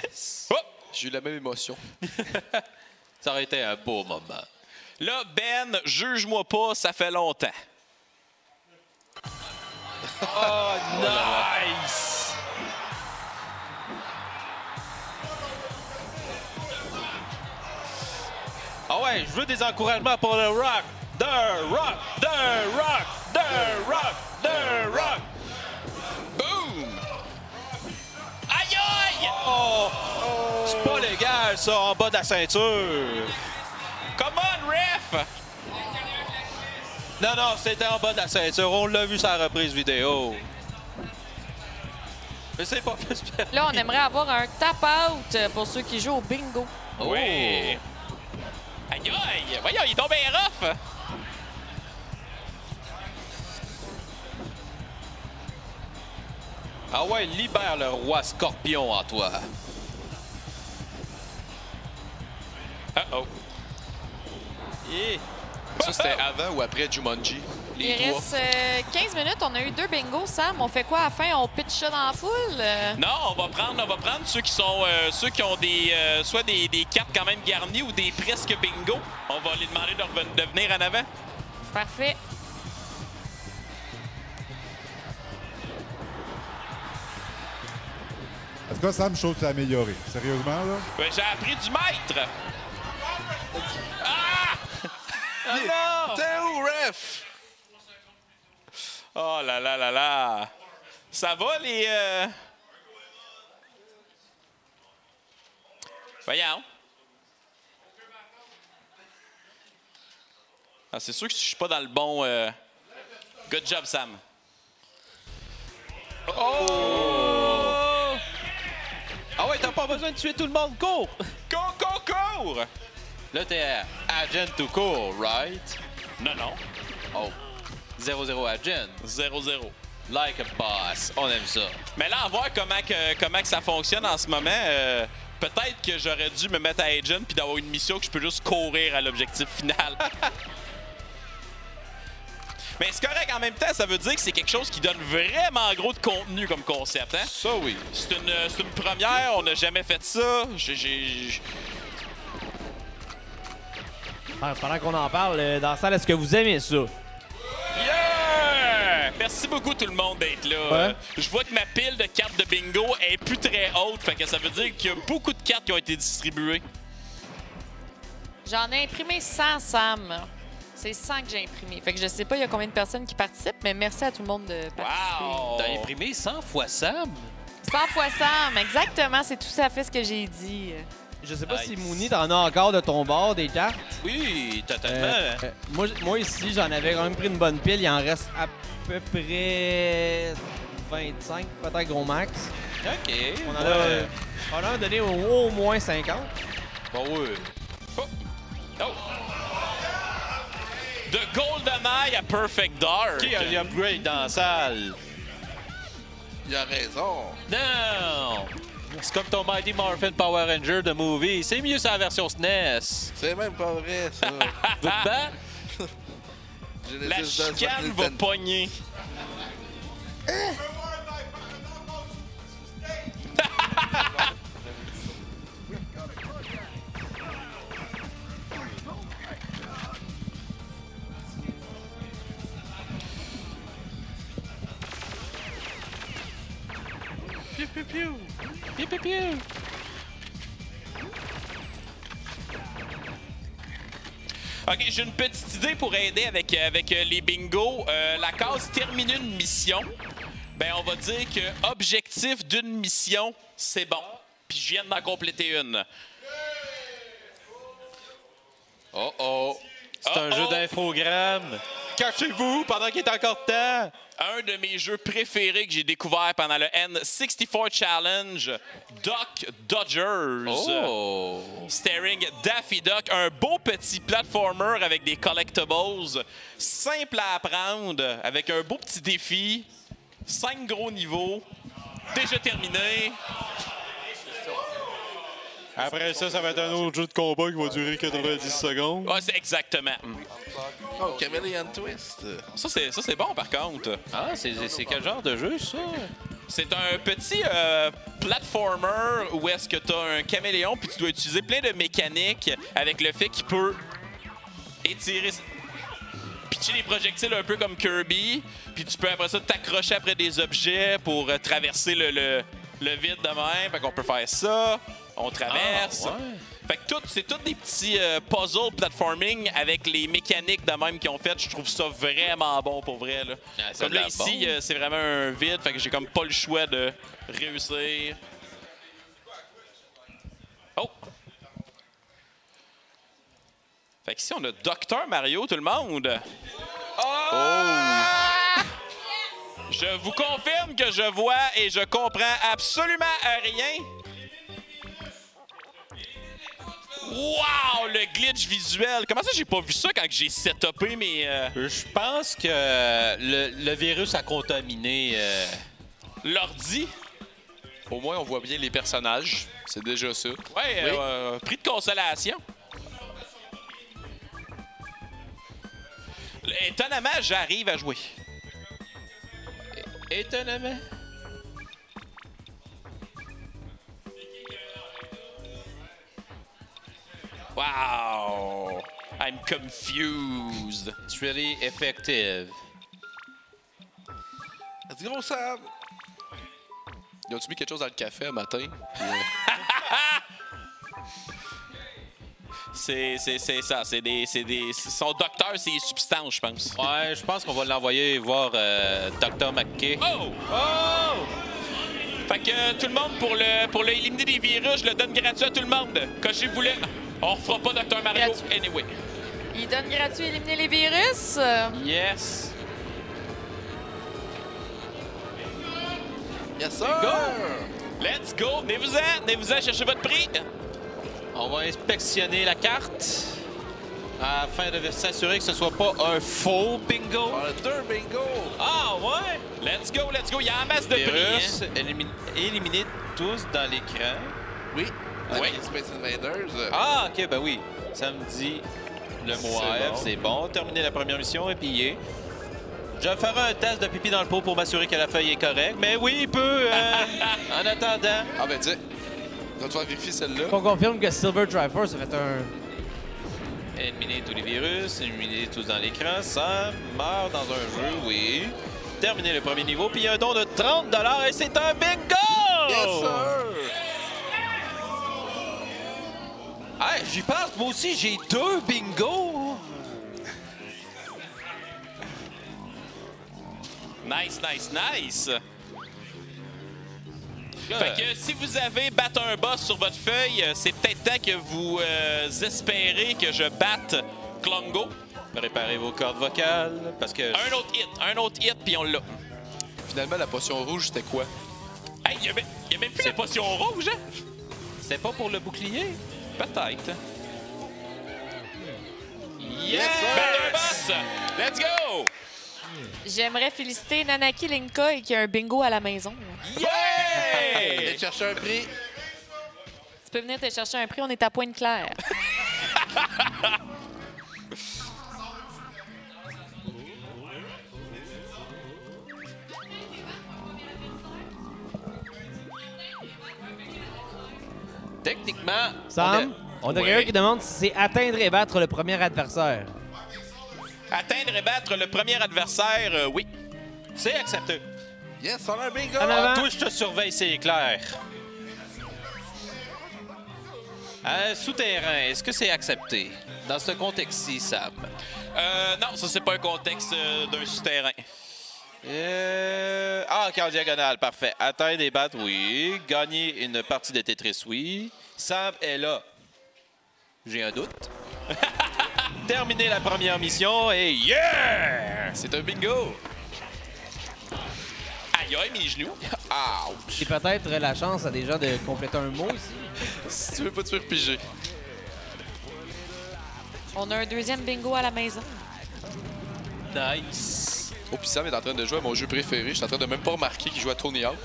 Oh! J'ai eu la même émotion. Ça aurait été un beau moment. Là, Ben, juge-moi pas, ça fait longtemps. Oh, nice! Ah ouais, je veux des encouragements pour le rock. The rock, the rock, the rock, the rock. Ça en bas de la ceinture. Come on, ref! Non, non, c'était en bas de la ceinture. On l'a vu sur la reprise vidéo. Mais c'est pas plus Là, on aimerait avoir un tap-out pour ceux qui jouent au bingo. Oui! Aïe aïe! Voyons, il est tombé rough! Ah ouais, libère le roi scorpion en toi. Uh-oh. Yeah. Ça, c'était avant ou après Jumanji? Les Il trois? reste euh, 15 minutes. On a eu deux bingos, Sam. On fait quoi à la fin? On pitch ça dans la foule? Euh, Non, on va prendre, on va prendre ceux qui sont euh, ceux qui ont des euh, soit des, des cartes quand même garnies ou des presque bingo. On va les demander de, venir en avant. Parfait. En tout cas, Sam, je trouve que c'est amélioré. Sérieusement, là? Ouais, J'ai appris du maître. Ah! T'es où, ref? Oh là là là là. Ça va les euh... Voyons. Ah, c'est sûr que je suis pas dans le bon. euh, Good job, Sam. Oh! Ah ouais, t'as pas besoin de tuer tout le monde, cours! Cours, cours, cours! Là, t'es agent to court, right? Non, non. Oh. 0-0 agent. 0-0. Like a boss. On aime ça. Mais là, à voir comment, que, comment que ça fonctionne en ce moment, euh, peut-être que j'aurais dû me mettre à agent puis d'avoir une mission que je peux juste courir à l'objectif final. Mais c'est correct en même temps, ça veut dire que c'est quelque chose qui donne vraiment gros de contenu comme concept. Hein? Ça, oui. C'est une, première, on n'a jamais fait ça. J'ai- Ah, pendant qu'on en parle, euh, dans la salle, est-ce que vous aimez ça? Yeah! Merci beaucoup tout le monde d'être là. Ouais. Je vois que ma pile de cartes de bingo est plus très haute, fait que ça veut dire qu'il y a beaucoup de cartes qui ont été distribuées. J'en ai imprimé 100, Sam. C'est 100 que j'ai imprimé. Fait que je sais pas il y a combien de personnes qui participent, mais merci à tout le monde de participer. Wow! T'as imprimé 100 fois Sam? 100 fois Sam, exactement. C'est tout à fait ce que j'ai dit. Je sais pas Nice. si Mooney, t'en as encore de ton bord des cartes? Oui, totalement. Euh, euh, moi, ici, j'en avais quand même pris une bonne pile. Il en reste à peu près 25, peut-être gros max. OK. On en, ouais. a, on en a donné au, au moins 50. Bon, oui. Oh! De GoldenEye à Perfect Dark. Qui a les upgrades dans la salle? Il a raison. Non! C'est comme ton Mighty Morphin Power Ranger de movie. C'est mieux sa version SNES. C'est même pas vrai, ça. Vous te battre? La chicane va pogner. Piu, piu, piu. Piu, piu, piu. OK, j'ai une petite idée pour aider avec, euh, avec euh, les bingos. Euh, la case termine une mission. Ben, on va dire que objectif d'une mission, c'est bon. Puis je viens d'en compléter une. Oh oh. C'est un Oh, jeu d'infogramme. Cachez-vous pendant qu'il est encore temps. Un de mes jeux préférés que j'ai découvert pendant le N64 Challenge, Duck Dodgers. Oh! Staring Daffy Duck, un beau petit platformer avec des collectibles, simple à apprendre, avec un beau petit défi, cinq gros niveaux, déjà terminé. Après ça, ça va être un autre jeu de combat qui va durer 90 secondes. Ah, c'est exactement. Oh, Chameleon Twist. Ça, c'est ça, c'est bon, par contre. Ah, c'est c'est quel genre de jeu, ça? C'est un petit euh, platformer où est-ce que tu as un caméléon puis tu dois utiliser plein de mécaniques avec le fait qu'il peut étirer pitcher les projectiles un peu comme Kirby, puis tu peux après ça t'accrocher après des objets pour euh, traverser le, le, le vide de même. Fait qu'on peut faire ça, on traverse. Ah, ouais. Fait que tout, c'est tous des petits euh, puzzles platforming avec les mécaniques de même qu'ils ont fait. Je trouve ça vraiment bon pour vrai. Là. Ah, comme là, ici, euh, c'est vraiment un vide. Fait que j'ai comme pas le choix de réussir. Oh! Fait qu'ici, on a Docteur Mario, tout le monde. Oh! Je vous confirme que je vois et je comprends absolument rien. Wow, le glitch visuel. Comment ça, j'ai pas vu ça quand j'ai setupé mes. euh, Je pense que le, le virus a contaminé. euh, l'ordi? Au moins, on voit bien les personnages. C'est déjà ça. Ouais, euh, prix de consolation. Étonnamment, j'arrive à jouer. étonnamment. Wow! I'm confused. It's really effective. Let's go, Sam. Ils ont-tu mis quelque chose dans le café un matin? C'est c'est- c'est ça. C'est des, c'est des. Son docteur, c'est les substances, je pense. Ouais, je pense qu'on va l'envoyer voir euh, Dr. McKay. Oh! Oh! Fait que euh, tout le monde, pour le pour le éliminer des virus, je le donne gratuit à tout le monde. Cochez-vous le. On refera pas Dr. Mario Gratuit. anyway. Il donne gratuit éliminer les virus. Yes! Yes, sir. Let's go! Venez-vous-en! Venez-vous-en chercher votre prix! On va inspectionner la carte afin de s'assurer que ce soit pas un faux bingo. On a deux bingo. Ah ouais! Let's go, let's go! Il y a un masse de prix! Virus, hein. tous dans l'écran. Oui. Avec Oui. Space Invaders. Ah, ok, ben oui. Samedi, le mois C'est F, bon. c'est bon. Terminer la première mission et piller. Je ferai un test de pipi dans le pot pour m'assurer que la feuille est correcte. Mais oui, il peut. euh, en attendant. Ah, ben, dis. On va vérifier celle-là. On confirme que Silver Triforce a fait un. Éliminer tous les virus, éliminer tous dans l'écran. Ça meurt dans un jeu, oui. Terminer le premier niveau, puis il y a un don de 30 et c'est un bingo! Yes, sir. Hey, j'y pense, moi aussi, j'ai deux bingos! Nice, nice, nice! Fait que si vous avez battu un boss sur votre feuille, euh, c'est peut-être temps que vous euh, espérez que je batte Klongo. Préparez vos cordes vocales, parce que... Un autre hit, un autre hit, puis on l'a. Finalement, la potion rouge, c'était quoi? Hey, il y, y a même plus la potion rouge, hein? C'est pas pour le bouclier? Peut-être. Yes! Batte un boss! Let's go! J'aimerais féliciter Nanaki Linka et qui a un bingo à la maison. Yeah! Chercher un prix. Tu peux venir te chercher un prix, on est à Pointe-Claire. Techniquement, Sam, on a Ouais. quelqu'un qui demande si c'est atteindre et battre le premier adversaire. Atteindre et battre le premier adversaire, euh, oui. c'est accepté. Yes, on a un bingo. En avant. Toi, je te surveille, c'est clair. Euh, souterrain, est-ce que c'est accepté? Dans ce contexte-ci, Sam. Euh, non, ça, c'est pas un contexte euh, d'un souterrain. Euh... Ah, ok, en diagonale, parfait. Atteindre et battre, oui. Gagner une partie de Tetris, oui. Sam est là. J'ai un doute. terminé la première mission et yeah! C'est un bingo! Aïe, aïe, mes genoux! Ouch! Et peut-être la chance à des gens de compléter un mot ici. Si tu veux pas te faire piger. On a un deuxième bingo à la maison. Nice! Oh, puis Sam est en train de jouer à mon jeu préféré. Je suis en train de même pas remarquer qu'il joue à Tony Hawk.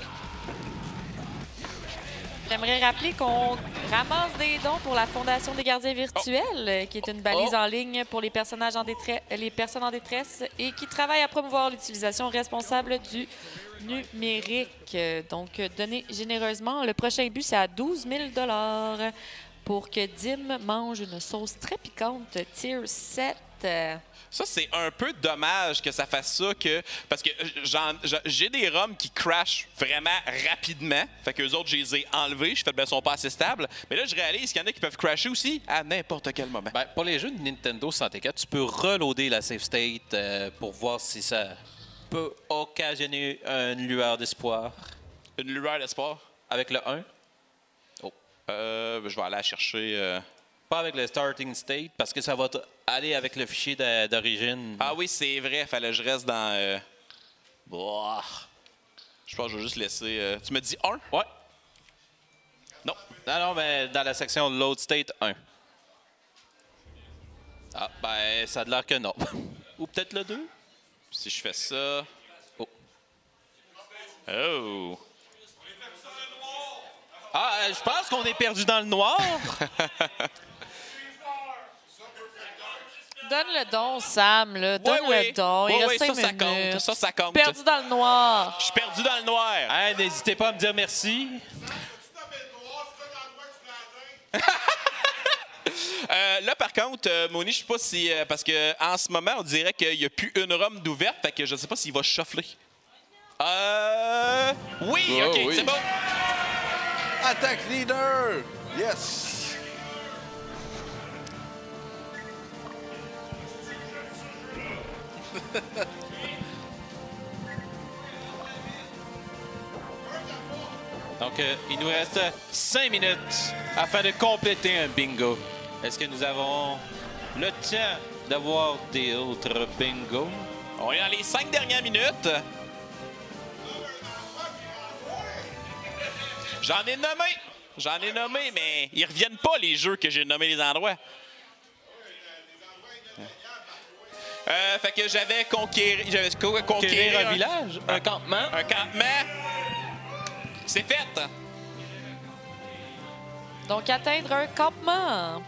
J'aimerais rappeler qu'on ramasse des dons pour la Fondation des gardiens virtuels, euh, qui est une balise Oh. en ligne pour les, personnages en détresse, les personnes en détresse et qui travaille à promouvoir l'utilisation responsable du numérique. Donc, donnez généreusement. Le prochain but, c'est à 12 000 pour que Dim mange une sauce très piquante, tier 7. Euh, Ça, c'est un peu dommage que ça fasse ça, que parce que j'en- j'ai des roms qui crashent vraiment rapidement. Fait que les autres, je les ai enlevés. Je fais, ben, ils sont pas assez stables. Mais là, je réalise qu'il y en a qui peuvent crasher aussi à n'importe quel moment. Ben, pour les jeux de Nintendo 64, tu peux reloader la save state euh, pour voir si ça peut occasionner une lueur d'espoir. Une lueur d'espoir? Avec le 1, Euh, ben, je vais aller la chercher. euh. Pas avec le starting state, parce que ça va aller avec le fichier d'origine. Ah oui, c'est vrai. Fallait que je reste dans. euh, Boah. Je pense que je vais juste laisser. euh, Tu me dis un? Ouais. Non. Non, non, mais dans la section load state 1. Ah, ben, ça a l'air que non. Ou peut-être le 2? Si je fais ça. Oh. Oh. Ah, euh, je pense qu'on est perdu dans le noir. Donne le don, Sam, là. Donne oui. le don. Il Ouais, reste ouais, cinq ça, ça compte. Ça, ça compte. Perdu dans le noir. Je suis perdu dans le noir. Hey, N'hésitez pas à me dire merci. Euh, là, par contre, euh, Moni, je sais pas si. euh, parce que en ce moment, on dirait qu'il n'y a plus une rome d'ouverte. Fait que je sais pas s'il va shuffler. Euh. Oui, Oh, ok, oui. c'est bon. Attaque leader! Yes! Donc, euh, il nous reste 5 minutes afin de compléter un bingo. Est-ce que nous avons le temps d'avoir des autres bingos? On est dans les cinq dernières minutes. J'en ai nommé. J'en ai nommé, mais ils reviennent pas, les jeux que j'ai nommés les endroits. Euh, fait que j'avais conquérir, j'avais co- conquérir Conquérir un village, un campement. Un campement. C'est fait. Donc, atteindre un campement.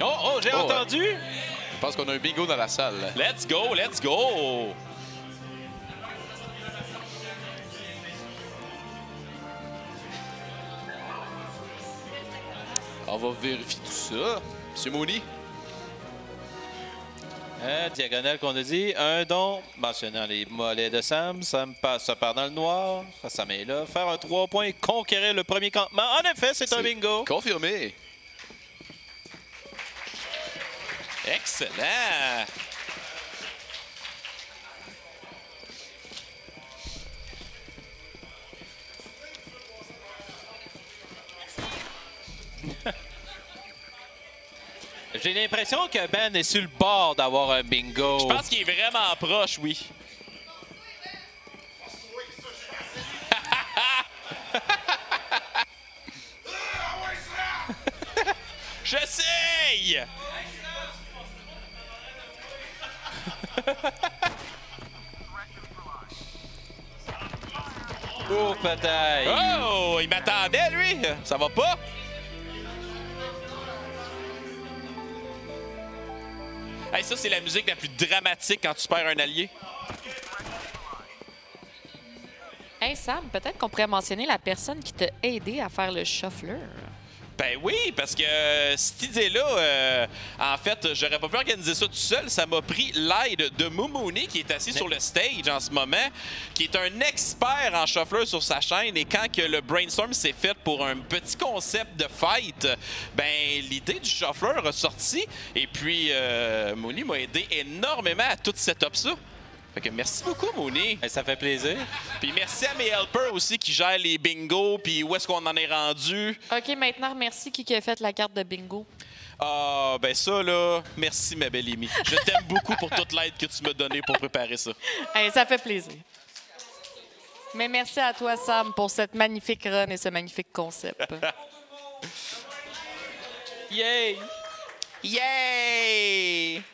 Oh, oh, j'ai Oh, entendu! Je pense qu'on a un bingo dans la salle. Let's go, let's go. On va vérifier tout ça. Monsieur Mooney, Euh, diagonale qu'on a dit. Un don mentionnant les mollets de Sam. Sam passe, ça part dans le noir. Ça met là. Faire un 3 points, conquérir le premier campement. En effet, c'est un bingo. confirmé. Excellent. J'ai l'impression que Ben est sur le bord d'avoir un bingo. Je pense qu'il est vraiment proche, oui. J'essaye! Oh, bataille. Oh, il m'attendait, lui. Ça va pas? Hey, ça, c'est la musique la plus dramatique quand tu perds un allié. Hey, Sam, peut-être qu'on pourrait mentionner la personne qui t'a aidé à faire le shuffler. Ben oui, parce que euh, cette idée-là, euh, en fait, j'aurais pas pu organiser ça tout seul. Ça m'a pris l'aide de Moumouni, qui est assis sur le stage en ce moment, qui est un expert en shuffler sur sa chaîne. Et quand que le brainstorm s'est fait pour un petit concept de fight, ben l'idée du shuffler a sorti. Et puis, euh, Mouni m'a aidé énormément à tout setup ça. Fait que merci beaucoup, Mouni. Ça fait plaisir. Puis merci à mes helpers aussi qui gèrent les bingos, puis où est-ce qu'on en est rendu. OK, maintenant, remercie qui qui a fait la carte de bingo. Ah, ben ça, là, merci, ma belle Amy. Je t'aime beaucoup pour toute l'aide que tu m'as donnée pour préparer ça. Hey, ça fait plaisir. Mais merci à toi, Sam, pour cette magnifique run et ce magnifique concept. Yay! Yay!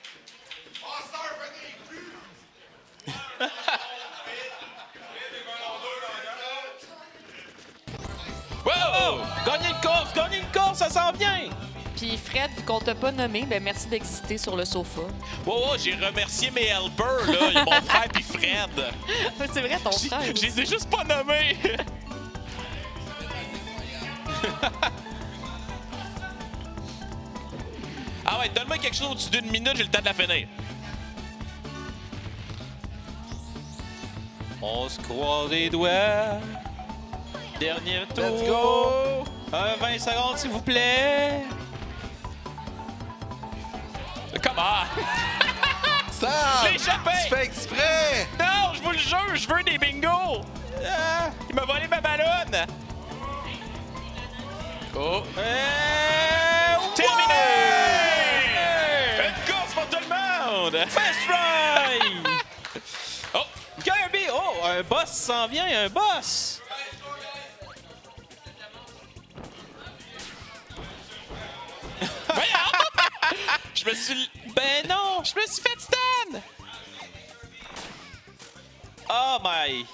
Wow! Gagner une course! Gagner une course, ça s'en vient! Puis Fred, vu qu'on t'a pas nommé, ben merci d'exister sur le sofa. Wow, wow, j'ai remercié mes helpers, là. Mon frère puis Fred. C'est vrai, ton frère. Je les ai juste pas nommés. ah ouais, donne-moi quelque chose au-dessus d'une minute, j'ai le temps de la finir. On se croise les doigts. Dernier tour. Let's go! Un 20 secondes, s'il vous plaît. Comment? Sam! Je l'ai échappé! Tu fais exprès! Non, je vous le jure, je veux des bingos! Ah, il m'a volé ma ballonne! Oh! Terminé! Une course pour tout le monde! Fast try! Un boss s'en vient, un boss! Je me suis... Ben non! Je me suis fait stun! Oh my!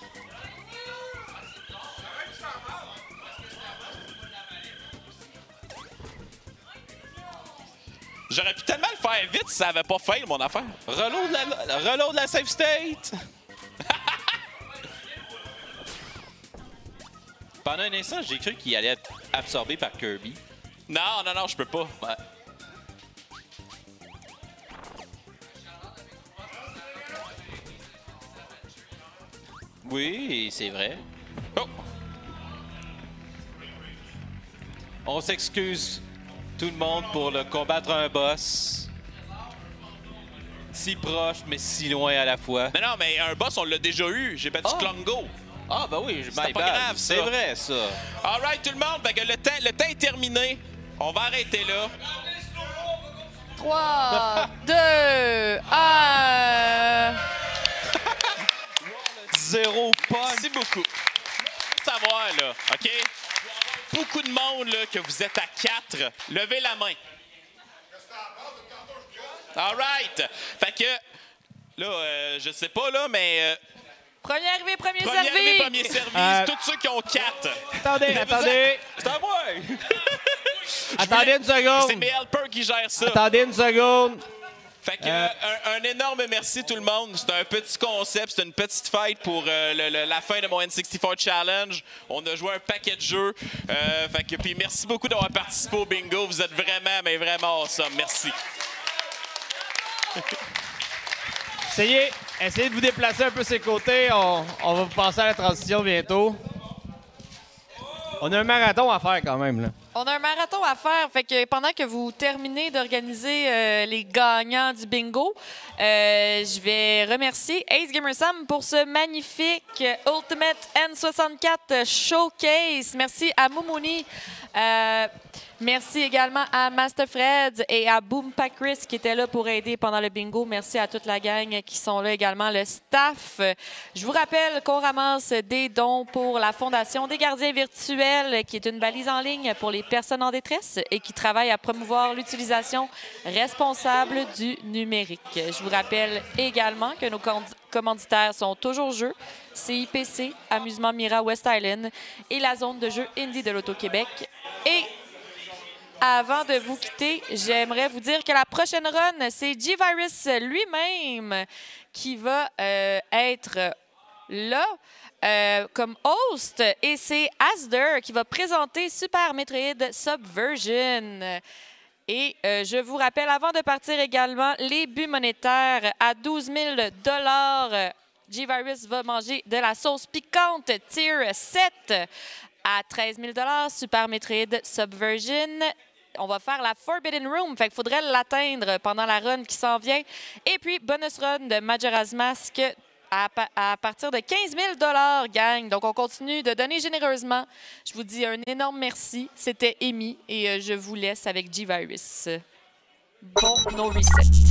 J'aurais pu tellement le faire vite si ça avait pas fail, mon affaire. Reload la, reload la safe state! Pendant un instant, j'ai cru qu'il allait être absorbé par Kirby. Non, non, non, je peux pas. Ouais. Oui, c'est vrai. Oh! On s'excuse tout le monde pour le combattre un boss. Si proche, mais si loin à la fois. Mais non, mais un boss, on l'a déjà eu. J'ai battu. Klongo. Ah, bah oui, je pas grave, ça. C'est vrai, ça. All right, tout le monde. Que le temps, le temps est terminé. On va arrêter là. 3, 2, 1. Zéro punch. Merci beaucoup. Savoir, là, OK? Beaucoup de monde, là, que vous êtes à 4, levez la main. All right. Fait que, là, euh, je sais pas, là, mais... euh, Premier arrivé, premier, premier servi. arrivé, premier servi. Euh, Tous ceux qui ont 4. Attendez, attendez. C'est à moi. Attendez une C'est seconde. mes helpers qui gèrent ça. Attendez une seconde. Fait que, Euh, euh, un, un énorme merci tout le monde. C'est un petit concept, c'est une petite fête pour euh, le- le- la fin de mon N64 Challenge. On a joué un paquet de jeux. Euh, fait que, puis merci beaucoup d'avoir participé au bingo. Vous êtes vraiment, mais vraiment awesome. Merci. Essayez, essayez de vous déplacer un peu ses côtés. On, on va passer à la transition bientôt. On a un marathon à faire quand même. Là. On a un marathon à faire. Fait que pendant que vous terminez d'organiser euh, les gagnants du bingo, euh, je vais remercier Ace Gamer Sam pour ce magnifique Ultimate N64 Showcase. Merci à Moumouni. Euh, merci également à Master Fred et à Boom Pack Chris qui étaient là pour aider pendant le bingo. Merci à toute la gang qui sont là également, le staff. Je vous rappelle qu'on ramasse des dons pour la Fondation des gardiens virtuels, qui est une balise en ligne pour les personnes en détresse et qui travaille à promouvoir l'utilisation responsable du numérique. Je vous rappelle également que nos commanditaires sont toujours jeux, CIPC, Amusement Mira West Island et la zone de jeu Indie de l'Auto-Québec. Et avant de vous quitter, j'aimerais vous dire que la prochaine run, c'est G-Virus lui-même qui va euh, être là euh, comme host et c'est Asder qui va présenter Super Metroid Subversion. Et euh, je vous rappelle, avant de partir également, les buts monétaires à 12 000 G-Virus va manger de la sauce piquante Tier 7 à 13 000 Super Metroid Subversion. On va faire la Forbidden Room, fait qu'il faudrait l'atteindre pendant la run qui s'en vient. Et puis, bonus run de Majora's Mask à, pa- à partir de 15 000 gang. Donc, on continue de donner généreusement. Je vous dis un énorme merci. C'était Amy et euh, je vous laisse avec G-Virus. Bon, no reset.